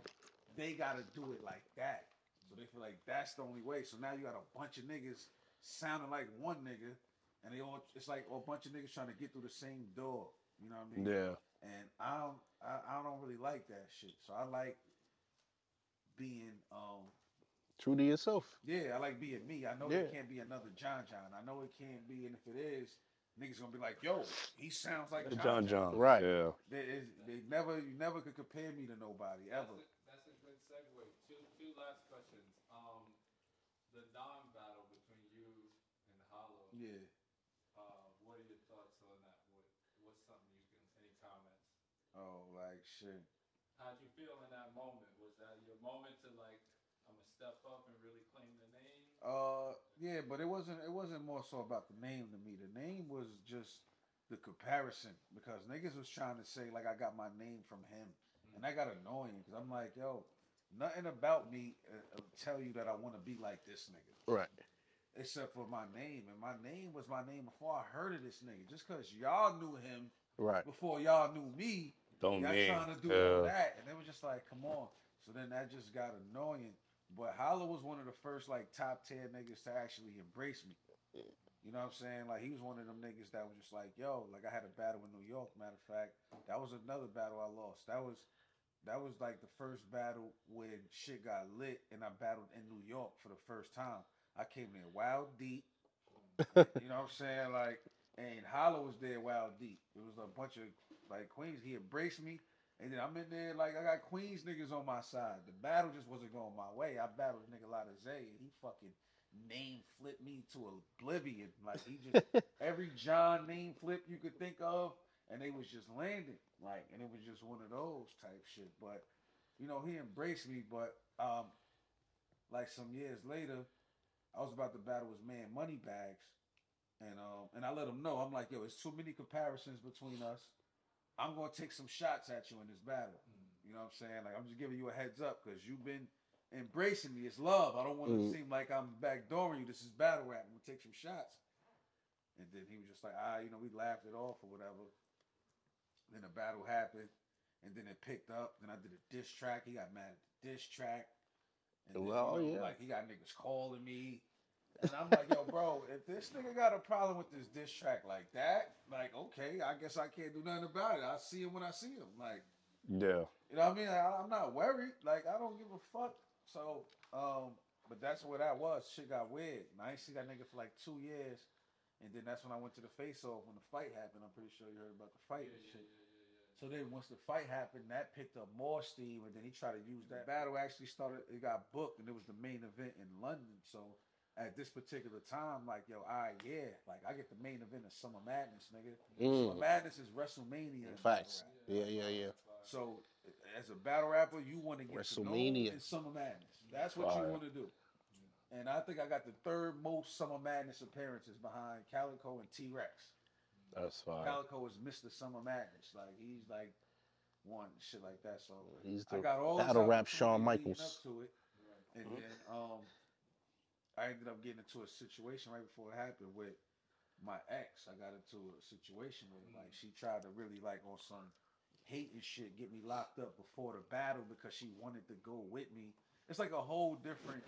S5: they gotta do it like that. So they feel like that's the only way. So now you got a bunch of niggas sounding like one nigga, and they all it's like a bunch of niggas trying to get through the same door. You know what I mean?
S4: Yeah.
S5: And I don't I, I don't really like that shit. So I like being um
S3: True to yourself.
S5: yeah, I like being me. I know
S3: Yeah.
S5: there can't be another John John. I know it can't be, and if it is, niggas gonna be like, "Yo, he sounds like
S4: John
S5: John
S4: John.
S3: Right.
S4: Yeah.
S5: They, is, they never, you never could compare me to nobody ever.
S6: that's, a, that's a good segue. Two two last questions. Um, the non battle between you and Holla.
S5: Yeah.
S6: Uh, what are your thoughts on that? What what's something you can any comments?
S5: Oh, like shit.
S6: How'd you feel in that moment? Was that your moment to like, I'm gonna step up and really claim the name?
S5: Uh, yeah, but it wasn't. It wasn't more so about the name to me. The name was just the comparison because niggas was trying to say like I got my name from him, and that got annoying because I'm like, yo, nothing about me uh, uh, tell you that I want to be like this nigga.
S3: Right.
S5: except for my name. And my name was my name before I heard of this nigga. Just because y'all knew him
S3: Right.
S5: before y'all knew me,
S4: Don't
S5: y'all
S4: mean.
S5: trying to do all that. And it was just like, come on. So then that just got annoying. But Holla was one of the first like top 10 niggas to actually embrace me. You know what I'm saying? Like he was one of them niggas that was just like, yo, like I had a battle in New York, matter of fact. That was another battle I lost. That was that was like the first battle when shit got lit and I battled in New York for the first time. I came in wild deep. *laughs* you know what I'm saying? Like, and Holla was there wild deep. It was a bunch of like Queens. He embraced me. And then I'm in there like I got Queens niggas on my side. The battle just wasn't going my way. I battled a nigga Lotta Zay and he fucking name flipped me to oblivion. Like he just *laughs* every John name flip you could think of, and they was just landing. Like, and it was just one of those type shit. But you know, he embraced me. But um, like some years later, I was about to battle his man Moneybags, and um, and I let him know. I'm like, yo, it's too many comparisons between us. I'm gonna take some shots at you in this battle. You know what I'm saying? Like, I'm just giving you a heads up because you've been embracing me. It's love. I don't want
S3: Mhm.
S5: to seem like I'm backdooring you. This is battle rap. I'm gonna take some shots. And then he was just like, ah, you know, we laughed it off or whatever. Then the battle happened, and then it picked up. Then I did a diss track. He got mad at the diss track. And then,
S3: Well,
S5: you know,
S3: yeah.
S5: like he got niggas calling me. And I'm like, yo, bro, if this nigga got a problem with this diss track like that, like, okay, I guess I can't do nothing about it. I see him when I see him. Like,
S4: Yeah.
S5: You know what I mean? I, I'm not worried. Like I don't give a fuck. So, um, but that's what that was. Shit got weird. And I ain't see that nigga for like two years. And then that's when I went to the face off when the fight happened. I'm pretty sure you heard about the fight and shit. So then once the fight happened, that picked up more steam, and then he tried to use that battle. Actually started. It got booked, and it was the main event in London. So at this particular time, like yo, I yeah, like I get the main event of Summer Madness, nigga. Summer
S3: Mm.
S5: Madness is WrestleMania. in
S3: Facts. Yeah, yeah, yeah.
S5: So as a battle rapper, you want to get to know
S3: WrestleMania.
S5: in Summer Madness. That's what
S4: Fire.
S5: you want to do. And I think I got the third most Summer Madness appearances behind Calicoe and T Rex.
S4: That's fine.
S5: Calicoe is Mr. Summer Madness. Like he's like one shit like that. So
S3: He's
S5: I
S3: the
S5: got all
S3: battle rap Shawn Michaels.
S5: Up to it. And then um, I ended up getting into a situation right before it happened with my ex. I got into a situation with her. Like mm. she tried to really like on some hate and shit get me locked up before the battle because she wanted to go with me. It's like a whole different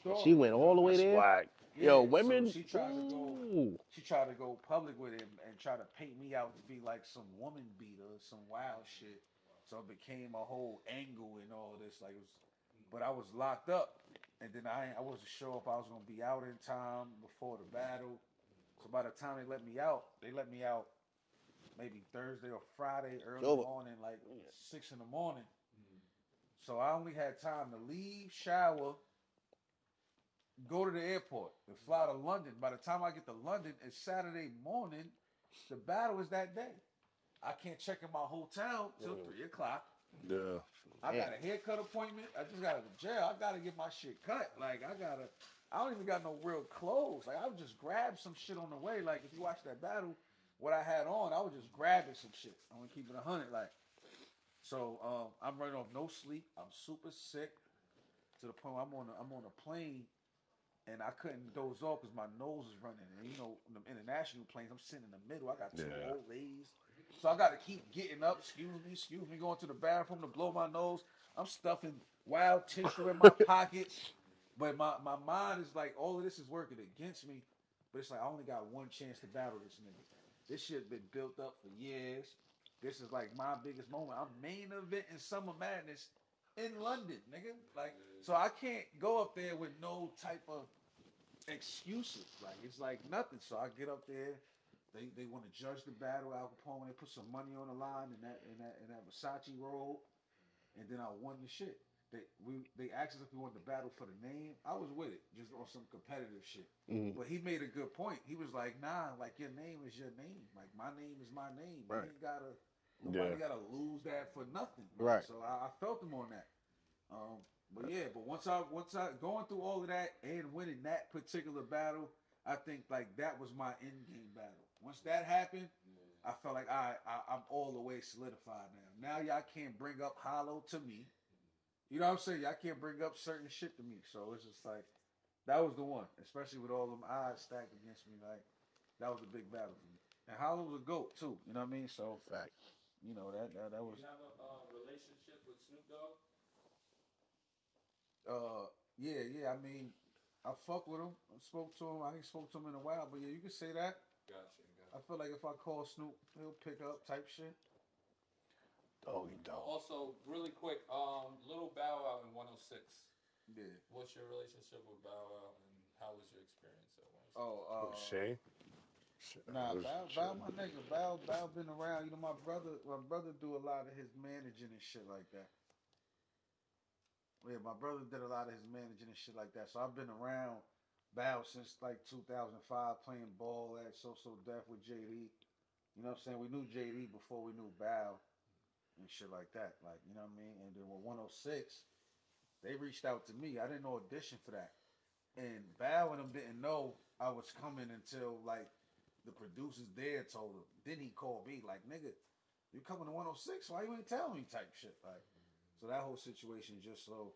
S5: story.
S3: She went all the way
S4: That's
S3: there.
S4: whack.
S5: Yeah,
S3: Yo,
S5: so
S3: women.
S5: she tried to go
S3: Ooh.
S5: she tried to go public with him and try to paint me out to be like some woman beater, some wild shit. So it became a whole angle and all this. Like it was, but I was locked up, and then I I wasn't sure if I was gonna be out in time before the battle. So by the time they let me out, they let me out maybe Thursday or Friday early
S3: Over.
S5: morning, like six in the morning. So I only had time to leave, shower, go to the airport, and fly to London. By the time I get to London, it's Saturday morning. The battle is that day. I can't check in my hotel till three o'clock.
S4: Yeah.
S5: I got a haircut appointment. I just got out of jail. I gotta get my shit cut. Like I gotta. I don't even got no real clothes. Like I would just grab some shit on the way. Like if you watch that battle, what I had on, I was just grabbing some shit. I'm gonna keep it a hundred. Like so, um, I'm running off no sleep. I'm super sick to the point where I'm on a, I'm on a plane and I couldn't doze off because my nose is running. And you know, the international planes, I'm sitting in the middle. I got two
S4: Yeah.
S5: old ladies. So I got to keep getting up. Excuse me, excuse me, going to the bathroom to blow my nose. I'm stuffing wild tissue in my *laughs* pockets. But my, my mind is like, all of this is working against me. But it's like, I only got one chance to battle this nigga. This shit been built up for years. This is like my biggest moment. I'm main event in Summer Madness in London, nigga. Like, so I can't go up there with no type of excuses. Like, it's like nothing. So I get up there. They they want to judge the battle. Al Capone. They put some money on the line in that in that in that Versace robe, and then I won the shit. They we they asked us if we wanted to battle for the name. I was with it, just on some competitive shit.
S3: Mhm.
S5: But he made a good point. He was like, "Nah, like your name is your name. Like my name is my name. You ain't gotta nobody
S4: Yeah.
S5: gotta lose that for nothing."
S3: Right.
S5: So I, I felt him on that. Um, but yeah, but once I once I going through all of that and winning that particular battle, I think like that was my end game battle. Once that happened, I felt like I, I I'm all the way solidified now. Now y'all can't bring up Hollow to me. You know what I'm saying? Y'all can't bring up certain shit to me. So it's just like that was the one, especially with all them odds stacked against me. Like that was a big battle for me. And Hollow was a goat too. You know what I mean? So
S3: Fact.
S5: you know that that, that was
S6: You have a uh, relationship with Snoop Dogg?
S5: Uh, yeah, yeah. I mean, I fuck with him. I spoke to him. I ain't spoke to him in a while, but yeah, you can say that.
S6: Gotcha,
S5: I feel like if I call Snoop, he'll pick up type shit.
S4: Doggy Dogg.
S6: Also, really quick, um, Little Bow Wow in 106.
S5: Yeah.
S6: What's your relationship with Bow Wow, and how was your experience at 106?
S5: Oh, uh,
S4: Shay? Shit,
S5: Nah, Bow,
S4: shit.
S5: Bow, my nigga, Bow, Bow been around. You know, my brother, my brother do a lot of his managing and shit like that. Yeah, my brother did a lot of his managing and shit like that. So I've been around Bow since like 2005, playing ball at So So Def with JD. You know what I'm saying? We knew JD before we knew Bow and shit like that. Like, you know what I mean? And then with 106, they reached out to me. I didn't know audition for that. And Bow and them didn't know I was coming until like the producers there told him. Then he called me like, nigga, you coming to 106? Why you ain't telling me? Type shit. Like, so that whole situation just so.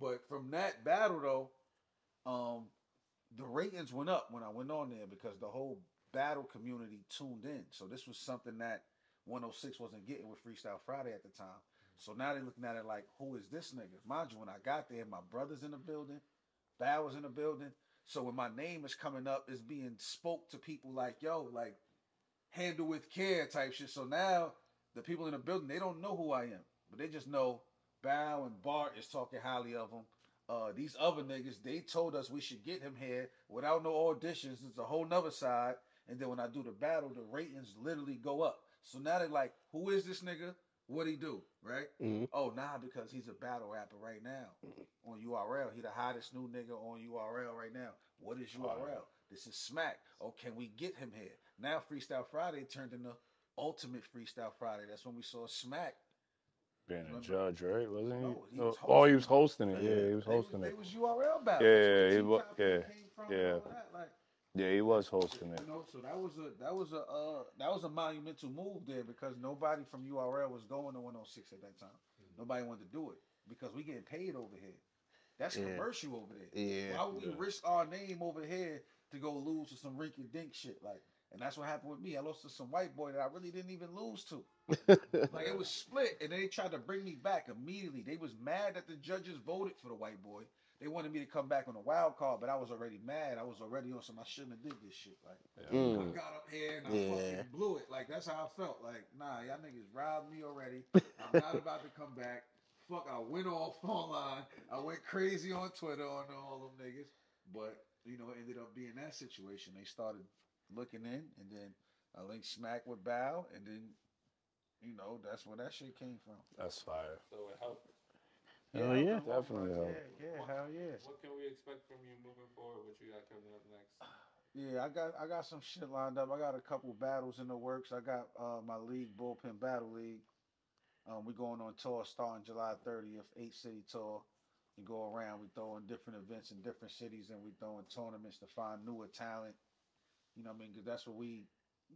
S5: But from that battle though, um, the ratings went up when I went on there because the whole battle community tuned in. So this was something that 106 wasn't getting with Freestyle Friday at the time. So now they're looking at it like, who is this nigga? Mind you, when I got there, my brother's in the building, Bow was in the building. So when my name is coming up, it's being spoke to people like, yo, like handle with care type shit. So now the people in the building they don't know who I am, but they just know Bow and Bart is talking highly of him. Uh, these other niggas, they told us we should get him here without no auditions. It's a whole nother side. And then when I do the battle, the ratings literally go up. So now they're like, who is this nigga? What he do? Right?
S3: Mhm.
S5: Oh, nah, because he's a battle rapper right now on URL. He the hottest new nigga on URL right now. What is URL? This is Smack. Oh, can we get him here? Now Freestyle Friday turned into Ultimate Freestyle Friday. That's when we saw Smack.
S4: Being a judge, right? Wasn't he?
S5: No, he
S4: Oh,
S5: was
S4: oh, he was
S5: hosting
S4: hosting it. Yeah, he was
S5: They
S4: hosting
S5: was,
S4: it.
S5: They was URL battle.
S4: Yeah,
S5: That's where
S4: he
S5: T
S4: wa-
S5: Top
S4: yeah,
S5: came from and
S4: yeah.
S5: Like,
S4: Yeah, he was hosting it.
S5: you know, so that was a that was a uh, that was a monumental move there because nobody from URL was going to 106 at that time. Nobody wanted to do it because we getting paid over here. That's
S3: Yeah.
S5: commercial over there.
S3: Yeah.
S5: Why would we
S4: Yeah.
S5: risk our name over here to go lose to some rinky dink shit? Like, and that's what happened with me. I lost to some white boy that I really didn't even lose to. *laughs* Like it was split, and they tried to bring me back immediately. They was mad that the judges voted for the white boy. They wanted me to come back on a wild card, but I was already mad. I was already on some. I shouldn't have did this shit. Like I
S3: Mm.
S5: got up here and I
S3: Yeah.
S5: fucking blew it. Like that's how I felt. Like nah, y'all niggas robbed me already. *laughs* I'm not about to come back. Fuck, I went off *laughs* online. I went crazy on Twitter on all them niggas. But you know, it ended up being that situation. They started looking in, and then I linked smack with Bow, and then you know that's where that shit came from.
S4: That's fire.
S6: So it helped.
S3: Hell yeah.
S4: Definitely
S5: Yeah,
S4: helped.
S5: yeah, hell yeah.
S6: What can we expect from you moving forward? What you got coming up next?
S5: Yeah, I got I got some shit lined up. I got a couple battles in the works. I got uh, my league bullpen battle league. Um, we going on tour starting July 30th, eight city tour. We go around. We throwing different events in different cities, and we throwing tournaments to find newer talent. You know what I mean? Because that's what we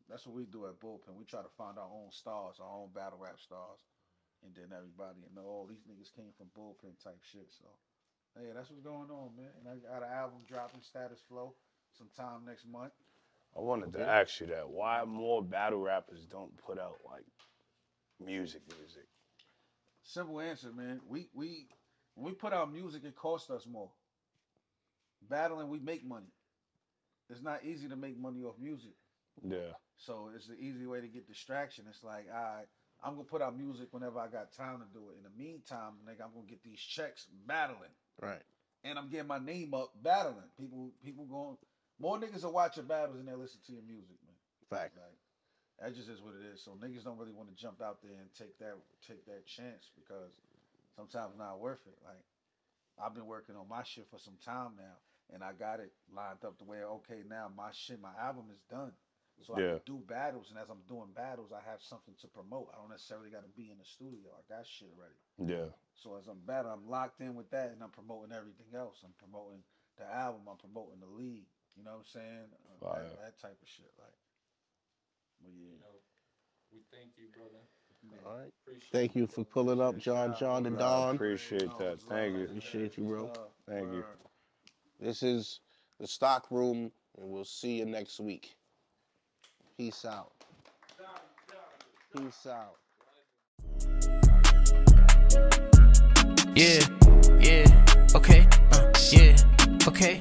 S5: that's what we do at bullpen. We try to find our own stars, our own battle rap stars, and then everybody and all these niggas came from bullpen type shit. So yeah, that's what's going on, man. And I got an album dropping, Status Flow, sometime next month.
S4: I wanted to ask you that. Why more battle rappers don't put out like music, music?
S5: Simple answer, man. We we when we put out music, it costs us more. Battling, we make money. It's not easy to make money off music.
S4: Yeah.
S5: So it's the easy way to get distraction. It's like, all right, I'm gonna put out music whenever I got time to do it. In the meantime, nigga, I'm gonna get these checks battling.
S3: Right.
S5: And I'm getting my name up battling. People people going more niggas are watching battles than they listen to your music, man.
S3: Fact.
S5: Like that just is what it is. So niggas don't really want to jump out there and take that take that chance because sometimes it's not worth it. Like I've been working on my shit for some time now, and I got it lined up the way okay now my shit my album is done. So I can do battles, and as I'm doing battles, I have something to promote. I don't necessarily got to be in the studio. I got shit ready.
S4: Yeah.
S5: So as I'm battling, I'm locked in with that, and I'm promoting everything else. I'm promoting the album. I'm promoting the league. You know what I'm saying? Uh,
S4: Fire.
S5: that, that type of shit. Like, but
S6: You
S5: yeah.
S6: know, we thank you, brother.
S3: All right.
S6: Appreciate
S3: Thank you for pulling up, John, John, and Don.
S4: appreciate that. Thank you.
S3: Appreciate you, bro.
S4: Thank you.
S3: This is the Stockroom, and we'll see you next week. Peace out. Peace out.
S7: Yeah, yeah, okay, uh, yeah, okay,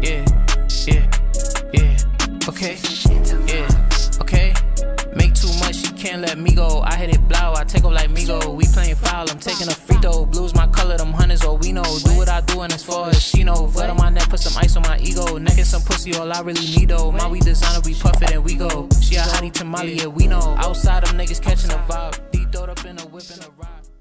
S7: yeah, yeah, yeah, okay, yeah, can't let me go. I hit it blow, I take off like Migo. We playing foul, I'm taking a free throw. Blues my color, them hunters, or we know. Do what I do, and as far as she know, foot on my neck, put some ice on my ego. Necking some pussy, all I really need though. My we designer, we puff it and we go. She a hottie tamale, yeah, we know. Outside, them niggas catching a vibe. Deep throwed up in a whip and a ride.